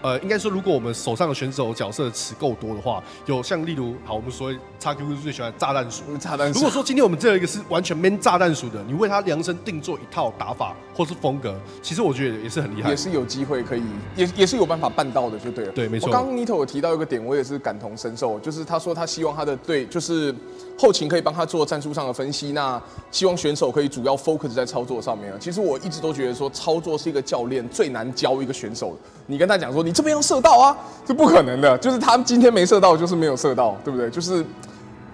呃，应该说，如果我们手上的选手角色词够多的话，有像例如，好，我们所谓叉 Q 是最喜欢炸弹鼠。炸弹鼠。如果说今天我们这一个是完全 man 炸弹鼠的，你为他量身定做一套打法或是风格，其实我觉得也是很厉害，也是有机会可以，也也是有办法办到的，就对了。对，没错。刚刚 Nito 有提到一个点，我也是感同身受，就是他说他希望他的队就是后勤可以帮他做战术上的分析，那希望选手可以主要 focus 在操作上面啊。其实我一直都觉得说，操作是一个教练最难教一个选手的。你跟他讲说，你这边要射到啊，这不可能的。就是他今天没射到，就是没有射到，对不对？就是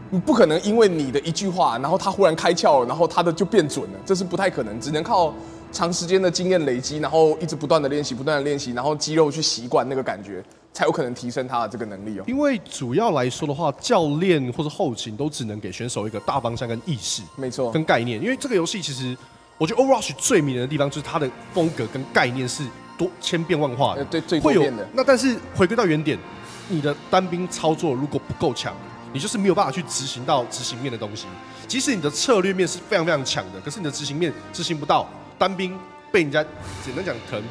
你不可能因为你的一句话，然后他忽然开窍了，然后他的就变准了，这是不太可能。只能靠长时间的经验累积，然后一直不断的练习，不断的练习，然后肌肉去习惯那个感觉，才有可能提升他的这个能力哦。因为主要来说的话，教练或者后勤都只能给选手一个大方向跟意识，没错，跟概念。因为这个游戏其实，我觉得 Overwatch 最迷人的地方就是它的风格跟概念是。多千变万化的，对，最会有的。那但是回归到原点，你的单兵操作如果不够强，你就是没有办法去执行到执行面的东西。即使你的策略面是非常非常强的，可是你的执行面执行不到，单兵被人家简单讲，可能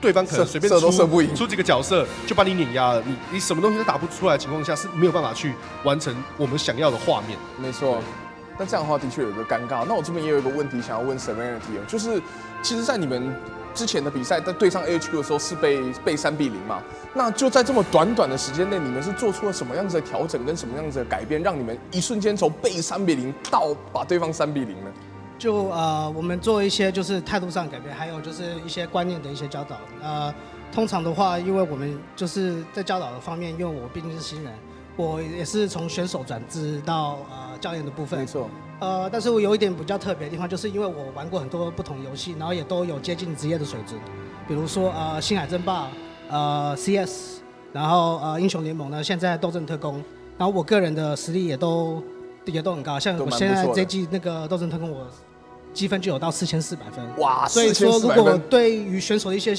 对方可能随便射都射不赢，出几个角色就把你碾压了。你你什么东西都打不出来的情况下，是没有办法去完成我们想要的画面。没错。那这样的话的确有一个尴尬。那我这边也有一个问题想要问 Serenity 哦，就是其实，在你们。之前的比赛在对上 AHQ 的时候是被被三比零嘛？那就在这么短短的时间内，你们是做出了什么样子的调整跟什么样子的改变，让你们一瞬间从被三比零到把对方三比零呢？就呃，我们做一些就是态度上改变，还有就是一些观念的一些教导。呃，通常的话，因为我们就是在教导的方面，因为我毕竟是新人，我也是从选手转职到呃教练的部分。没错。呃，但是我有一点比较特别的地方，就是因为我玩过很多不同游戏，然后也都有接近职业的水准，比如说呃星海争霸，呃 CS，然后呃英雄联盟呢，现在斗阵特工，然后我个人的实力也都也都很高，像我现在这季那个斗阵特工，我积分就有到四千四百分。哇，所以说如果对于选手的一些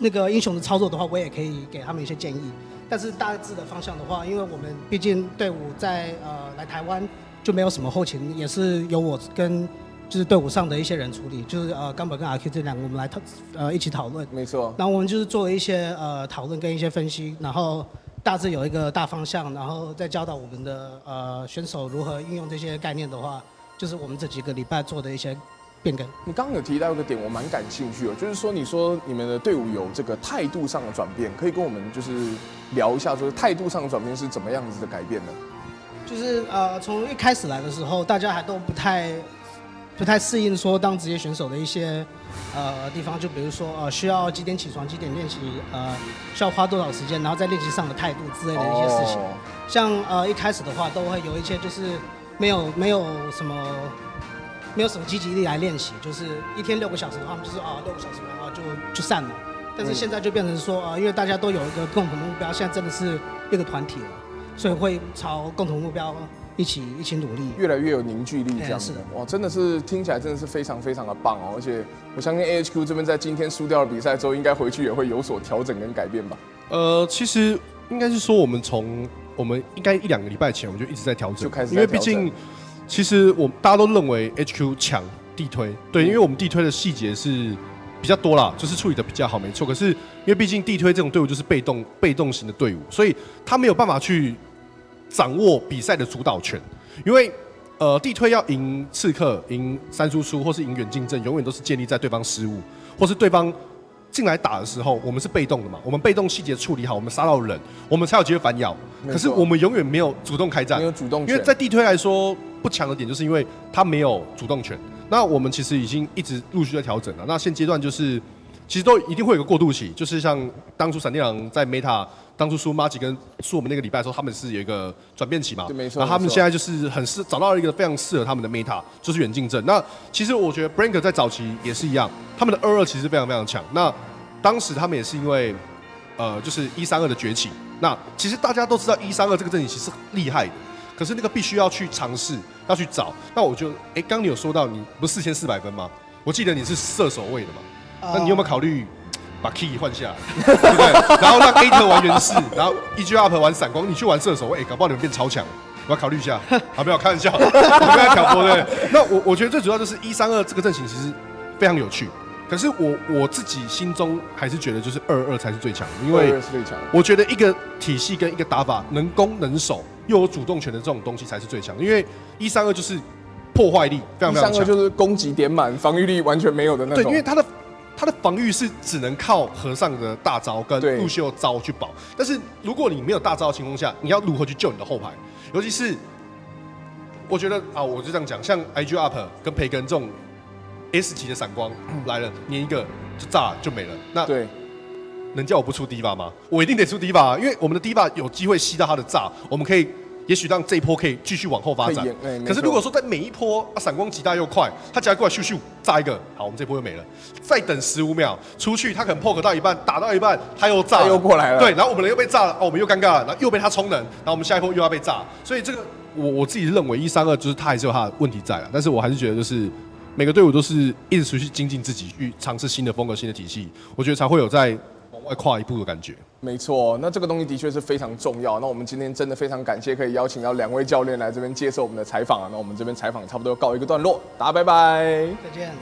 那个英雄的操作的话，我也可以给他们一些建议。但是大致的方向的话，因为我们毕竟队伍在呃来台湾。就没有什么后勤，也是由我跟就是队伍上的一些人处理，就是呃冈本跟阿 Q 这两个我们来讨呃一起讨论。没错。然后我们就是做了一些呃讨论跟一些分析，然后大致有一个大方向，然后再教导我们的呃选手如何运用这些概念的话，就是我们这几个礼拜做的一些变更。你刚刚有提到一个点，我蛮感兴趣的，就是说你说你们的队伍有这个态度上的转变，可以跟我们就是聊一下，说态度上的转变是怎么样子的改变呢？就是呃，从一开始来的时候，大家还都不太不太适应说当职业选手的一些呃地方，就比如说呃需要几点起床，几点练习，呃需要花多少时间，然后在练习上的态度之类的一些事情。像呃一开始的话，都会有一些就是没有没有什么没有什么积极力来练习，就是一天六个小时的话，就是啊六个小时然后就就散了。但是现在就变成说啊，因为大家都有一个共同的目标，现在真的是一个团体了。所以会朝共同目标一起一起努力，越来越有凝聚力，这样子。哇，真的是听起来真的是非常非常的棒哦！而且我相信 AHQ 这边在今天输掉了比赛之后，应该回去也会有所调整跟改变吧。呃，其实应该是说我们从我们应该一两个礼拜前我们就一直在调整，就开始因为毕竟其实我大家都认为 HQ 强地推，对，因为我们地推的细节是比较多啦，就是处理的比较好，没错。可是因为毕竟地推这种队伍就是被动被动型的队伍，所以他没有办法去掌握比赛的主导权。因为呃地推要赢刺客、赢三输出或是赢远近阵，永远都是建立在对方失误，或是对方进来打的时候，我们是被动的嘛，我们被动细节处理好，我们杀到人，我们才有机会反咬。可是我们永远没有主动开战，没有主动权，因为在地推来说不强的点，就是因为他没有主动权。那我们其实已经一直陆续在调整了。那现阶段就是，其实都一定会有个过渡期，就是像当初闪电狼在 Meta 当初输 m a g i 跟输我们那个礼拜的时候，他们是有一个转变期嘛。对，没错。然后他们现在就是很适找到了一个非常适合他们的 Meta，就是远近阵。那其实我觉得 Branker 在早期也是一样，他们的二二其实非常非常强。那当时他们也是因为，呃，就是一三二的崛起。那其实大家都知道一三二这个阵型其实厉害的，可是那个必须要去尝试。要去找，那我就哎，刚你有说到你不是四千四百分吗？我记得你是射手位的嘛，那你有没有考虑把 key 换下来，对不对？然后让 A 特玩原式，然后 E G up 玩闪光，你去玩射手位，搞不好你们变超强，我要考虑一下。好，不要开玩笑，不要挑拨对。那我我觉得最主要就是一三二这个阵型其实非常有趣，可是我我自己心中还是觉得就是二二才是最强的，因为我觉得一个体系跟一个打法能攻能守。又有主动权的这种东西才是最强，因为一三二就是破坏力非常非常强，就是攻击点满，防御力完全没有的那种。对，因为他的他的防御是只能靠和尚的大招跟陆秀招去保，但是如果你没有大招的情况下，你要如何去救你的后排？尤其是我觉得啊，我就这样讲，像 IG up 跟培根这种 S 级的闪光来了，粘一个就炸就没了。那对。能叫我不出低法吗？我一定得出低法，因为我们的低法有机会吸到他的炸，我们可以也许让这一波可以继续往后发展。可是如果说在每一波啊闪光极大又快，他夹过来咻咻炸一个，好，我们这波又没了。再等十五秒出去，他可能 poke 到一半，打到一半他又炸又过来了。对，然后我们人又被炸了，哦，我们又尴尬了，然后又被他充能，然后我们下一波又要被炸。所以这个我我自己认为一三二就是他还是有他的问题在了，但是我还是觉得就是每个队伍都是一直持续精进自己，去尝试新的风格、新的体系，我觉得才会有在。快跨一步的感觉。没错那这个东西的确是非常重要那我们今天真的非常感谢可以邀请到两位教练来这边接受我们的采访啊那我们这边采访差不多要告一个段落大家拜拜。再见。